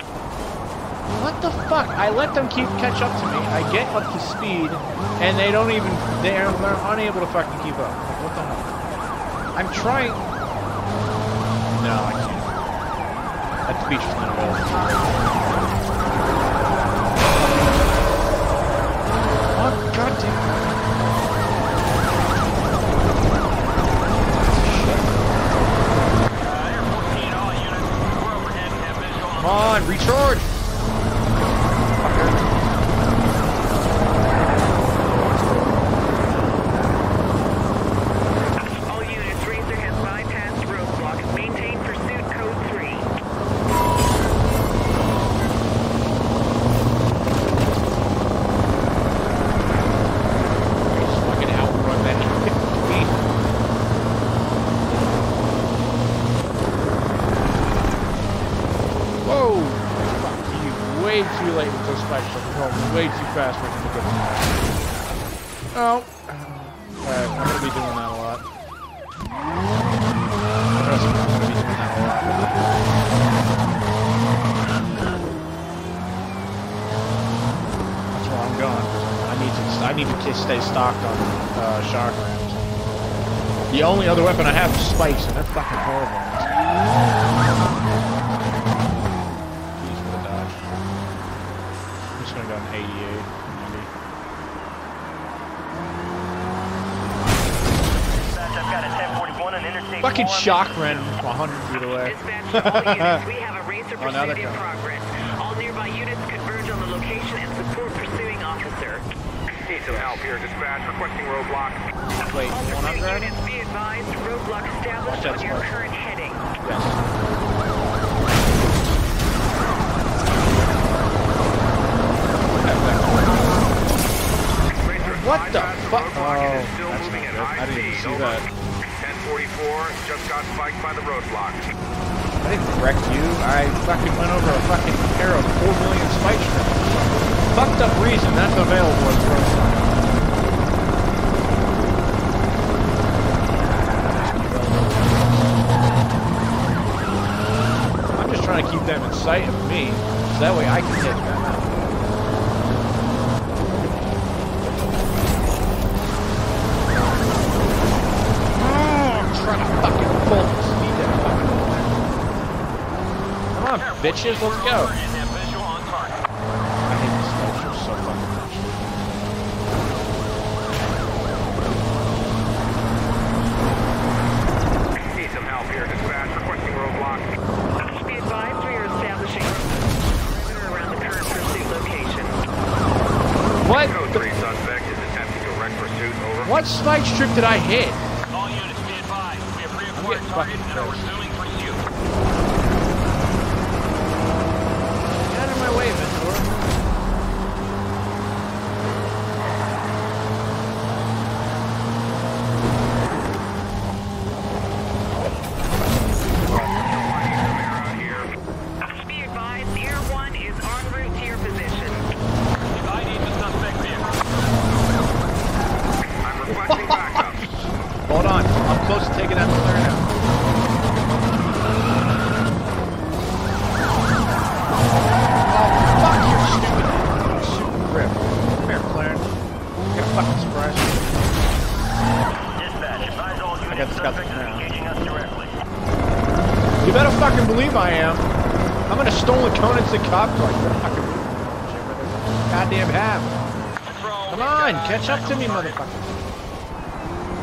What the fuck? I let them keep catch up to me. I get up to speed, and they don't even. They're, they're unable to fucking keep up. Like, what the hell? I'm trying. No, I can't. That speech is not available. Oh, goddamn. Air 14, all units. We're overhead and have visual on Come on, recharge! Fucking 4. Shock Ram 100 feet away. Dispatch to all units. We have a Racer Oh, now they're coming. progress. All nearby units converge on the location and support pursuing officer. Need some help here, dispatch. Requesting roadblock. Wait, All the one I'm pursuit driving? units be advised, roadblock established on your Sparks. current heading. Yes. What the fuck? roadblock and is Oh, that's not good. I didn't even see that. 1044 just got spiked by the roadblock. I didn't wreck you. I fucking went over a fucking pair of four million spike strips. Fucked up reason that's available as roadblock. I'm just trying to keep them in sight of me, so that way I can hit them. Attempting to wreck pursuit. Over. what spike strip did I hit? Catch up to me, motherfucker.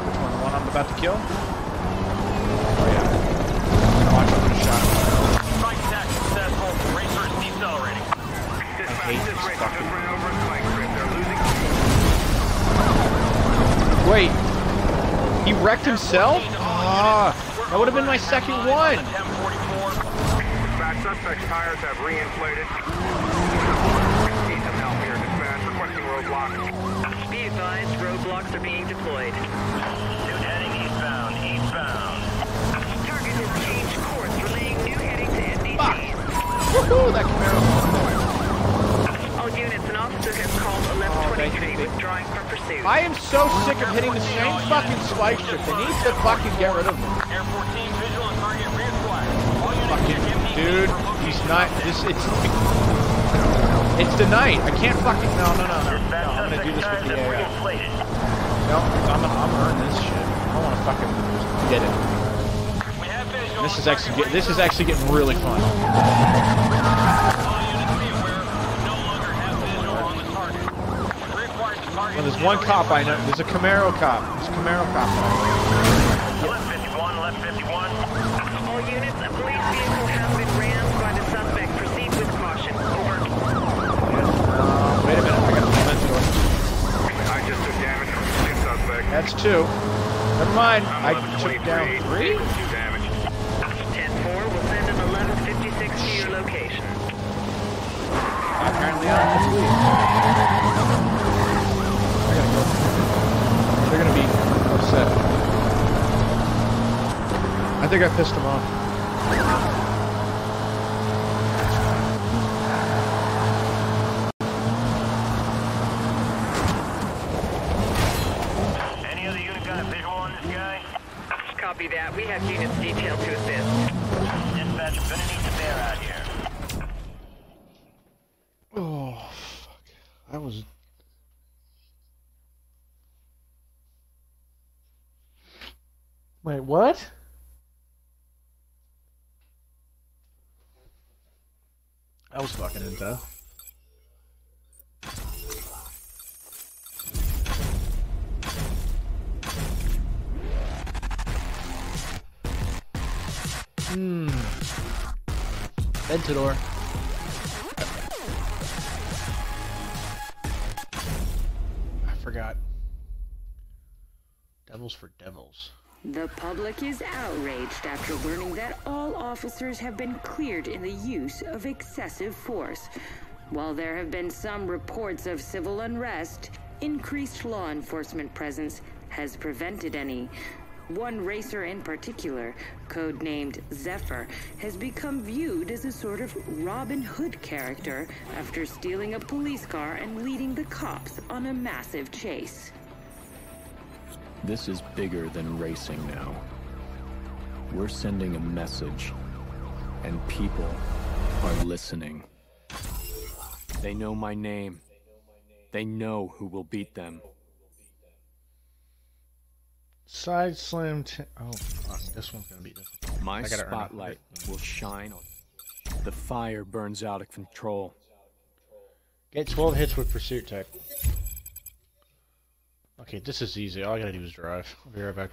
Which one? The one I'm about to kill? Oh yeah. Watch out for the shot. Strike attack successful. Racers decelerating. Dispatch, hate this this racer fucking- just ran over a spike strip. They're losing. Wait. He wrecked himself? Ah, that would have been my second one. 1044. Dispatch, suspect's tires have re-inflated. I am so sick of hitting the same fucking spike strip. They need to fucking get rid of me. Air 14 visual on target reacquired. All Fucking dude, he's not. This it's. It's the night. I can't fucking. No, no, no, no. no I'm gonna do this with the AI. No, I'm gonna, I'm gonna earn this shit. I want to fucking get it. We have visual This is actually get, this is actually getting really fun. All units be aware, we no longer have visual on the target. Reacquired the target. Well, there's one cop I know. There's a Camaro cop. There's a Camaro cop. Left 51, left 51. All units, a police vehicle has been rammed by the suspect. Proceed with caution. Over. Uh, wait a minute. I got a mentor. I just took damage from the suspect. That's two. Never mind. I'm took down three. Two damage. 10-4 will send an 1156 to your location. Apparently, I have to think I pissed them off. Is outraged after learning that all officers have been cleared in the use of excessive force. While there have been some reports of civil unrest, increased law enforcement presence has prevented any. One racer in particular, codenamed Zephyr, has become viewed as a sort of Robin Hood character after stealing a police car and leading the cops on a massive chase. This is bigger than racing now. We're sending a message, and people are listening. They know my name. They know who will beat them. Side slam. T- oh, fuck. This one's gonna be difficult. My I gotta earn it. spotlight will shine on. The fire burns out of control. Get 12 hits with pursuit tech. Okay, this is easy. All I gotta do is drive. I'll be right back.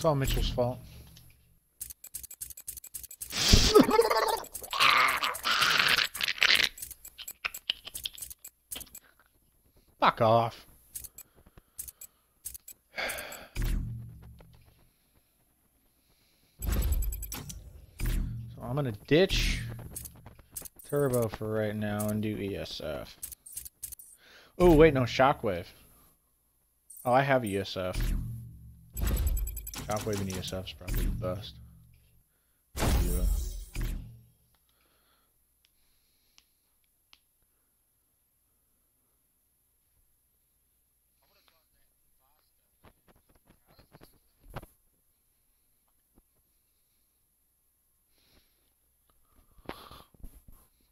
It's all Mitchell's fault. Fuck off. So I'm gonna ditch Turbo for right now and do ESF. Oh wait, no, Shockwave. Oh, I have ESF. And ESF is probably the best.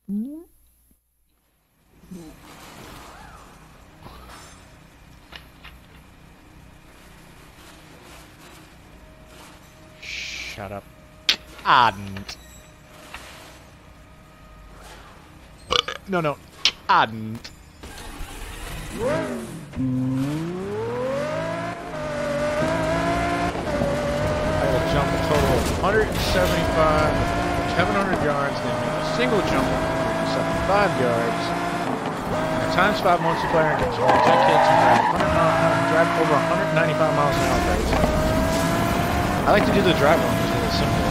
Yeah. Shut up. No, no. Ardent. I will jump a total of 175, 700 yards, then make a single jump of 175 yards. And times 5 multiplier and gets all 10 kids and drive, 100, uh, drive over 195 miles an hour. I like to do the drive one because it's the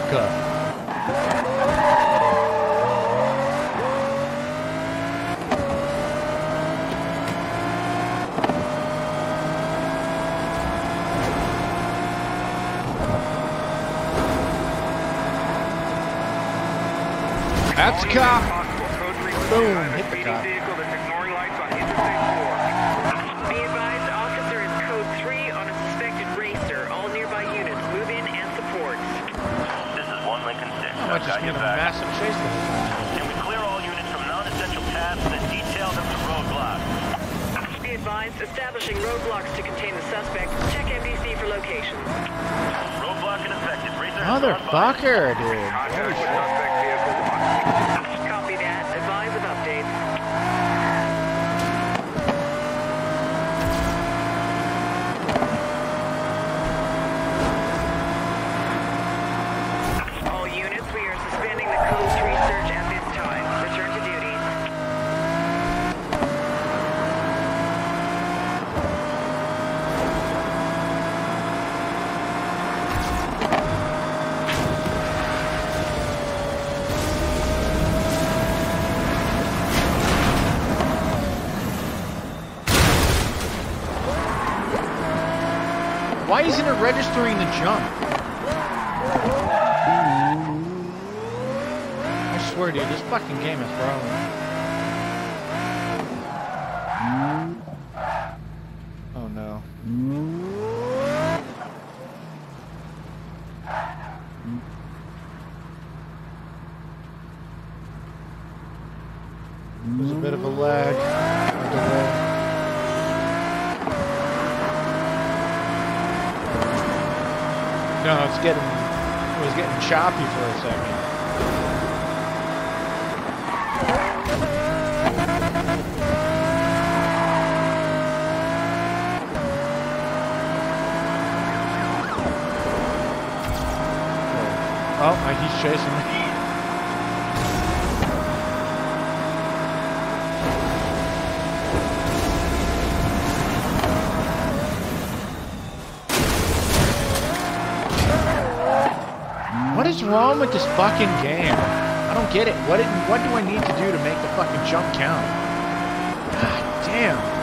placa. Motherfucker, dude. Contact Holy with shit. suspect vehicle 1. Copy that. Advise of updates. Why isn't it registering the jump? I swear, dude, this fucking game is broken. Oh no. There's a bit of a lag. a delay. No, it's getting it was getting choppy for a second. Oh, uh, he's chasing me. Is with this fucking game? I don't get it. What it, what do I need to do to make the fucking jump count? God damn.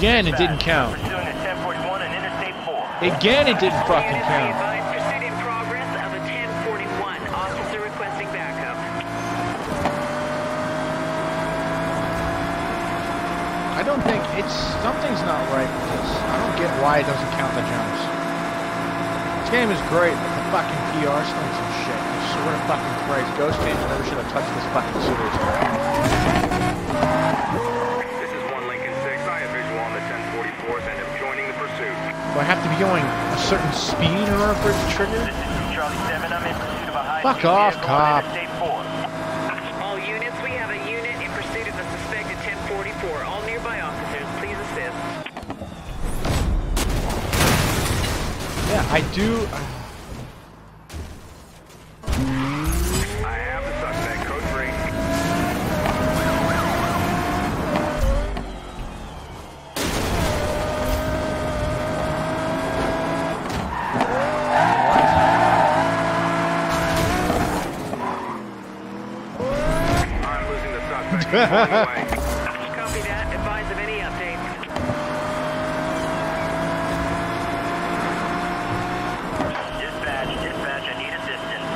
Again, it didn't count. Pursuing at 1041 and Interstate 4. Again, it didn't fucking count. advised, pursuit in progress of a 1041. Officer requesting backup. I don't think it's something's not right with this. I don't get why it doesn't count the jumps. This game is great, but the fucking PR stinks and shit. I swear to fucking Christ, Ghost Games never should have touched this fucking series. Do I have to be going a certain speed in order for it to trigger? This is Charlie 7. I'm in pursuit of a high Fuck off, cop. All units, we have a unit in pursuit of the suspect at 1044. All nearby officers, please assist. Yeah, I do. The suspect. He's pulling away. Copy that. Advise of any updates. Dispatch, dispatch, I need assistance.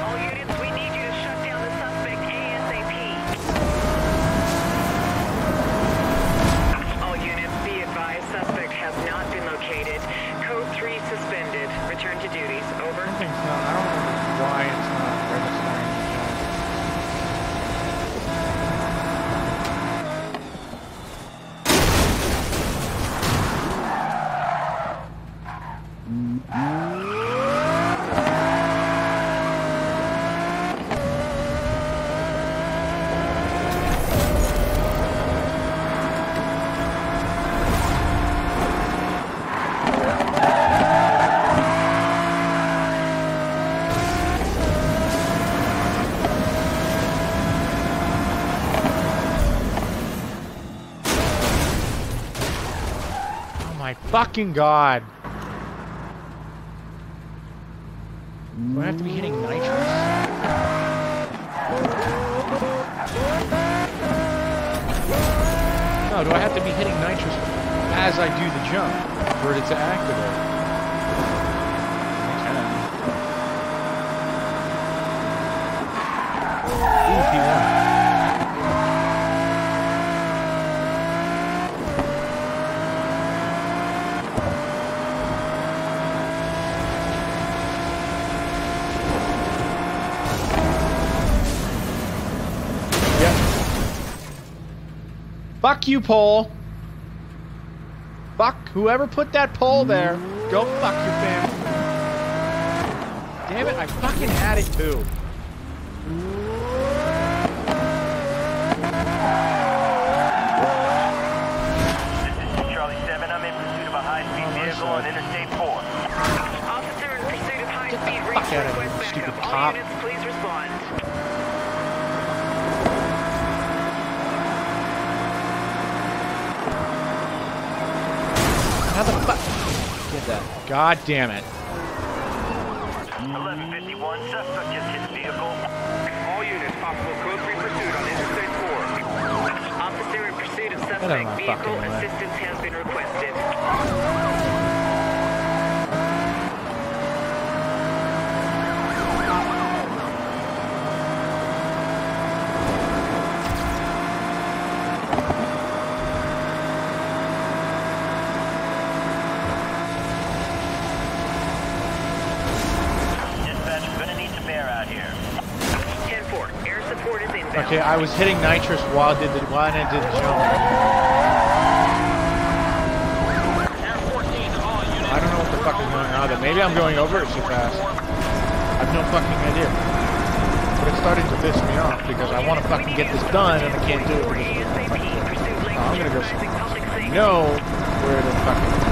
All units, we need you to shut down the suspect ASAP. All units, be advised, suspect has not been located. Code 3 suspended. Return to duties. Over. Something's not. I don't know why it's not registering. the jump. Oh my fucking god. Do I have to be hitting nitrous? No, do I have to be hitting nitrous as I do the jump for it to activate? I can. Ooh, P1. Yep. Fuck you, pole. Fuck whoever put that pole there. Go fuck your family. Damn it, I fucking had it too. This is Charlie 7. I'm in pursuit of a high-speed oh, vehicle on Interstate 4. Officer in pursuit of high-speed Fuck racer outta here, request stupid backup. All units, please respond. How the fuck? Get that. God damn it. 1151, suspect just hit vehicle. All units, possible code 3 pursuit on Interstate 4. Officer in pursuit of suspect vehicle. fucking way. Assistance has been requested. Dispatch, we're gonna need some air out here. 10-4, air support is inbound. Okay, I was hitting nitrous while I did the while I did the jump. I don't know what the fuck is going on. There. Maybe I'm going over it too fast. I have no fucking idea. But it's starting to piss me off because I want to fucking get this done and I can't do it. Because Oh, I'm gonna go I know where the fucking.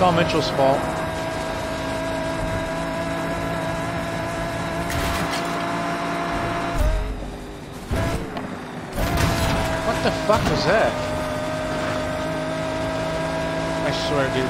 It's all Mitchell's fault. What the fuck was that? I swear, dude,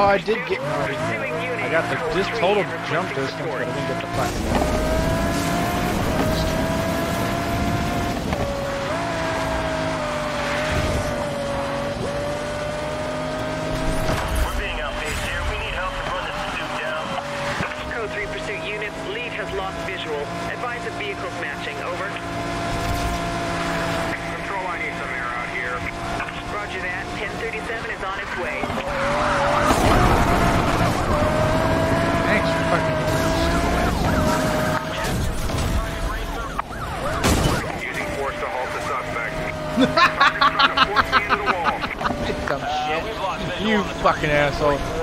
Oh, I did get. I got the just total jump distance, but I didn't get the platform. そう。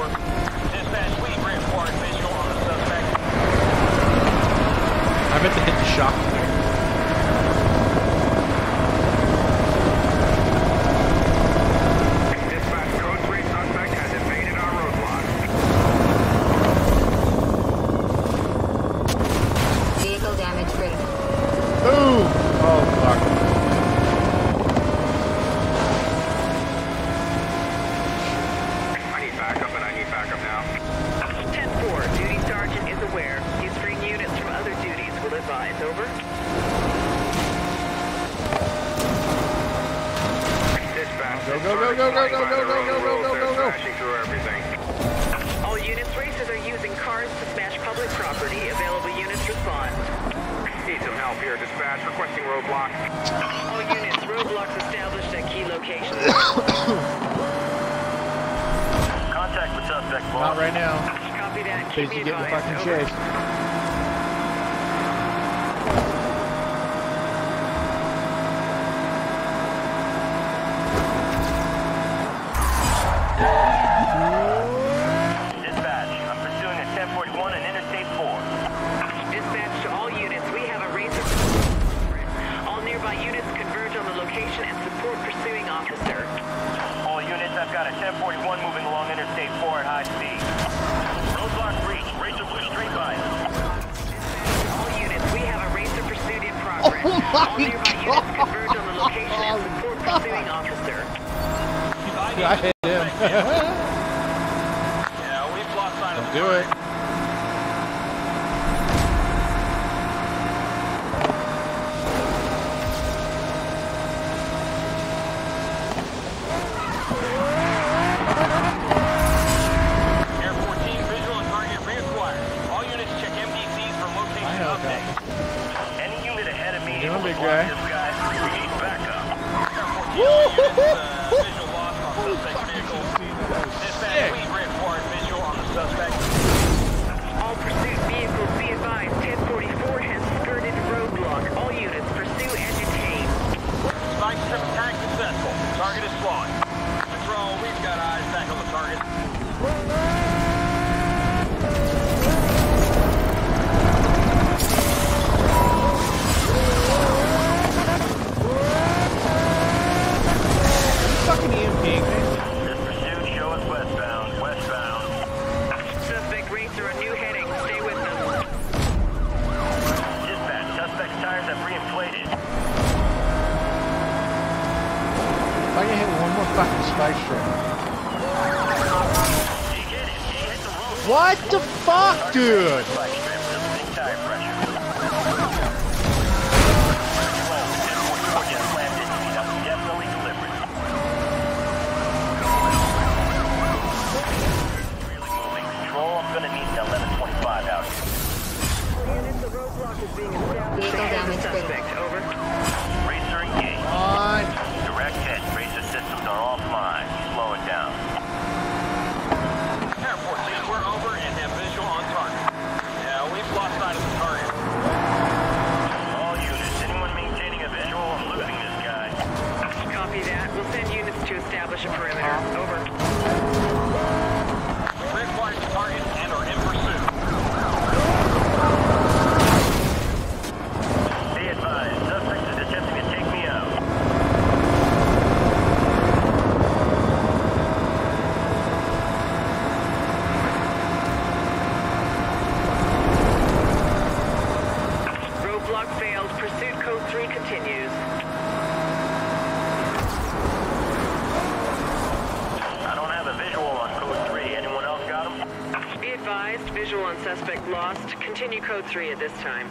Time.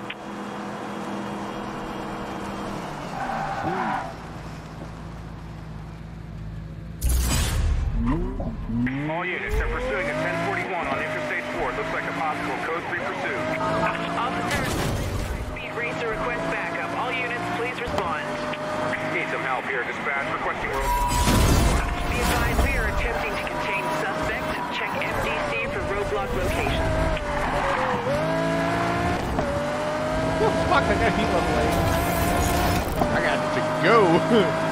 All units are pursuing a 1041 on Interstate 4. Looks like a possible code 3 pursuit. Officer, speed racer request backup. All units, please respond. Need some help here. Dispatch requesting road. Be advised we are attempting to contain suspect. Check MDC for roadblock location. Oh, fuck, I got heat level eight. I got to go.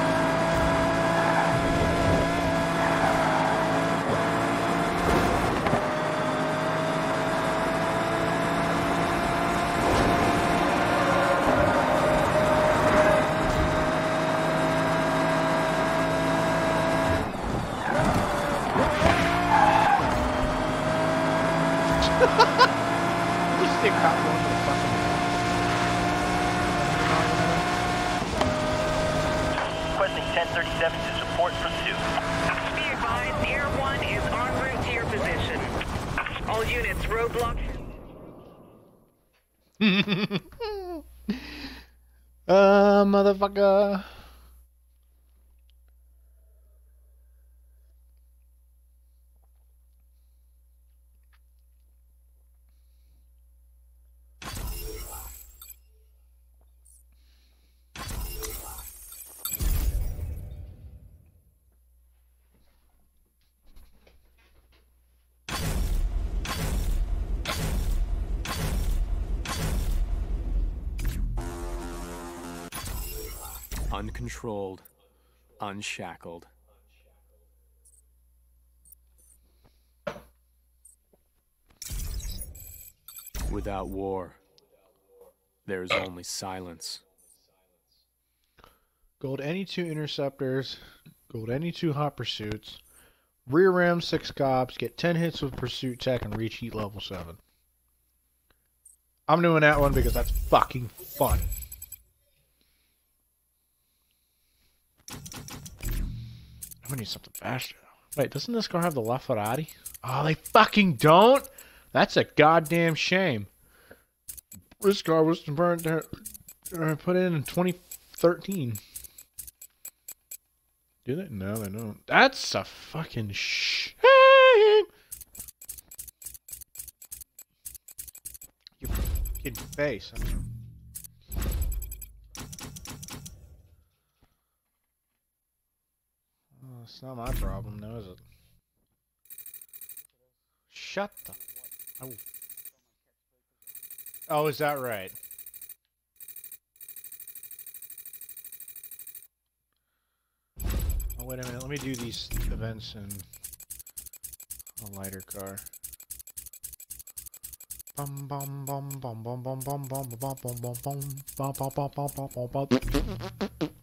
Just stick cop going to the fucking. Requesting 1037 to support pursuit. Be advised, Air 1 is en route to your position. All units, roadblock. Uh, motherfucker. Uncontrolled, unshackled. Without war, there is only silence. Gold any two interceptors, gold any two hot pursuits, rear ram six cops, get 10 hits with pursuit tech, and reach heat level 7. I'm doing that one because that's fucking fun. Gonna need something faster. Wait, doesn't this car have the LaFerrari? Oh, they fucking don't? That's a goddamn shame. This car was burned there, uh, put in in 2013. Do they? No, they don't. That's a fucking shame. Your fucking face. It's not my problem, though, is it? Shut the. Oh. Oh, is that right? Oh, wait a minute. Let me do these events in a lighter car. Bum bum bum bum bum bum bum bum bum bum bum bum bum bum bum bum bum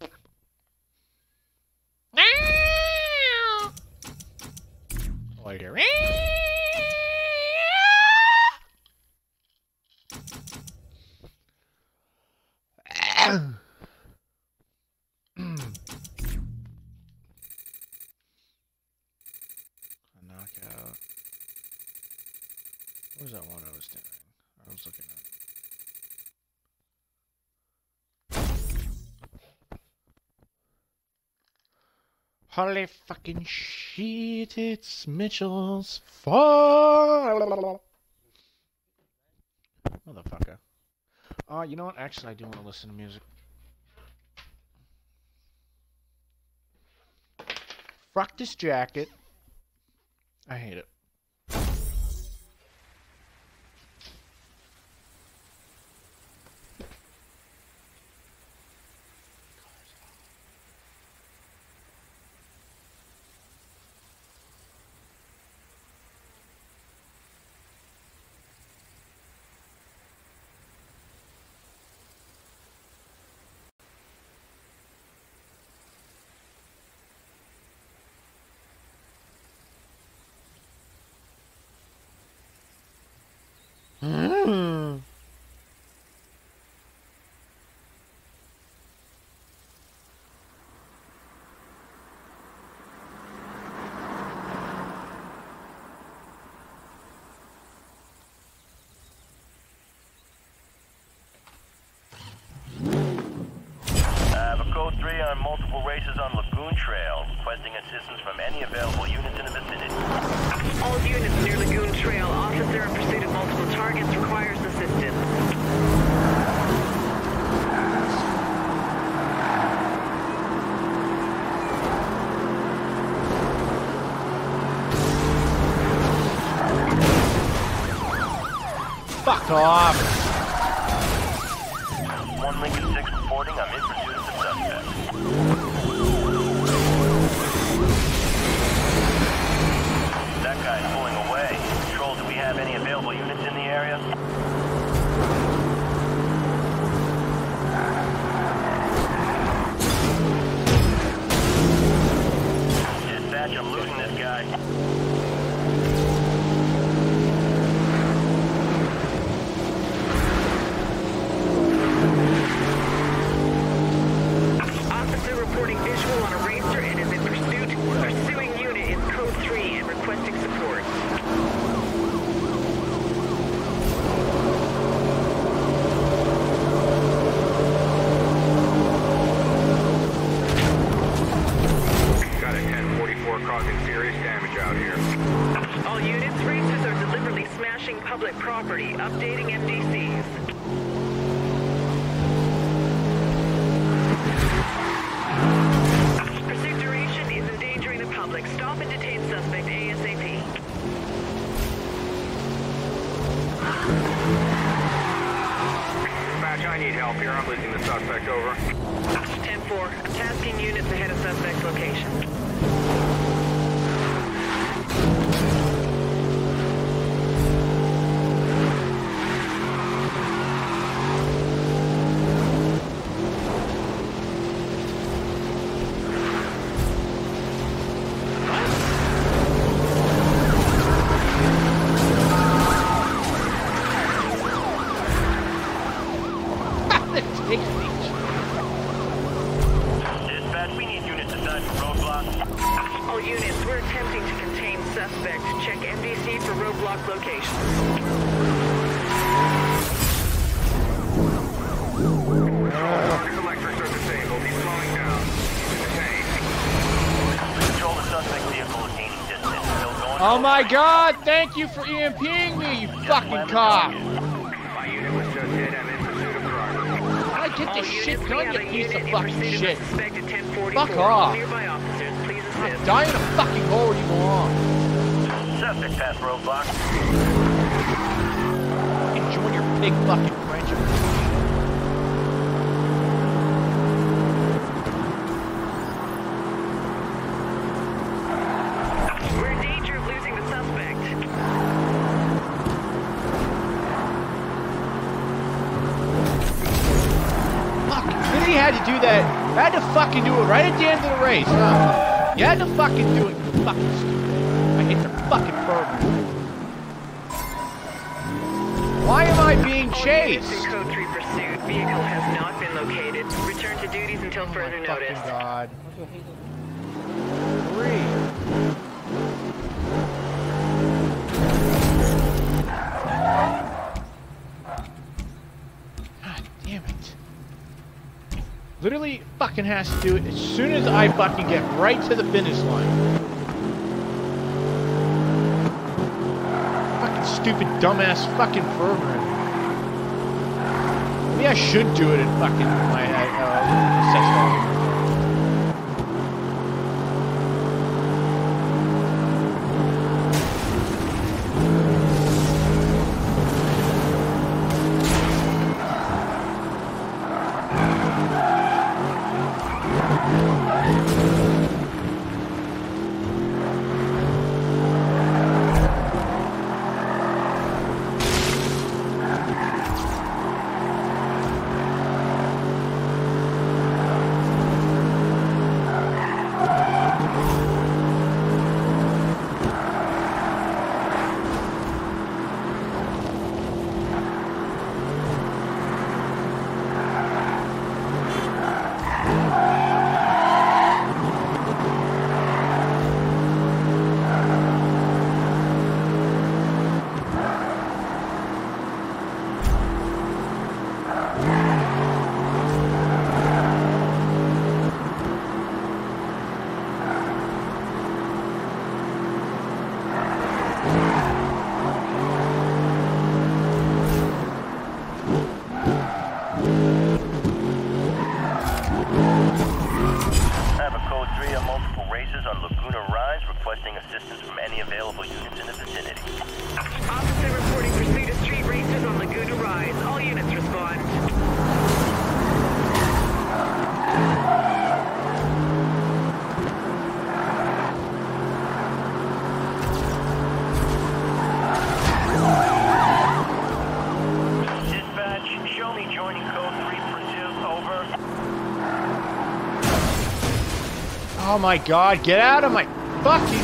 Holy fucking shit, it's Mitchell's fault. Motherfucker. Oh, you know what? Actually, I do want to listen to music. Fuck this jacket. I hate it. Mm. 3 are in multiple races on Lagoon Trail, requesting assistance from any available units in the vicinity. All units near Lagoon Trail, officer in pursuit of multiple targets requires assistance. Fuck off! Reporting visual my god, thank you for EMPing me, you fucking cop! I'm. I get this shit done, you piece of in fucking shit. of a suspect at 1044. Fuck off. Die in a fucking hole you belong. Suspect past roadblock. Enjoy your big fucking friendship. Right at the end of the race, huh? You had to fucking do it, you fucking stupid. I hate the fucking program. Why am I being chased? code 3 pursuit. Vehicle has not been located. Return to duties until further Oh Fucking notice. God. Literally fucking has to do it as soon as I fucking get right to the finish line. Fucking stupid dumbass fucking program. Maybe I should do it in fucking my uh, Cessna. my god, get out of my fucking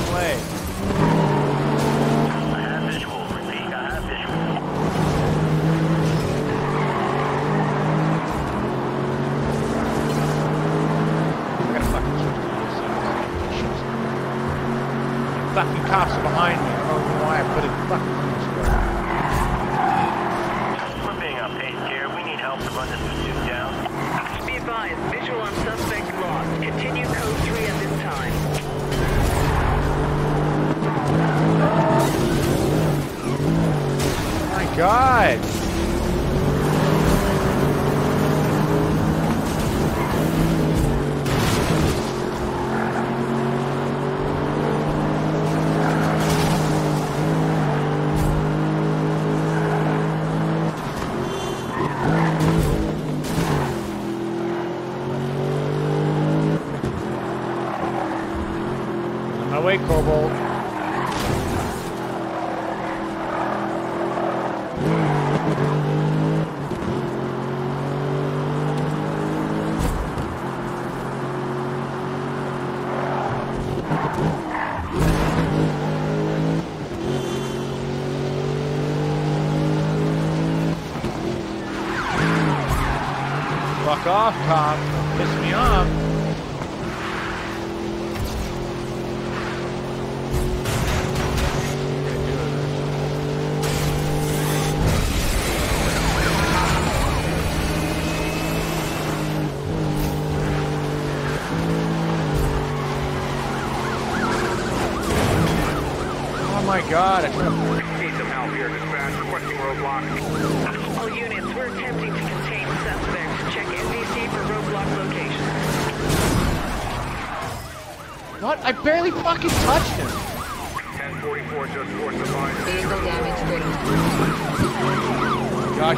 Straftat.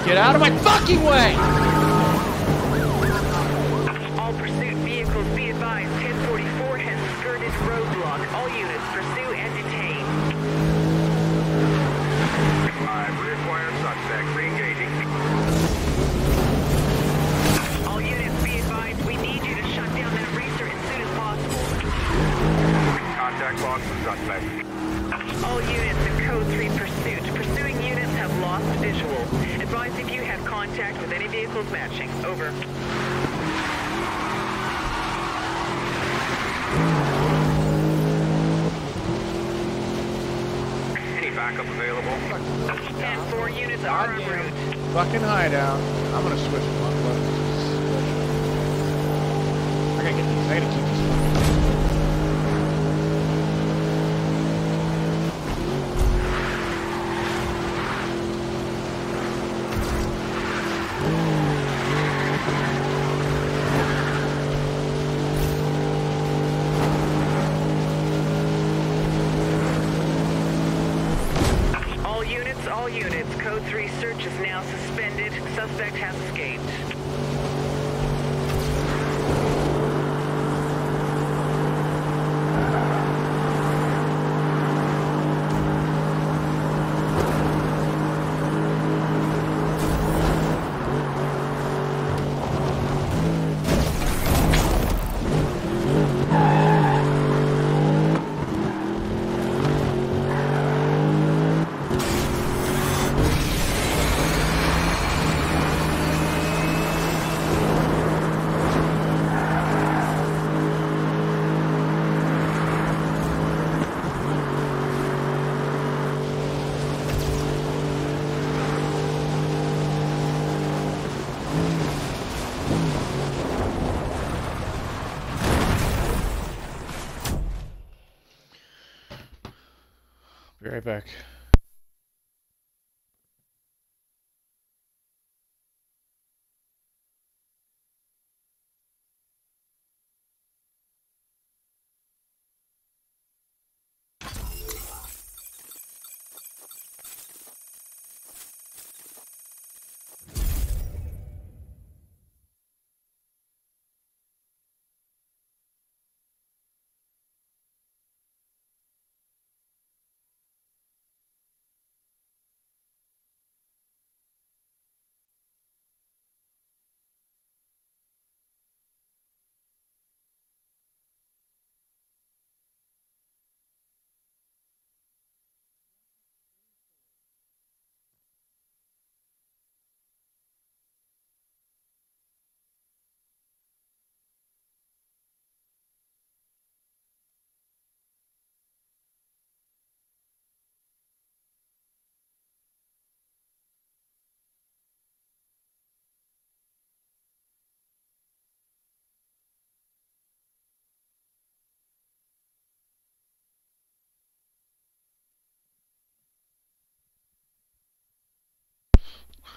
Get out of my fucking way!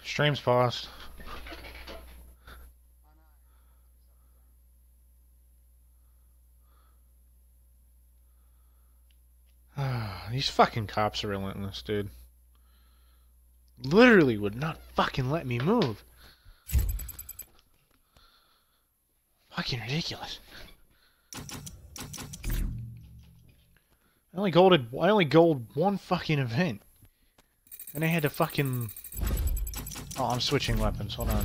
Stream's paused. These fucking cops are relentless, dude. Literally would not fucking let me move. Fucking ridiculous. I only golded I only gold one fucking event. And I had to fucking Oh, I'm switching weapons. Hold on.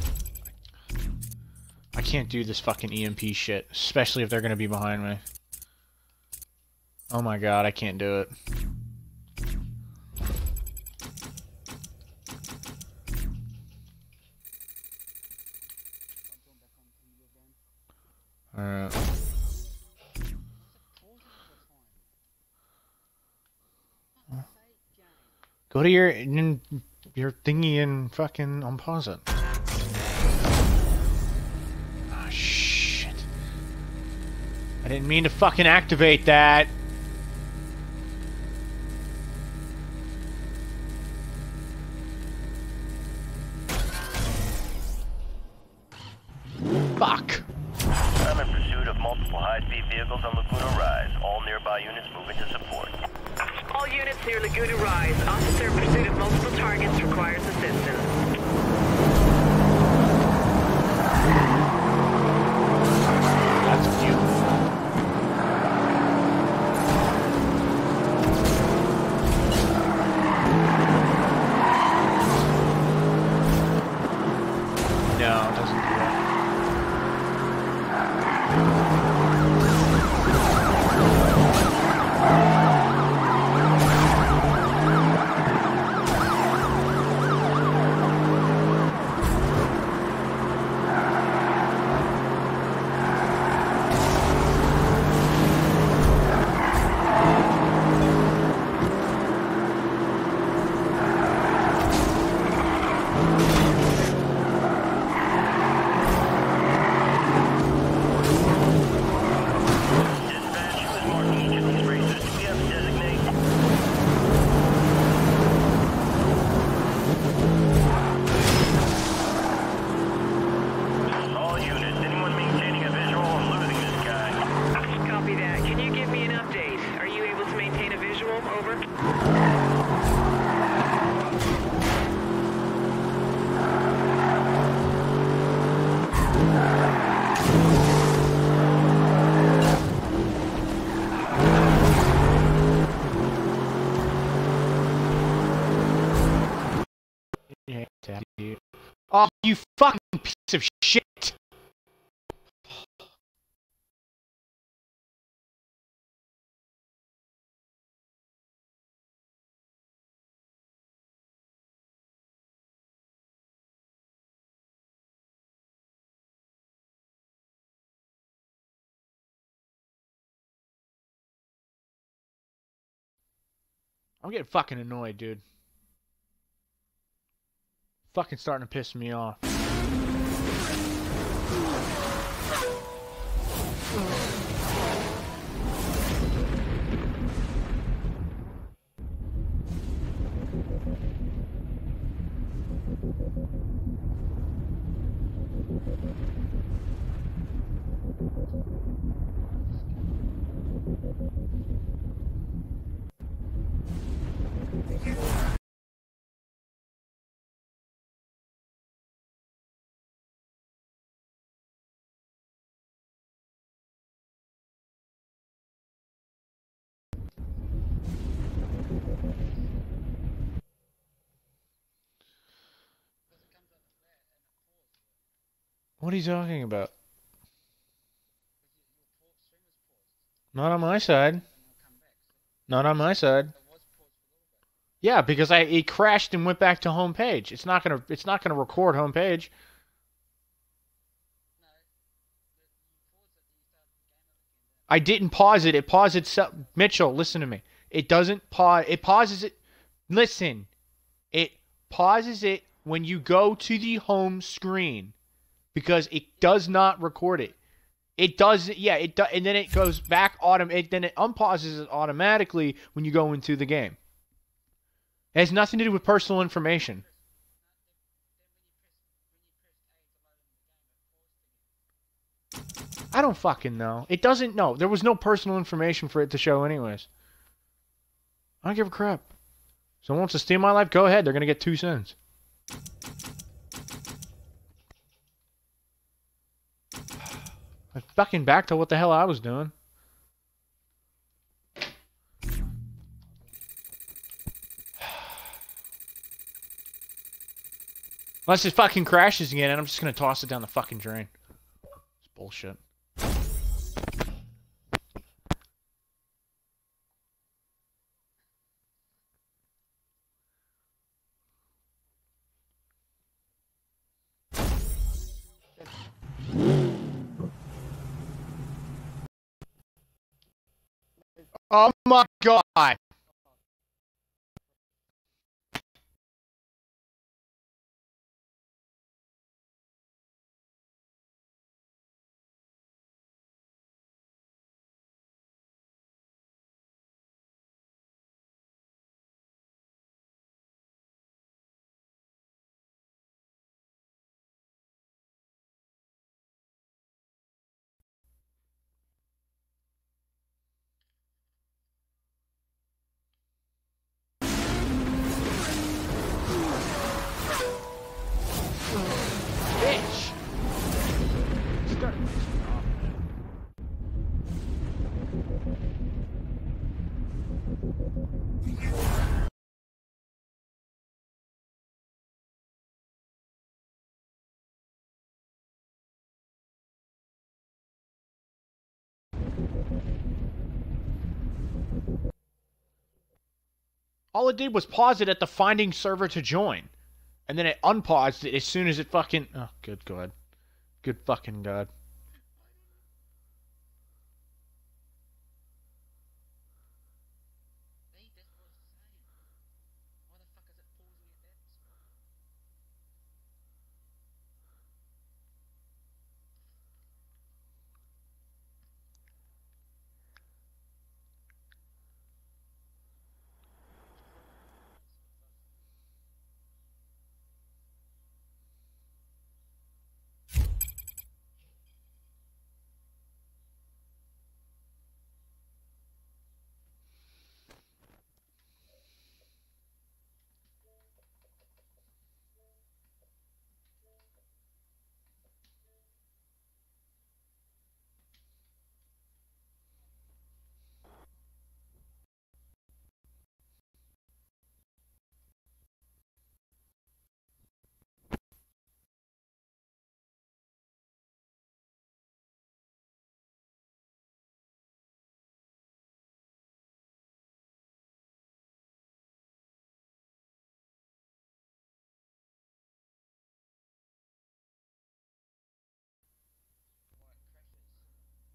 I can't do this fucking EMP shit, especially if they're gonna be behind me. Oh my god, I can't do it. Alright. Go to your your thingy and fucking unpause it. Ah, shit. I didn't mean to fucking activate that. Oh, you fucking piece of shit! I'm getting fucking annoyed, dude. Fucking starting to piss me off. What are you talking about? Not on my side. Not on my side. Yeah, because I it crashed and went back to home page. It's not gonna it's not gonna record home page. I didn't pause it. It paused itself. Uh, Mitchell, listen to me. It doesn't pause. It pauses it. Listen. It pauses it when you go to the home screen because it does not record it. It does, yeah. It do, and then it goes back autom. It, then it unpauses it automatically when you go into the game. It has nothing to do with personal information. I don't fucking know. It doesn't know. There was no personal information for it to show, anyways. I don't give a crap. Someone wants to steal my life? Go ahead. They're gonna get two cents. Fucking back to what the hell I was doing. Unless it fucking crashes again, and I'm just gonna toss it down the fucking drain. It's bullshit. All it did was pause it at the finding server to join. And then it unpaused it as soon as it fucking. Oh, good God. Good fucking God.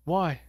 Why?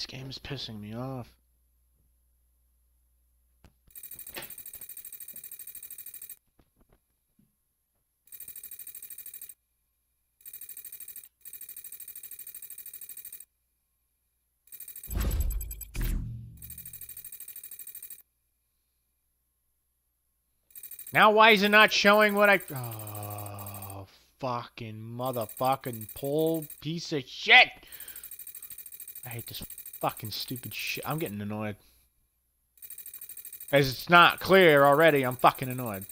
This game is pissing me off. Now why is it not showing what I... Oh, fucking motherfucking pole piece of shit! I hate this Fucking stupid shit. I'm getting annoyed. As it's not clear already, I'm fucking annoyed.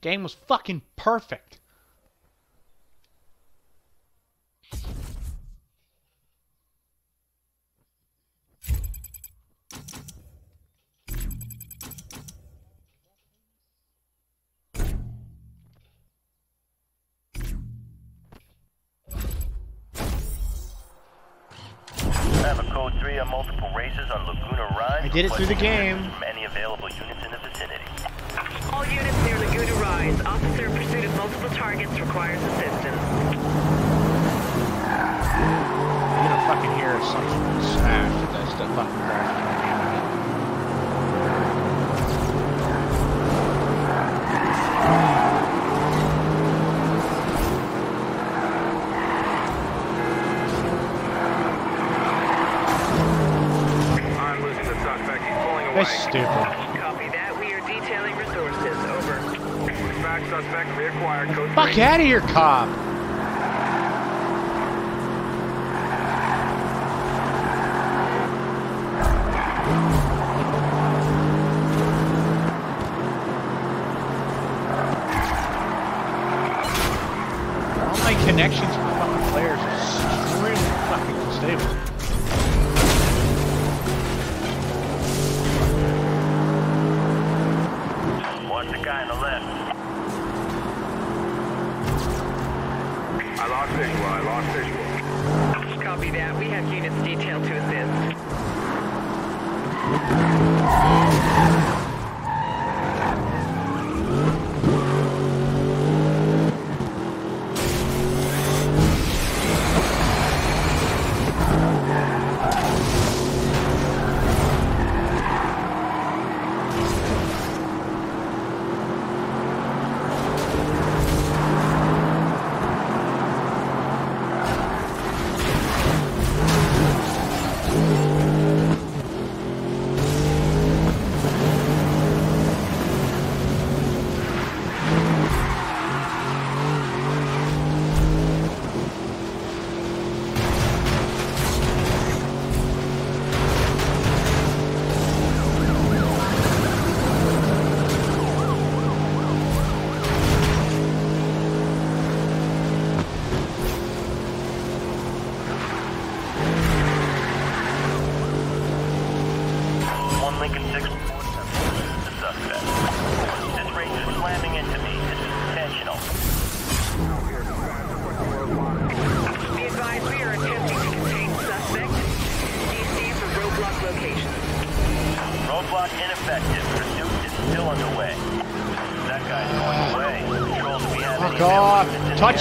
Game was fucking perfect. did it through the game.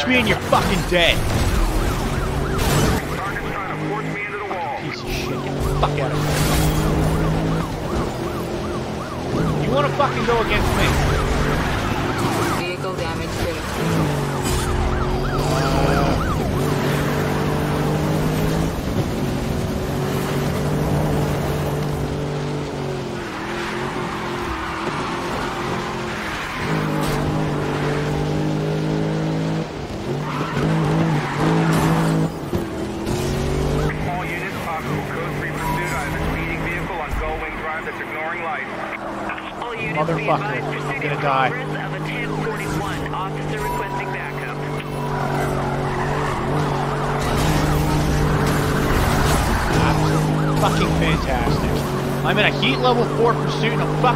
me and you're fucking dead.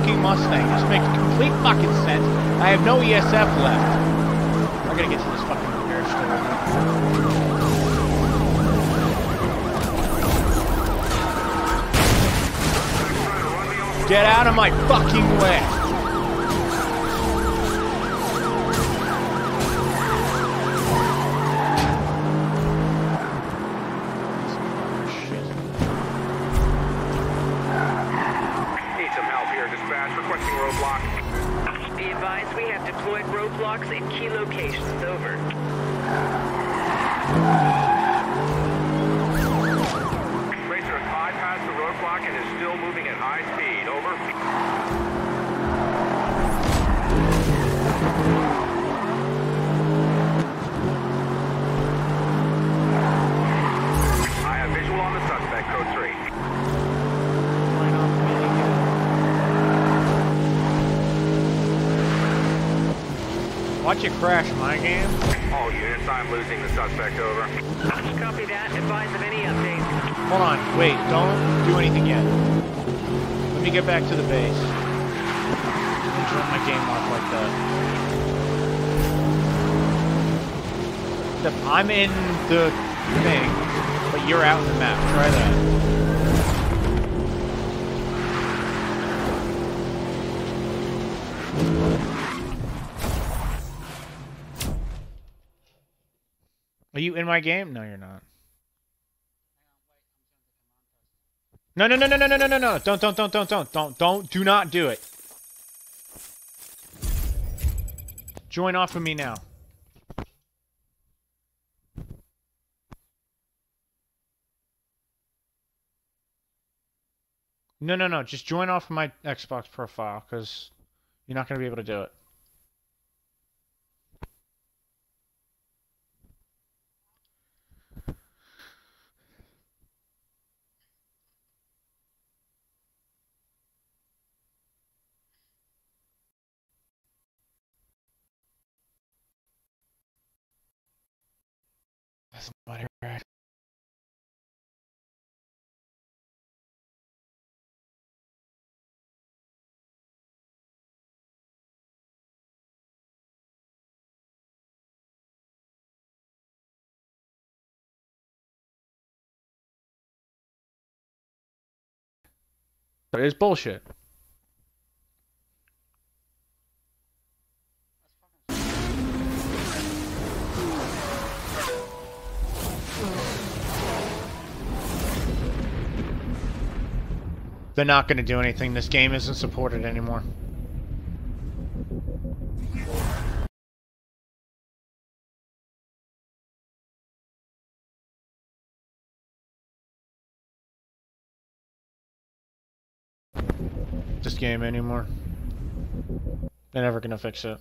fucking Mustang. This makes complete fucking sense. I have no ESF left. I gotta get to this fucking repair store. Get out of my fucking way! Watch it crash my game. Oh, All units, I'm losing the suspect, over. Copy that. Advise of any updates. Hold on, wait, don't do anything yet. Let me get back to the base. Don't turn my game off like that. The- I'm in the thing, but you're out in the map. Try that. In my game? No, you're not. No, no, no, no, no, no, no, no, no. Don't, don't, don't, don't, don't, don't, don't, do not do it. Join off of me now. No, no, no. Just join off of my Xbox profile because you're not going to be able to do it. But it's bullshit. They're not going to do anything. This game isn't supported anymore. This game anymore. They're never going to fix it.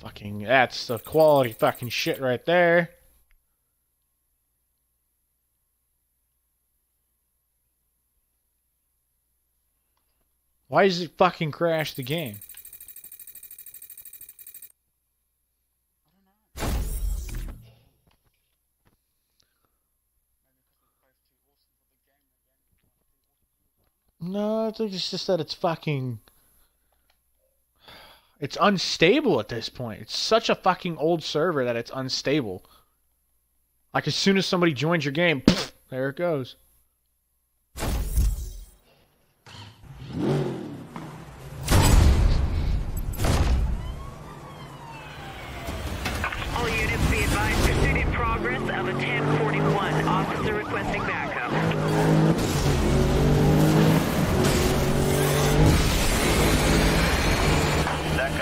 Fucking, that's the quality fucking shit right there. Why does it fucking crash the game? No, I think it's just that it's fucking. It's unstable at this point. It's such a fucking old server that it's unstable. Like as soon as somebody joins your game, pfft, there it goes.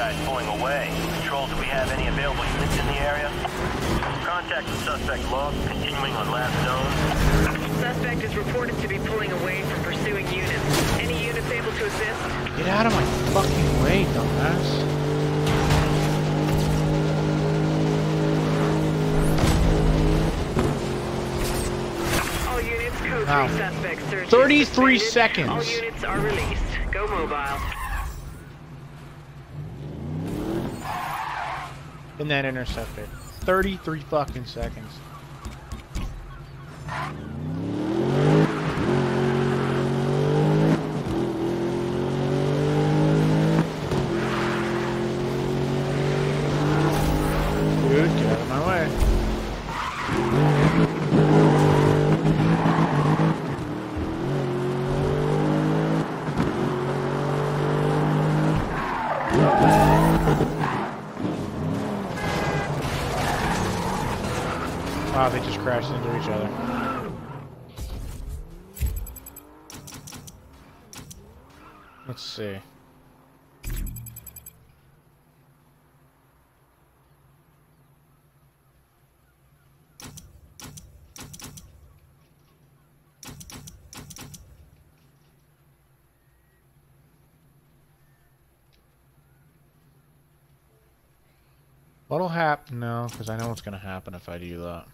Guy's pulling away. Control, do we have any available units in the area? Contact the suspect lost, continuing on last zone. Suspect is reported to be pulling away from pursuing units. Any units able to assist? Get out of my fucking way, dumbass. All units, code Wow. 3 suspect search. 33 suspended. seconds. All units are released. Go mobile. in that interceptor. 33 fucking seconds. into each other. Let's see. What'll happen? No, because I know what's going to happen if I do that.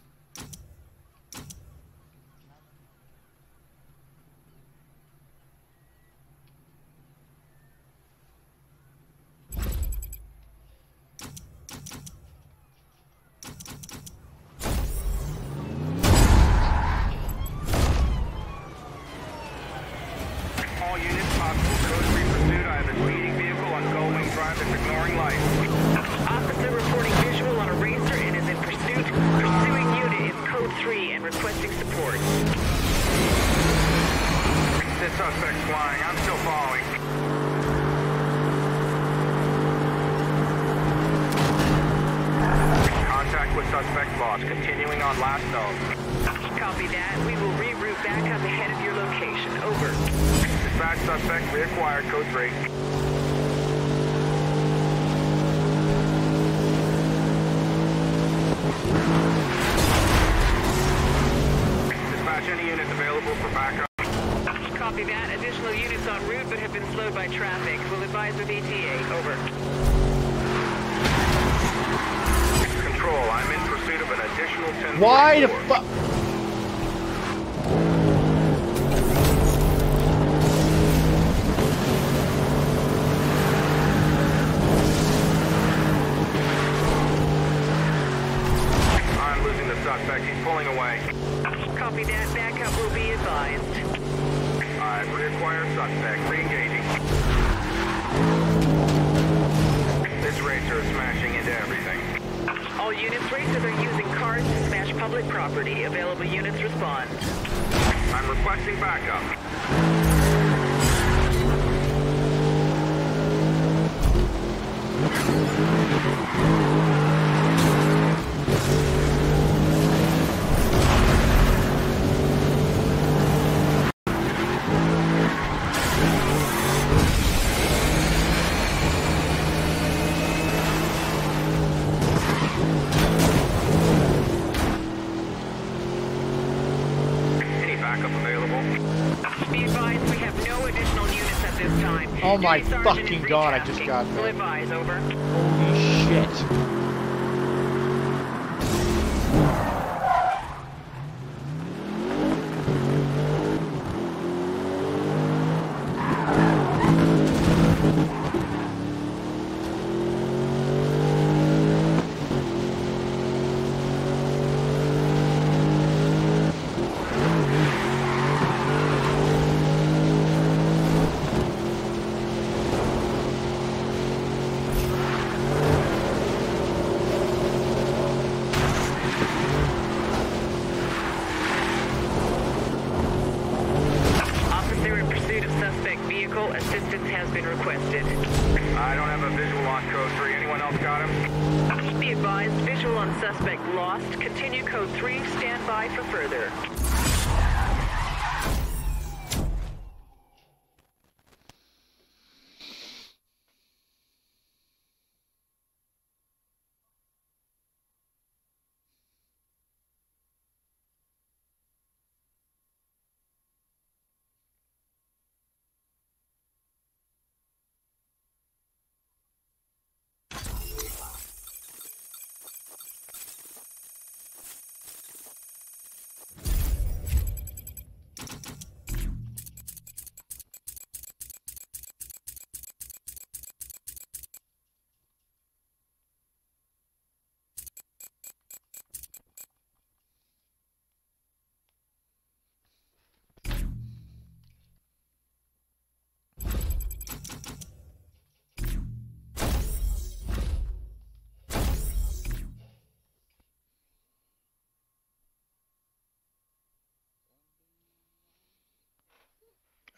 my fucking god, I just got there.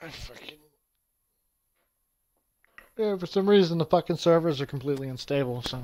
I fucking. Yeah, for some reason the fucking servers are completely unstable, so.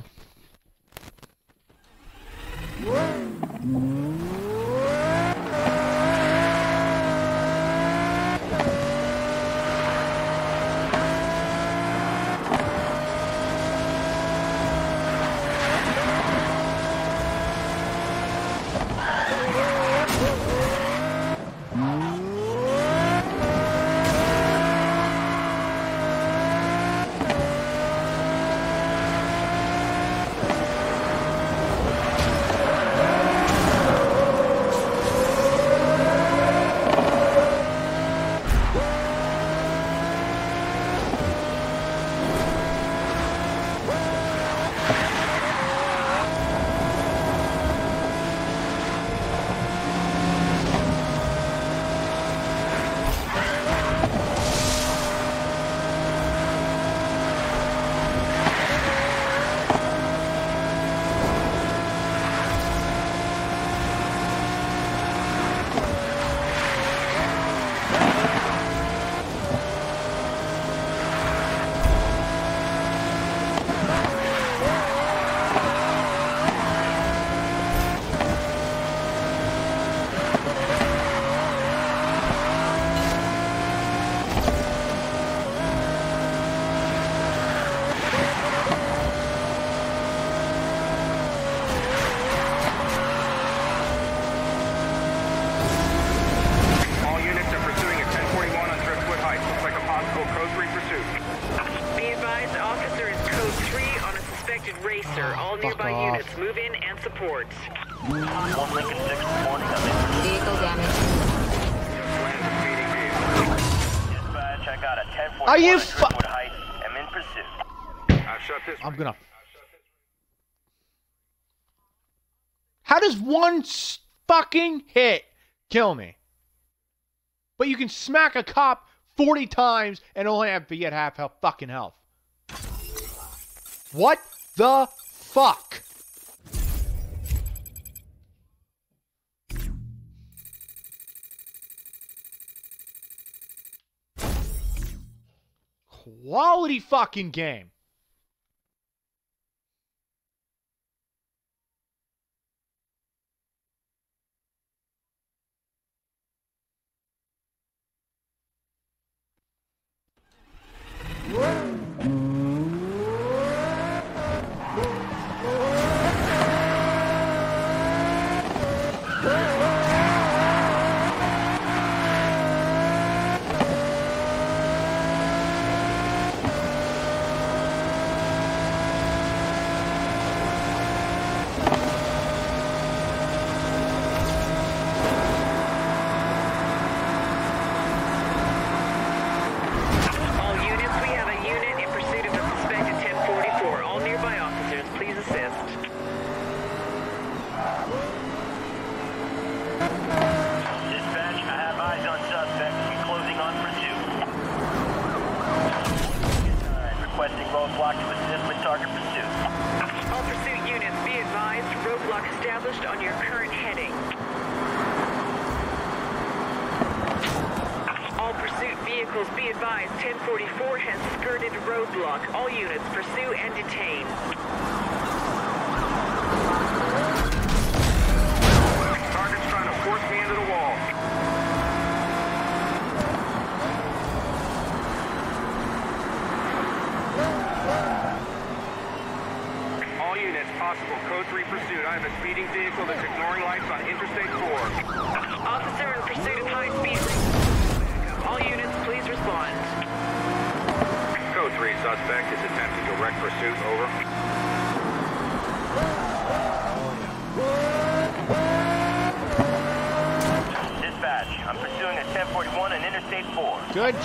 can smack a cop 40 times and only have be at half health, fucking health. What the fuck? Quality fucking game. Whoa.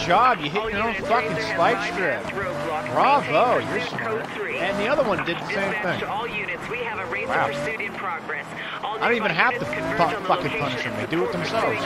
job. You hit your own fucking spike strip. Bravo, you're smart. And the other one did the same thing. Wow. I don't even have to fu fucking punish them. They do it themselves.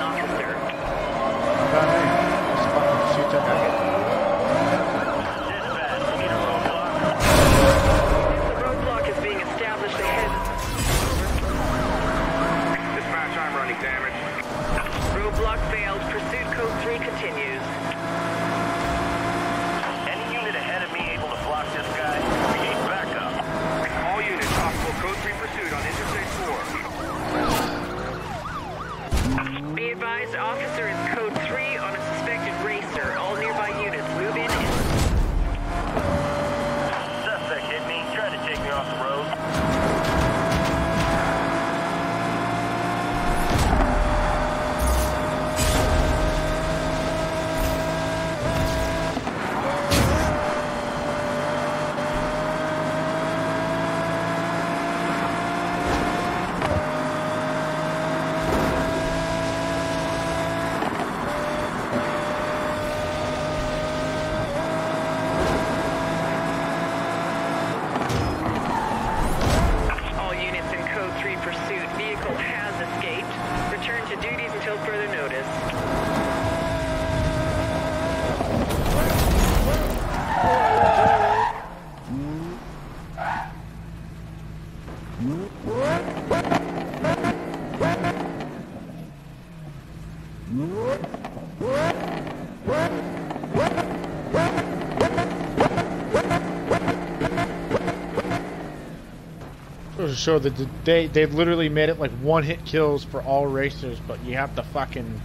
show that they they literally made it like one hit kills for all racers, but you have to fucking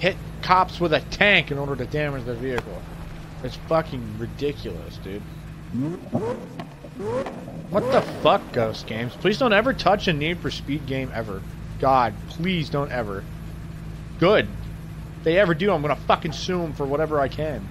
hit cops with a tank in order to damage their vehicle. It's fucking ridiculous, dude. What the fuck, Ghost Games? Please don't ever touch a Need for Speed game ever. God, please don't ever. Good. If they ever do, I'm gonna fucking sue them for whatever I can.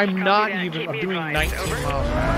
I'm not even, I'm doing 19 miles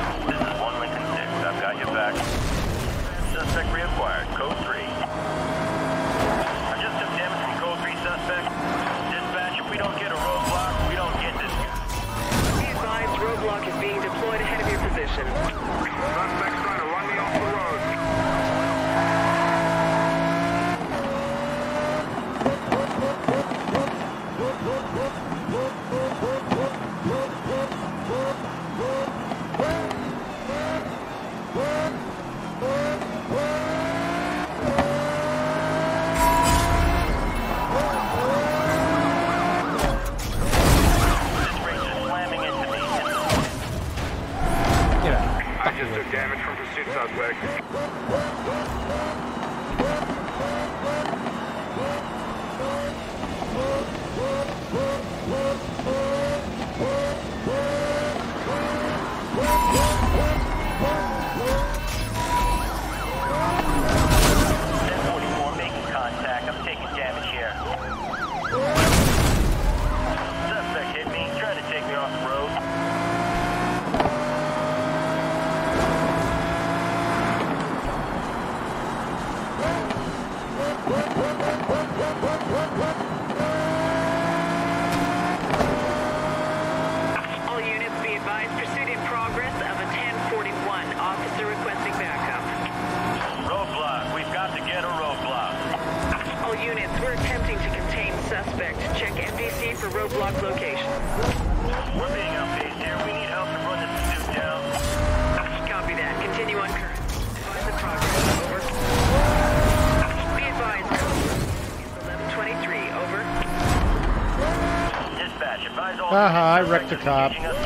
top.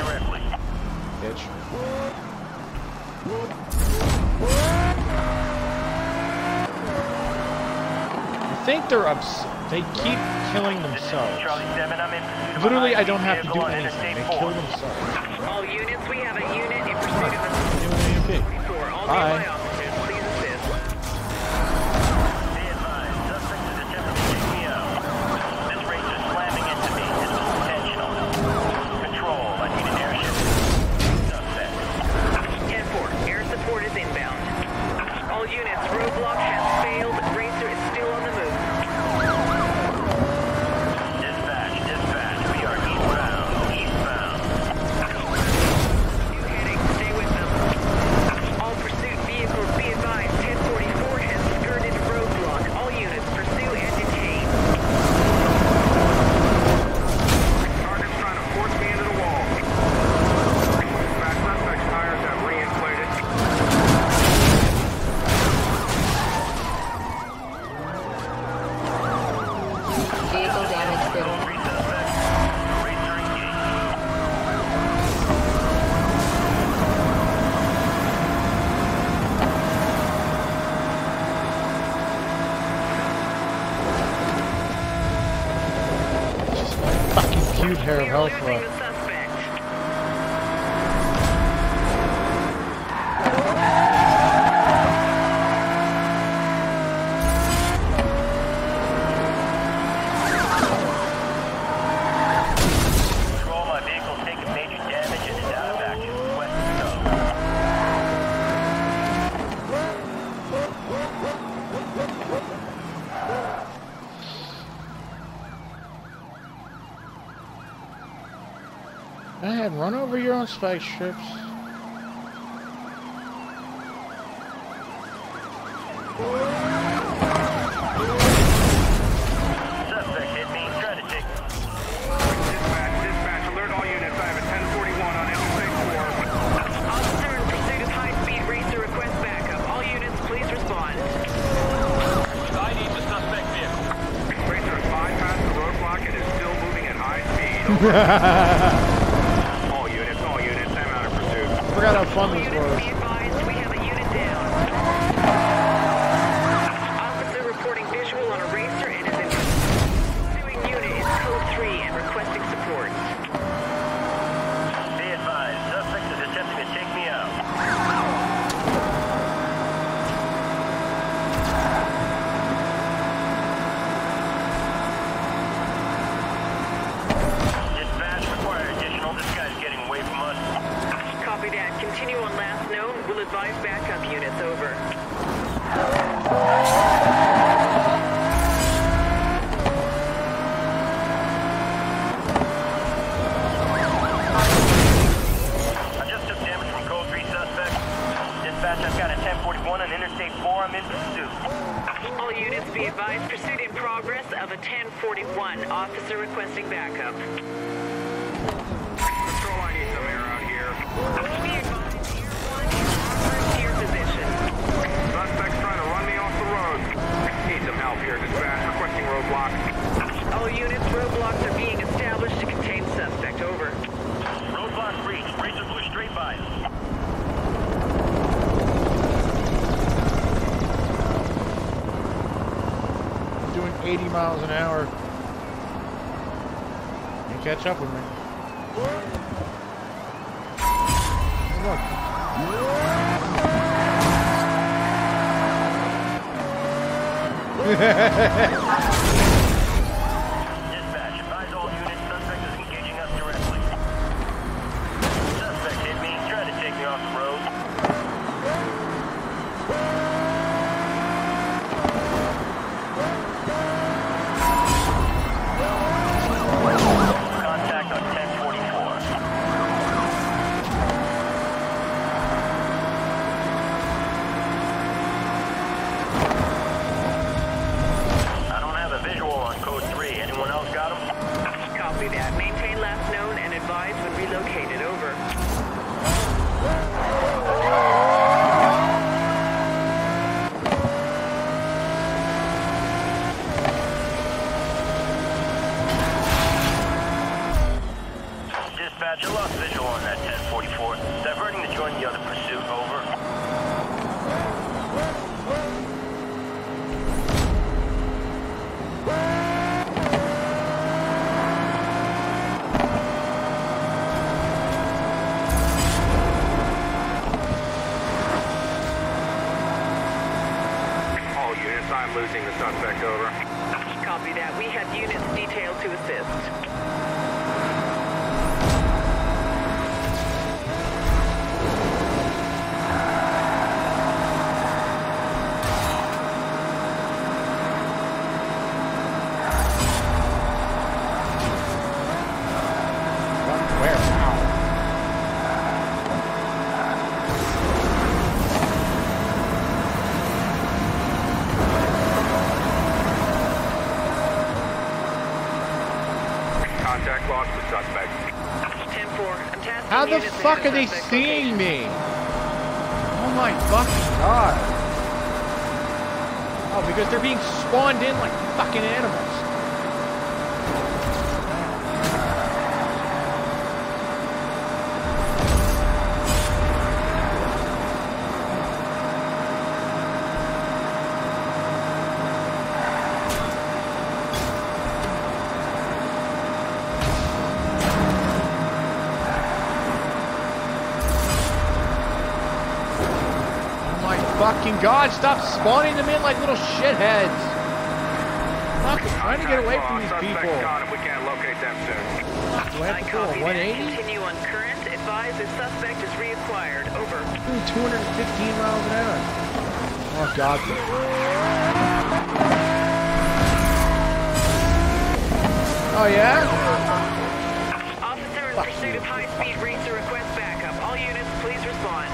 Run over your own spaceships. Suspect hit me, trying to take me. Dispatch, dispatch, alert all units. I have a 1041 on Interstate Officer in pursuit of high-speed racer request backup. All units, please respond. I need the suspect vehicle. 4. Racer has bypassed the roadblock and is still moving at high speed. all units, all units, I'm out of pursuit. Forgot how fun All this units, was. be advised, we have a unit down. Officer reporting visual on a racer and is in pursuing unit is code 3 and requesting support. Be advised, suspect is attempting to take me out. Dispatch require additional. This guy's getting away from us. Copy that. Continue on last known. We'll advise backup units over. I just took damage from code 3 suspect. Dispatch, I've got a 1041 on Interstate 4. I'm in pursuit. All units be advised pursuit in progress of a 1041. Officer requesting backup. Patrol, I need some air out here. Be advised, Tier 1 is armored to your position. Suspect's trying to run me off the road. Need some help here, dispatch. Requesting roadblock. All units, roadblocks are being established to contain suspect. Over. Roadblock breach. Racer flew straight by us. Doing 80 miles an hour. You catch up with me. Fuck are they seeing me? Oh my fucking god. Oh, because they're being spawned in like fucking animals. Oh my fucking god, stop spawning them in like little shitheads. Fuck, I'm trying to get away from these people. we can't locate them soon. Do I I have to go copy at that. 180? Continue on current. Advise the suspect is reacquired. Over. 215 miles an hour. Oh god. Oh yeah? Officer in pursuit of high-speed racer request backup. All units, please respond.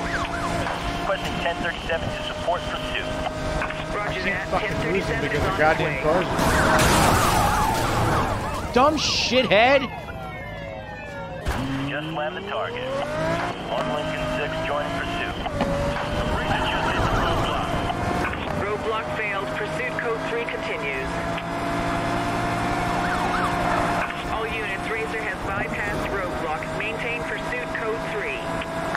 Requesting 1037 to report for Dumb shithead! Just land the target. One Lincoln 6 joining pursuit. Roadblock. Roadblock failed. Pursuit code 3 continues. All units, Racer has bypassed roadblock. Maintain pursuit code 3.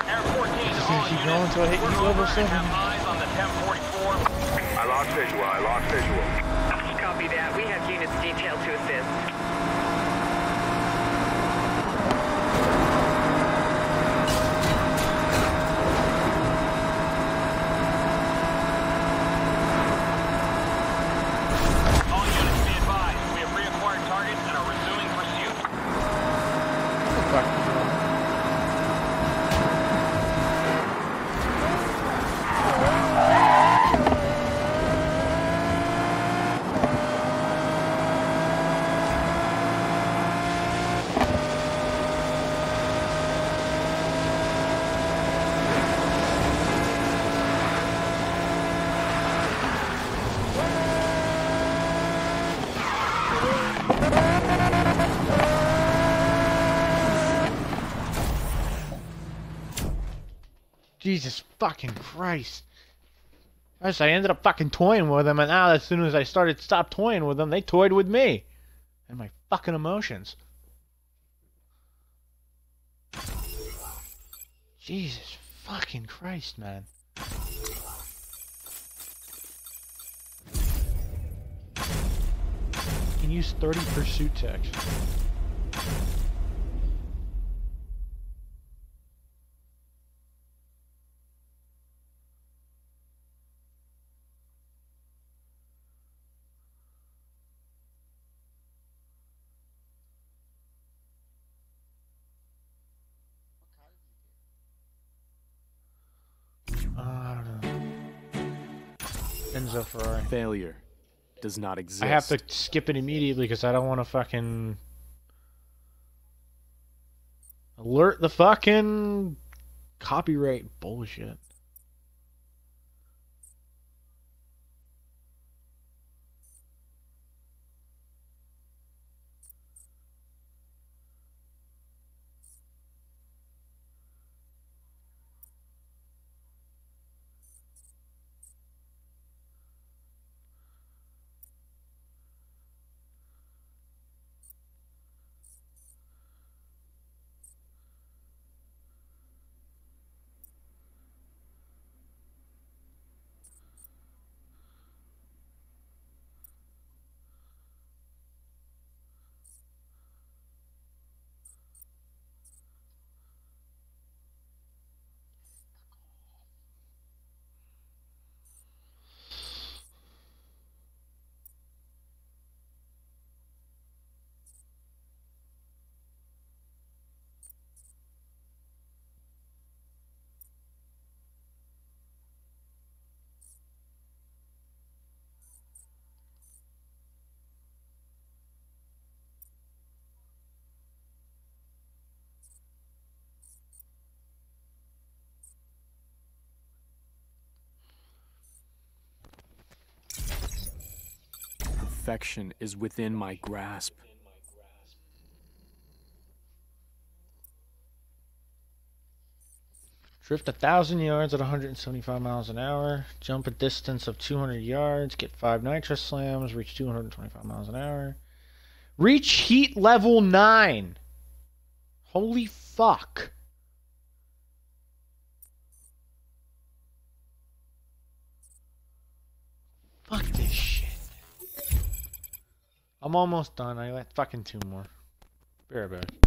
Air 14 Just gonna keep going until I hit level 7. Jesus fucking Christ. Yes, I ended up fucking toying with them, and now as soon as I started stop toying with them, they toyed with me. And my fucking emotions. Jesus fucking Christ, man. Can use 30 pursuit text. Failure does not exist. I have to skip it immediately because I don't want to fucking alert the fucking copyright bullshit. perfection is within my grasp. Drift a thousand yards at 175 miles an hour. Jump a distance of 200 yards. Get five nitrous slams. Reach 225 miles an hour. Reach heat level nine. Holy fuck. Fuck this shit. I'm almost done. I got fucking two more. Be right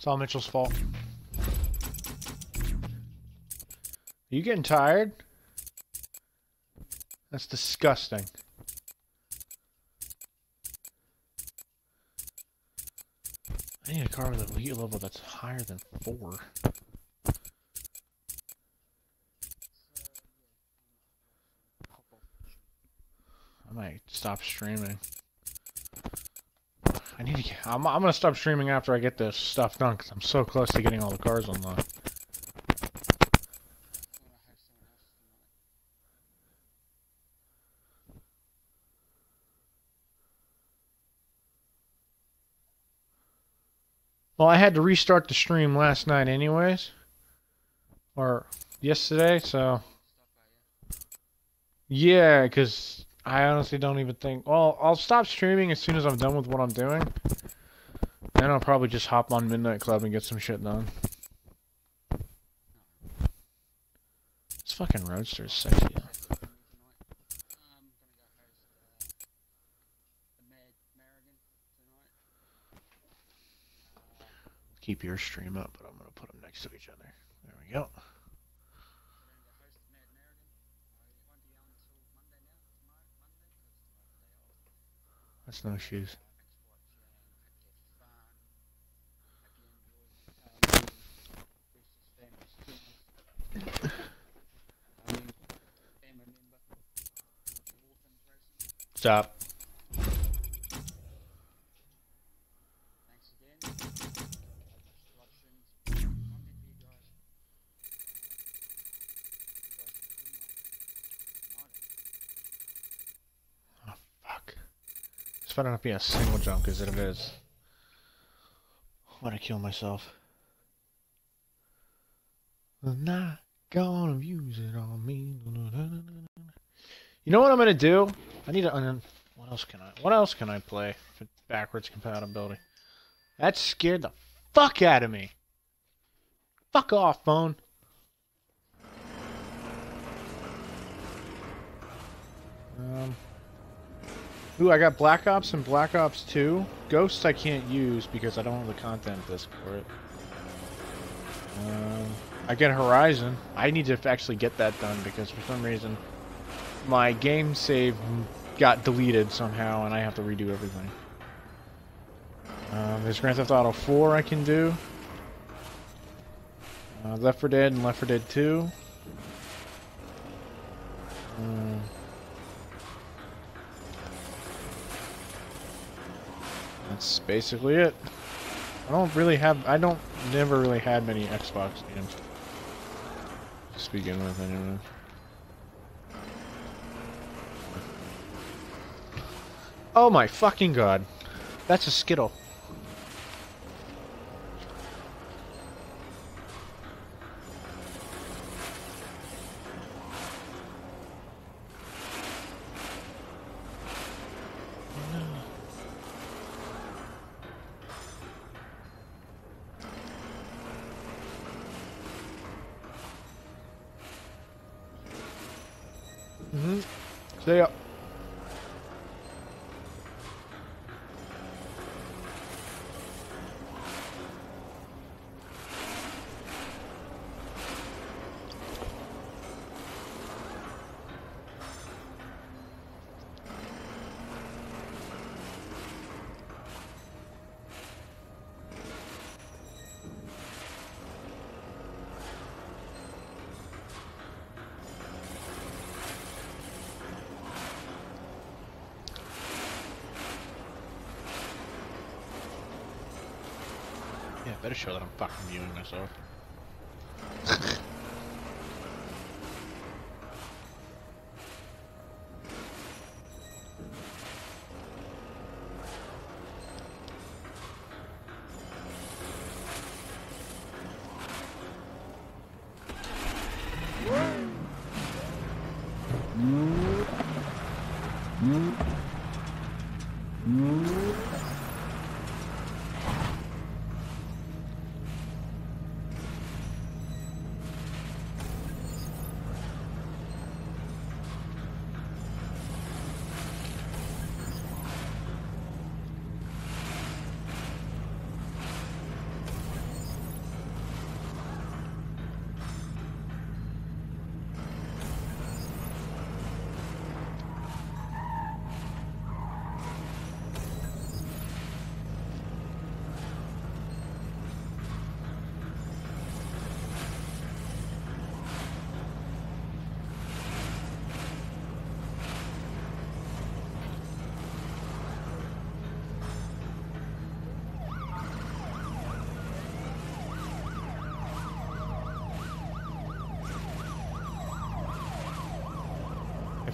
It's all Mitchell's fault. Are you getting tired? That's disgusting. I need a car with a elite level that's higher than four. I might stop streaming. I need to get, I'm, I'm gonna stop streaming after I get this stuff done because I'm so close to getting all the cars unlocked. Well, I had to restart the stream last night anyways. Or yesterday, so... Yeah, because I honestly don't even think... Well, I'll stop streaming as soon as I'm done with what I'm doing. Then I'll probably just hop on Midnight Club and get some shit done. This fucking roadster is sexy. Keep your stream up, but I'm gonna put them next to each other. There we go. That's no shoes. Stop. Better not be a single jump, because if it is, I'm gonna kill myself. I'm not gonna use it on me. You know what I'm gonna do? I need to. What else can I? What else can I play for backwards compatibility? That scared the fuck out of me. Fuck off, phone. Um. Ooh, I got Black Ops and Black Ops 2. Ghosts I can't use because I don't have the content disc for it. Um, I get Horizon. I need to actually get that done because for some reason my game save got deleted somehow and I have to redo everything. Um, there's Grand Theft Auto 4 I can do. Uh, Left 4 Dead and Left 4 Dead 2. Um, that's basically it. I don't really have. I don't. Never really had many Xbox games. To begin with, anyway. Oh my fucking god. That's a Skittle. Better show that I'm fucking viewing myself.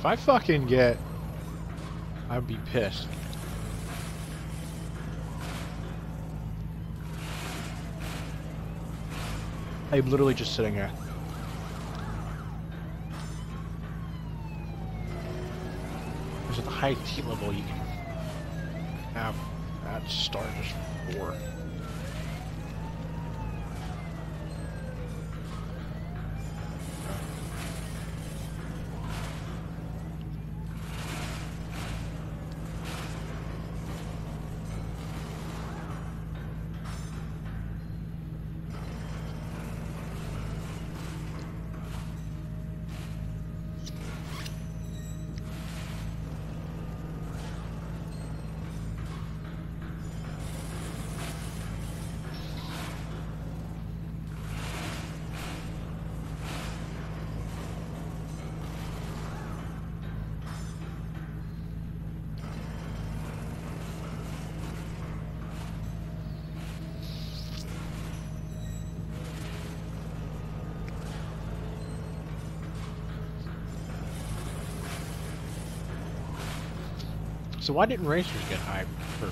I fucking get... I'd be pissed. I'm literally just sitting here. Because at the highest heat level you can have that star just four. So why didn't racers get high for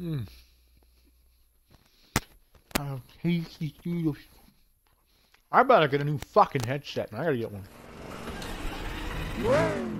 Hmm. I better get a new fucking headset, and I gotta get one. Whoa.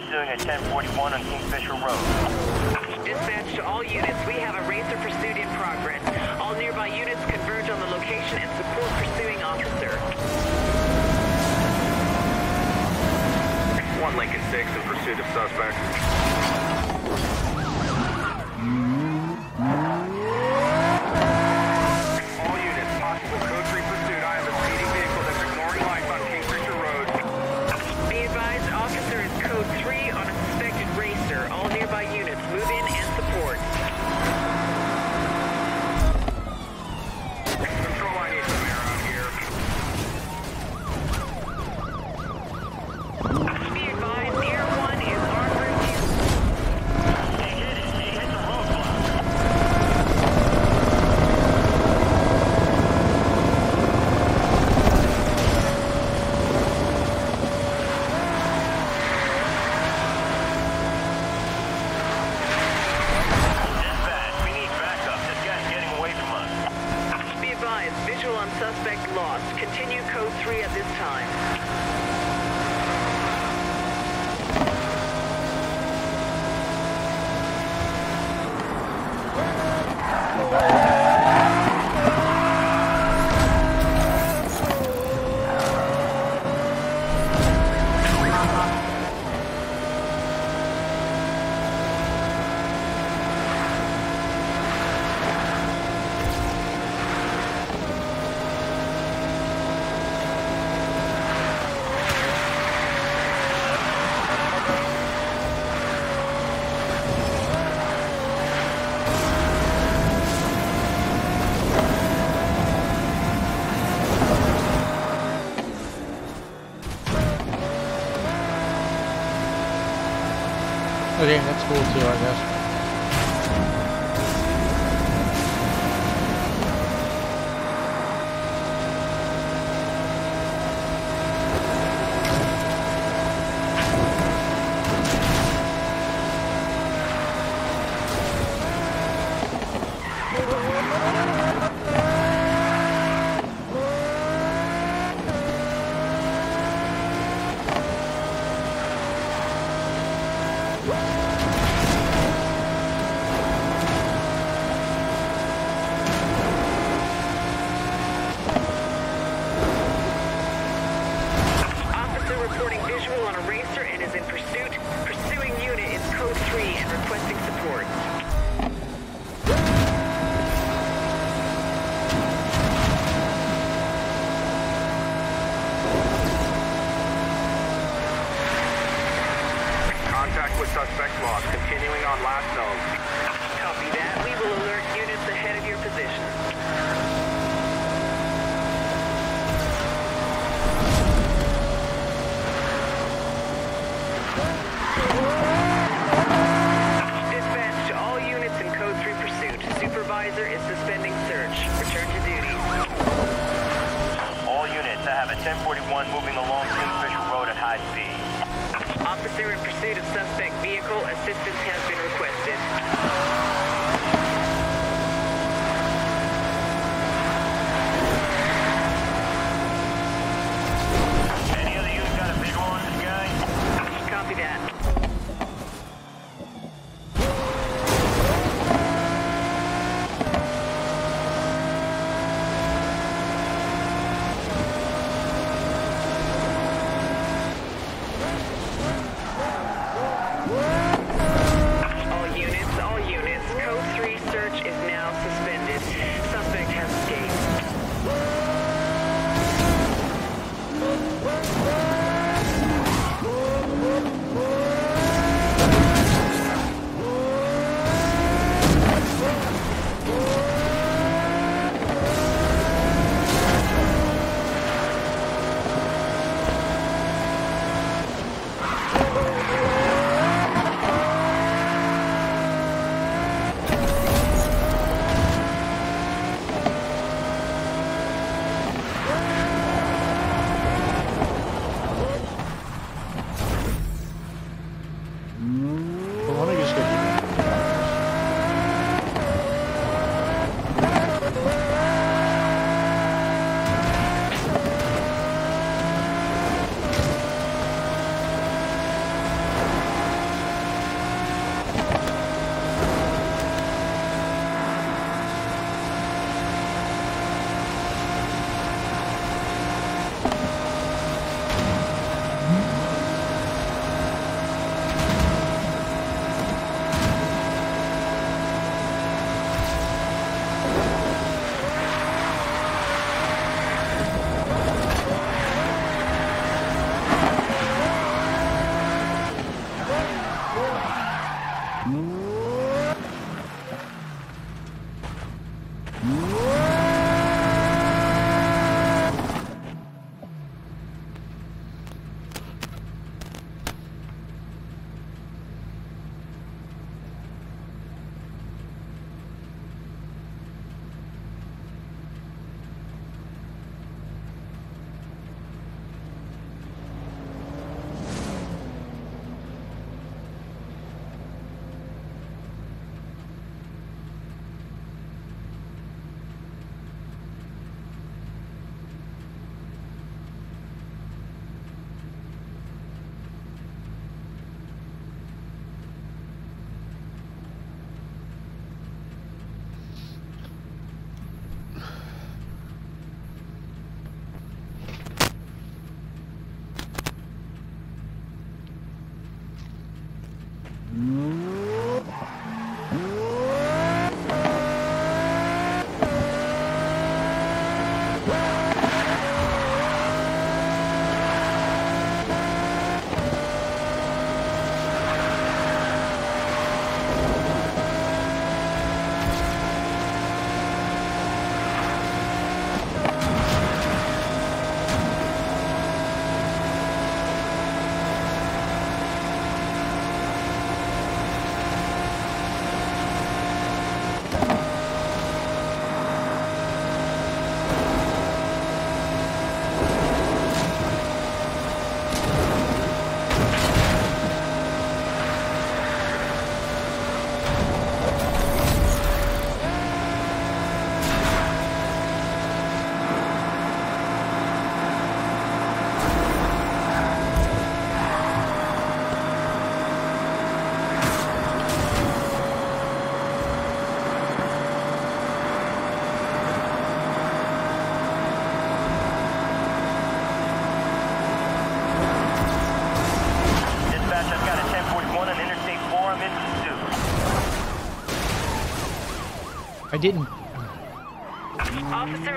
Pursuing at 1041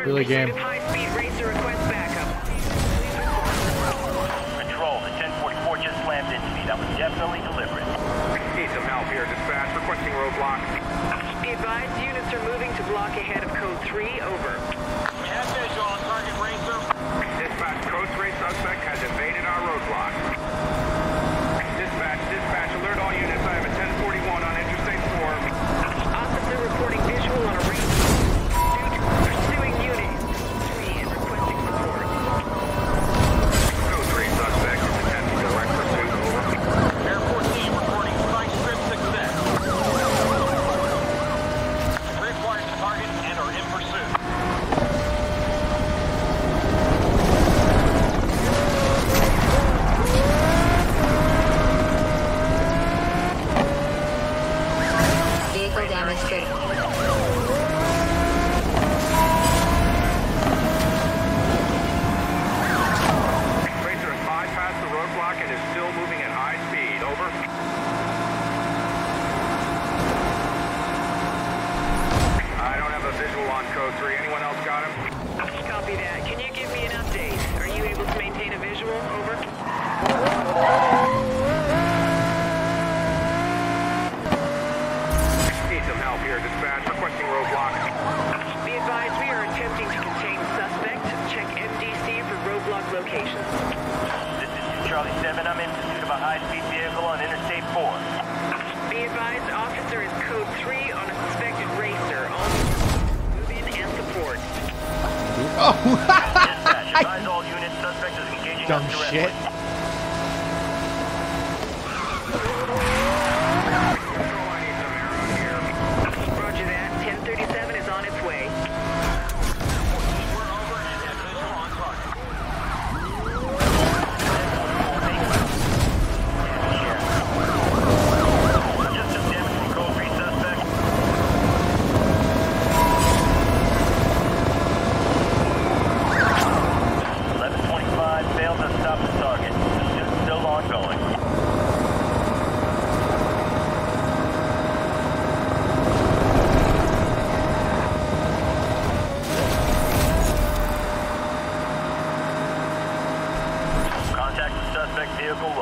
Really game. Vehicle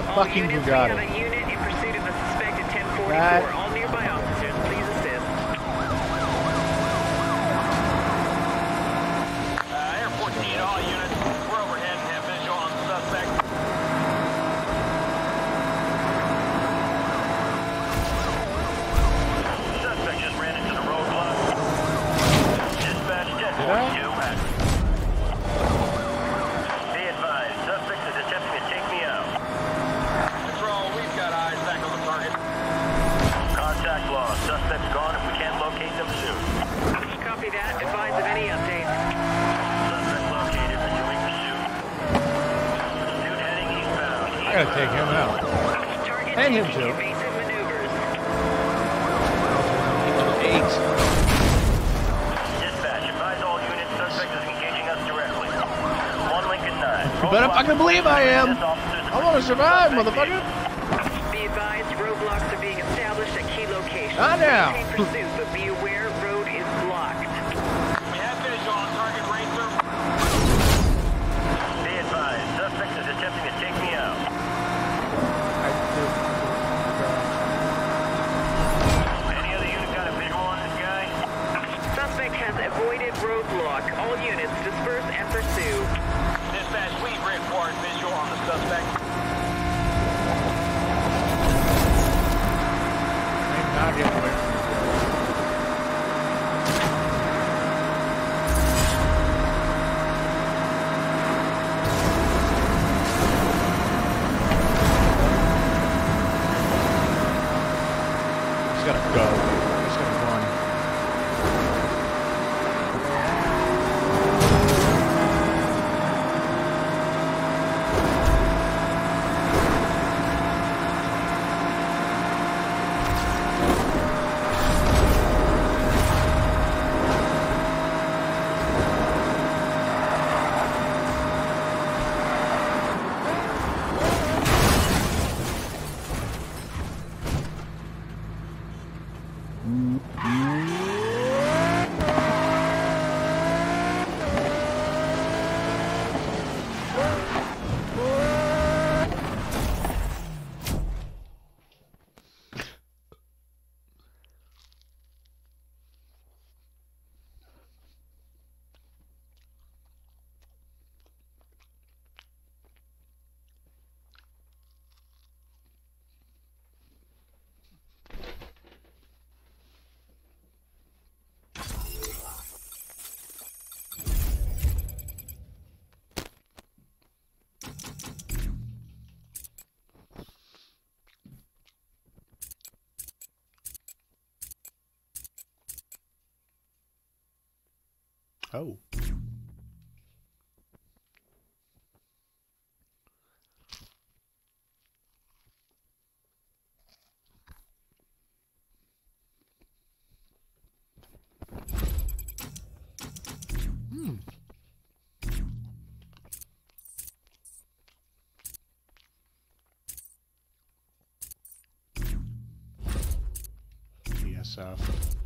a fucking Bugatti. Survive, motherfucker. PSF.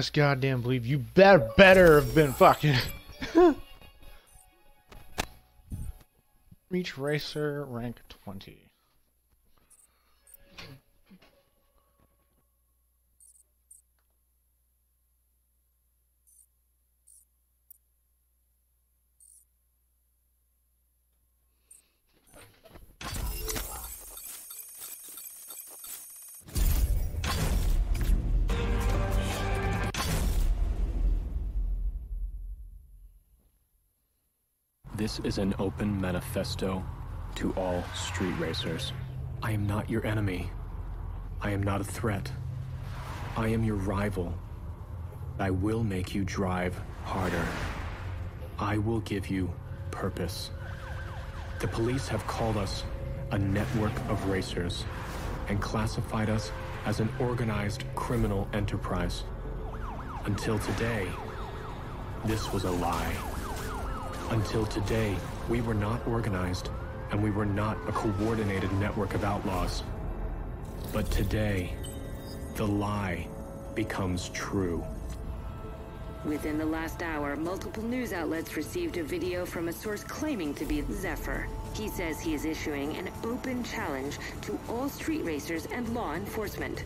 Best goddamn believe you better better have been fucking. Reach racer rank 20. This is an open manifesto to all street racers. I am not your enemy. I am not a threat. I am your rival. I will make you drive harder. I will give you purpose. The police have called us a network of racers and classified us as an organized criminal enterprise. Until today, this was a lie. Until today, we were not organized, and we were not a coordinated network of outlaws. But today, the lie becomes true. Within the last hour, multiple news outlets received a video from a source claiming to be Zephyr. He says he is issuing an open challenge to all street racers and law enforcement.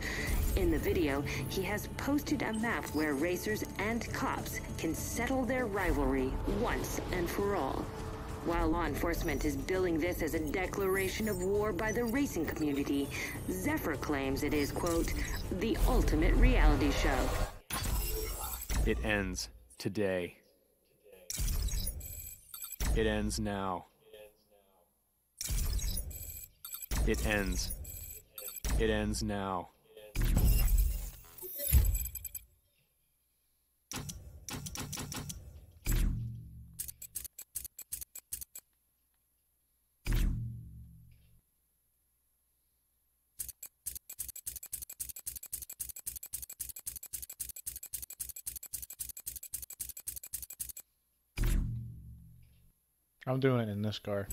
In the video, he has posted a map where racers and cops can settle their rivalry once and for all. While law enforcement is billing this as a declaration of war by the racing community, Zephyr claims it is, quote, the ultimate reality show. It ends today. It ends now. It ends. It ends now. I'm doing it in this car.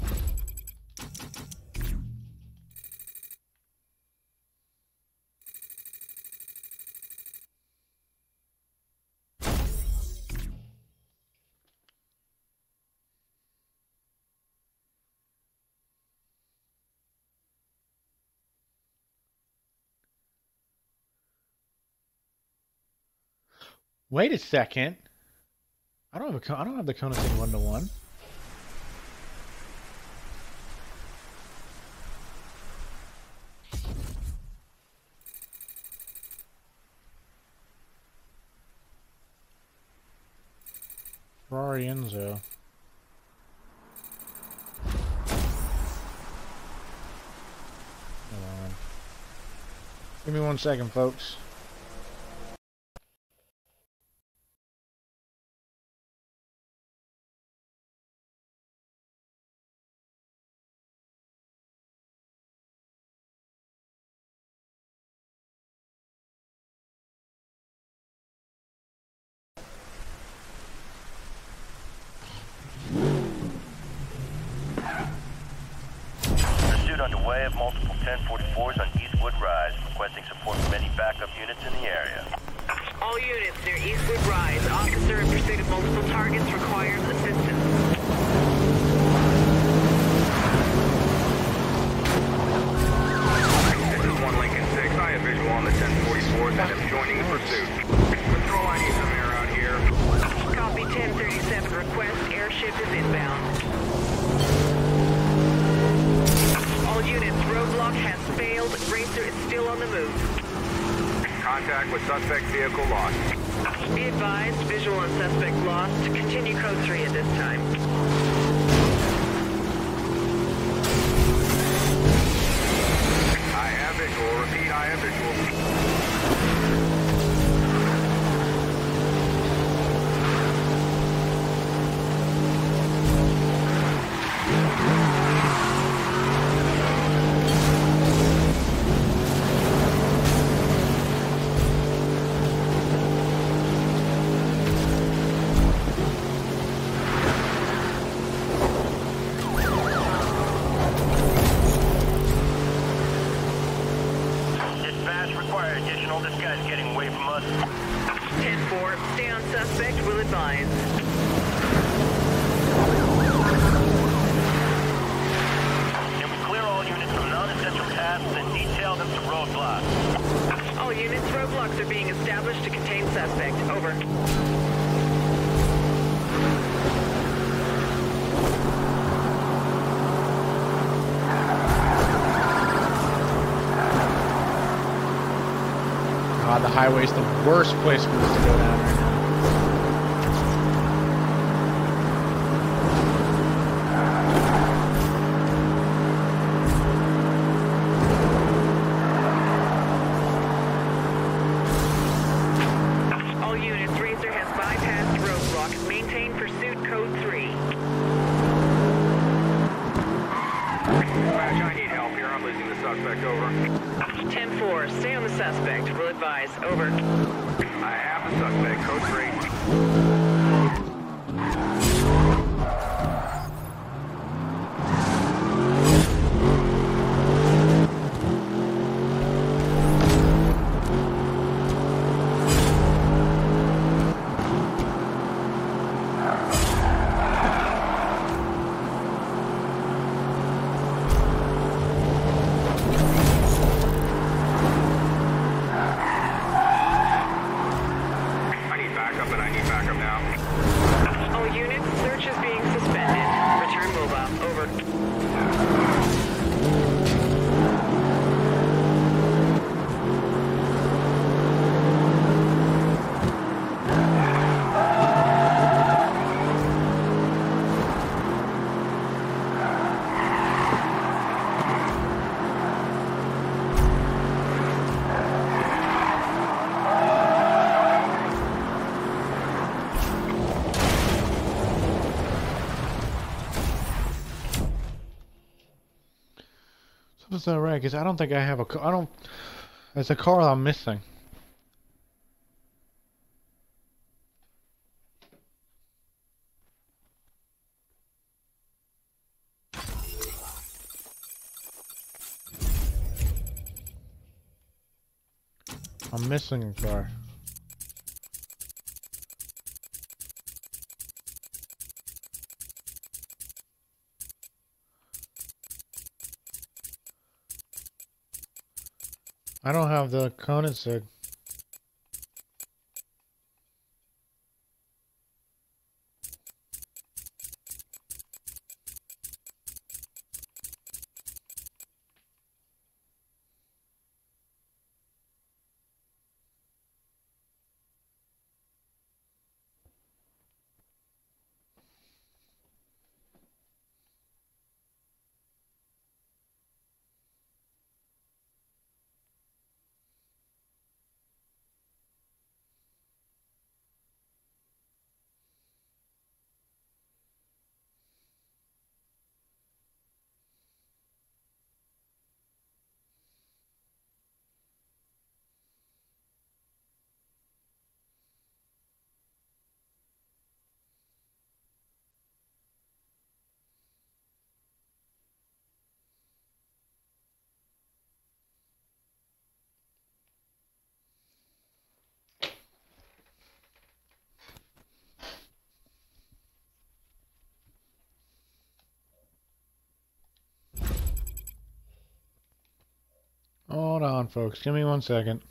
Wait a second. I don't have a, I don't have the Kona one to one. Ferrari Enzo. Give me one second, folks. highway is the worst place for is that right? Because I don't think I have a car. I don't. There's a car I'm missing. I'm missing a car. Conan said. Hold on, folks. Give me one second.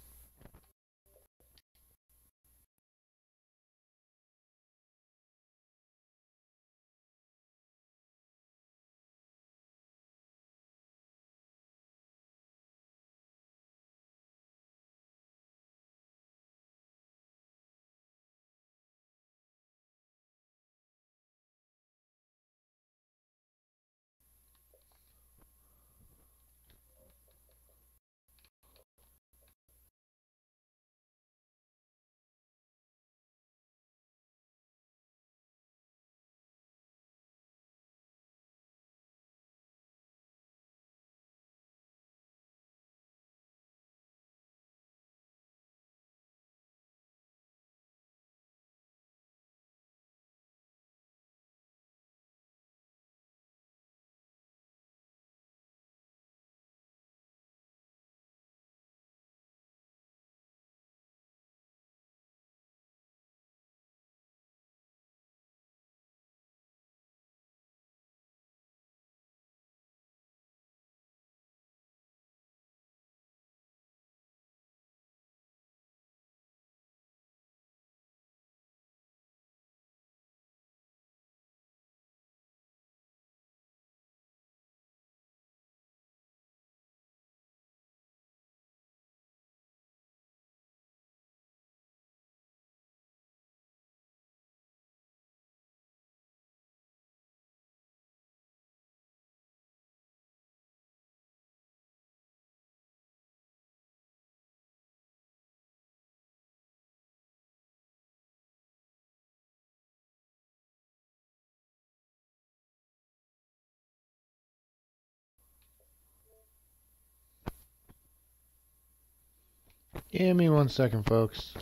Give me one second, folks.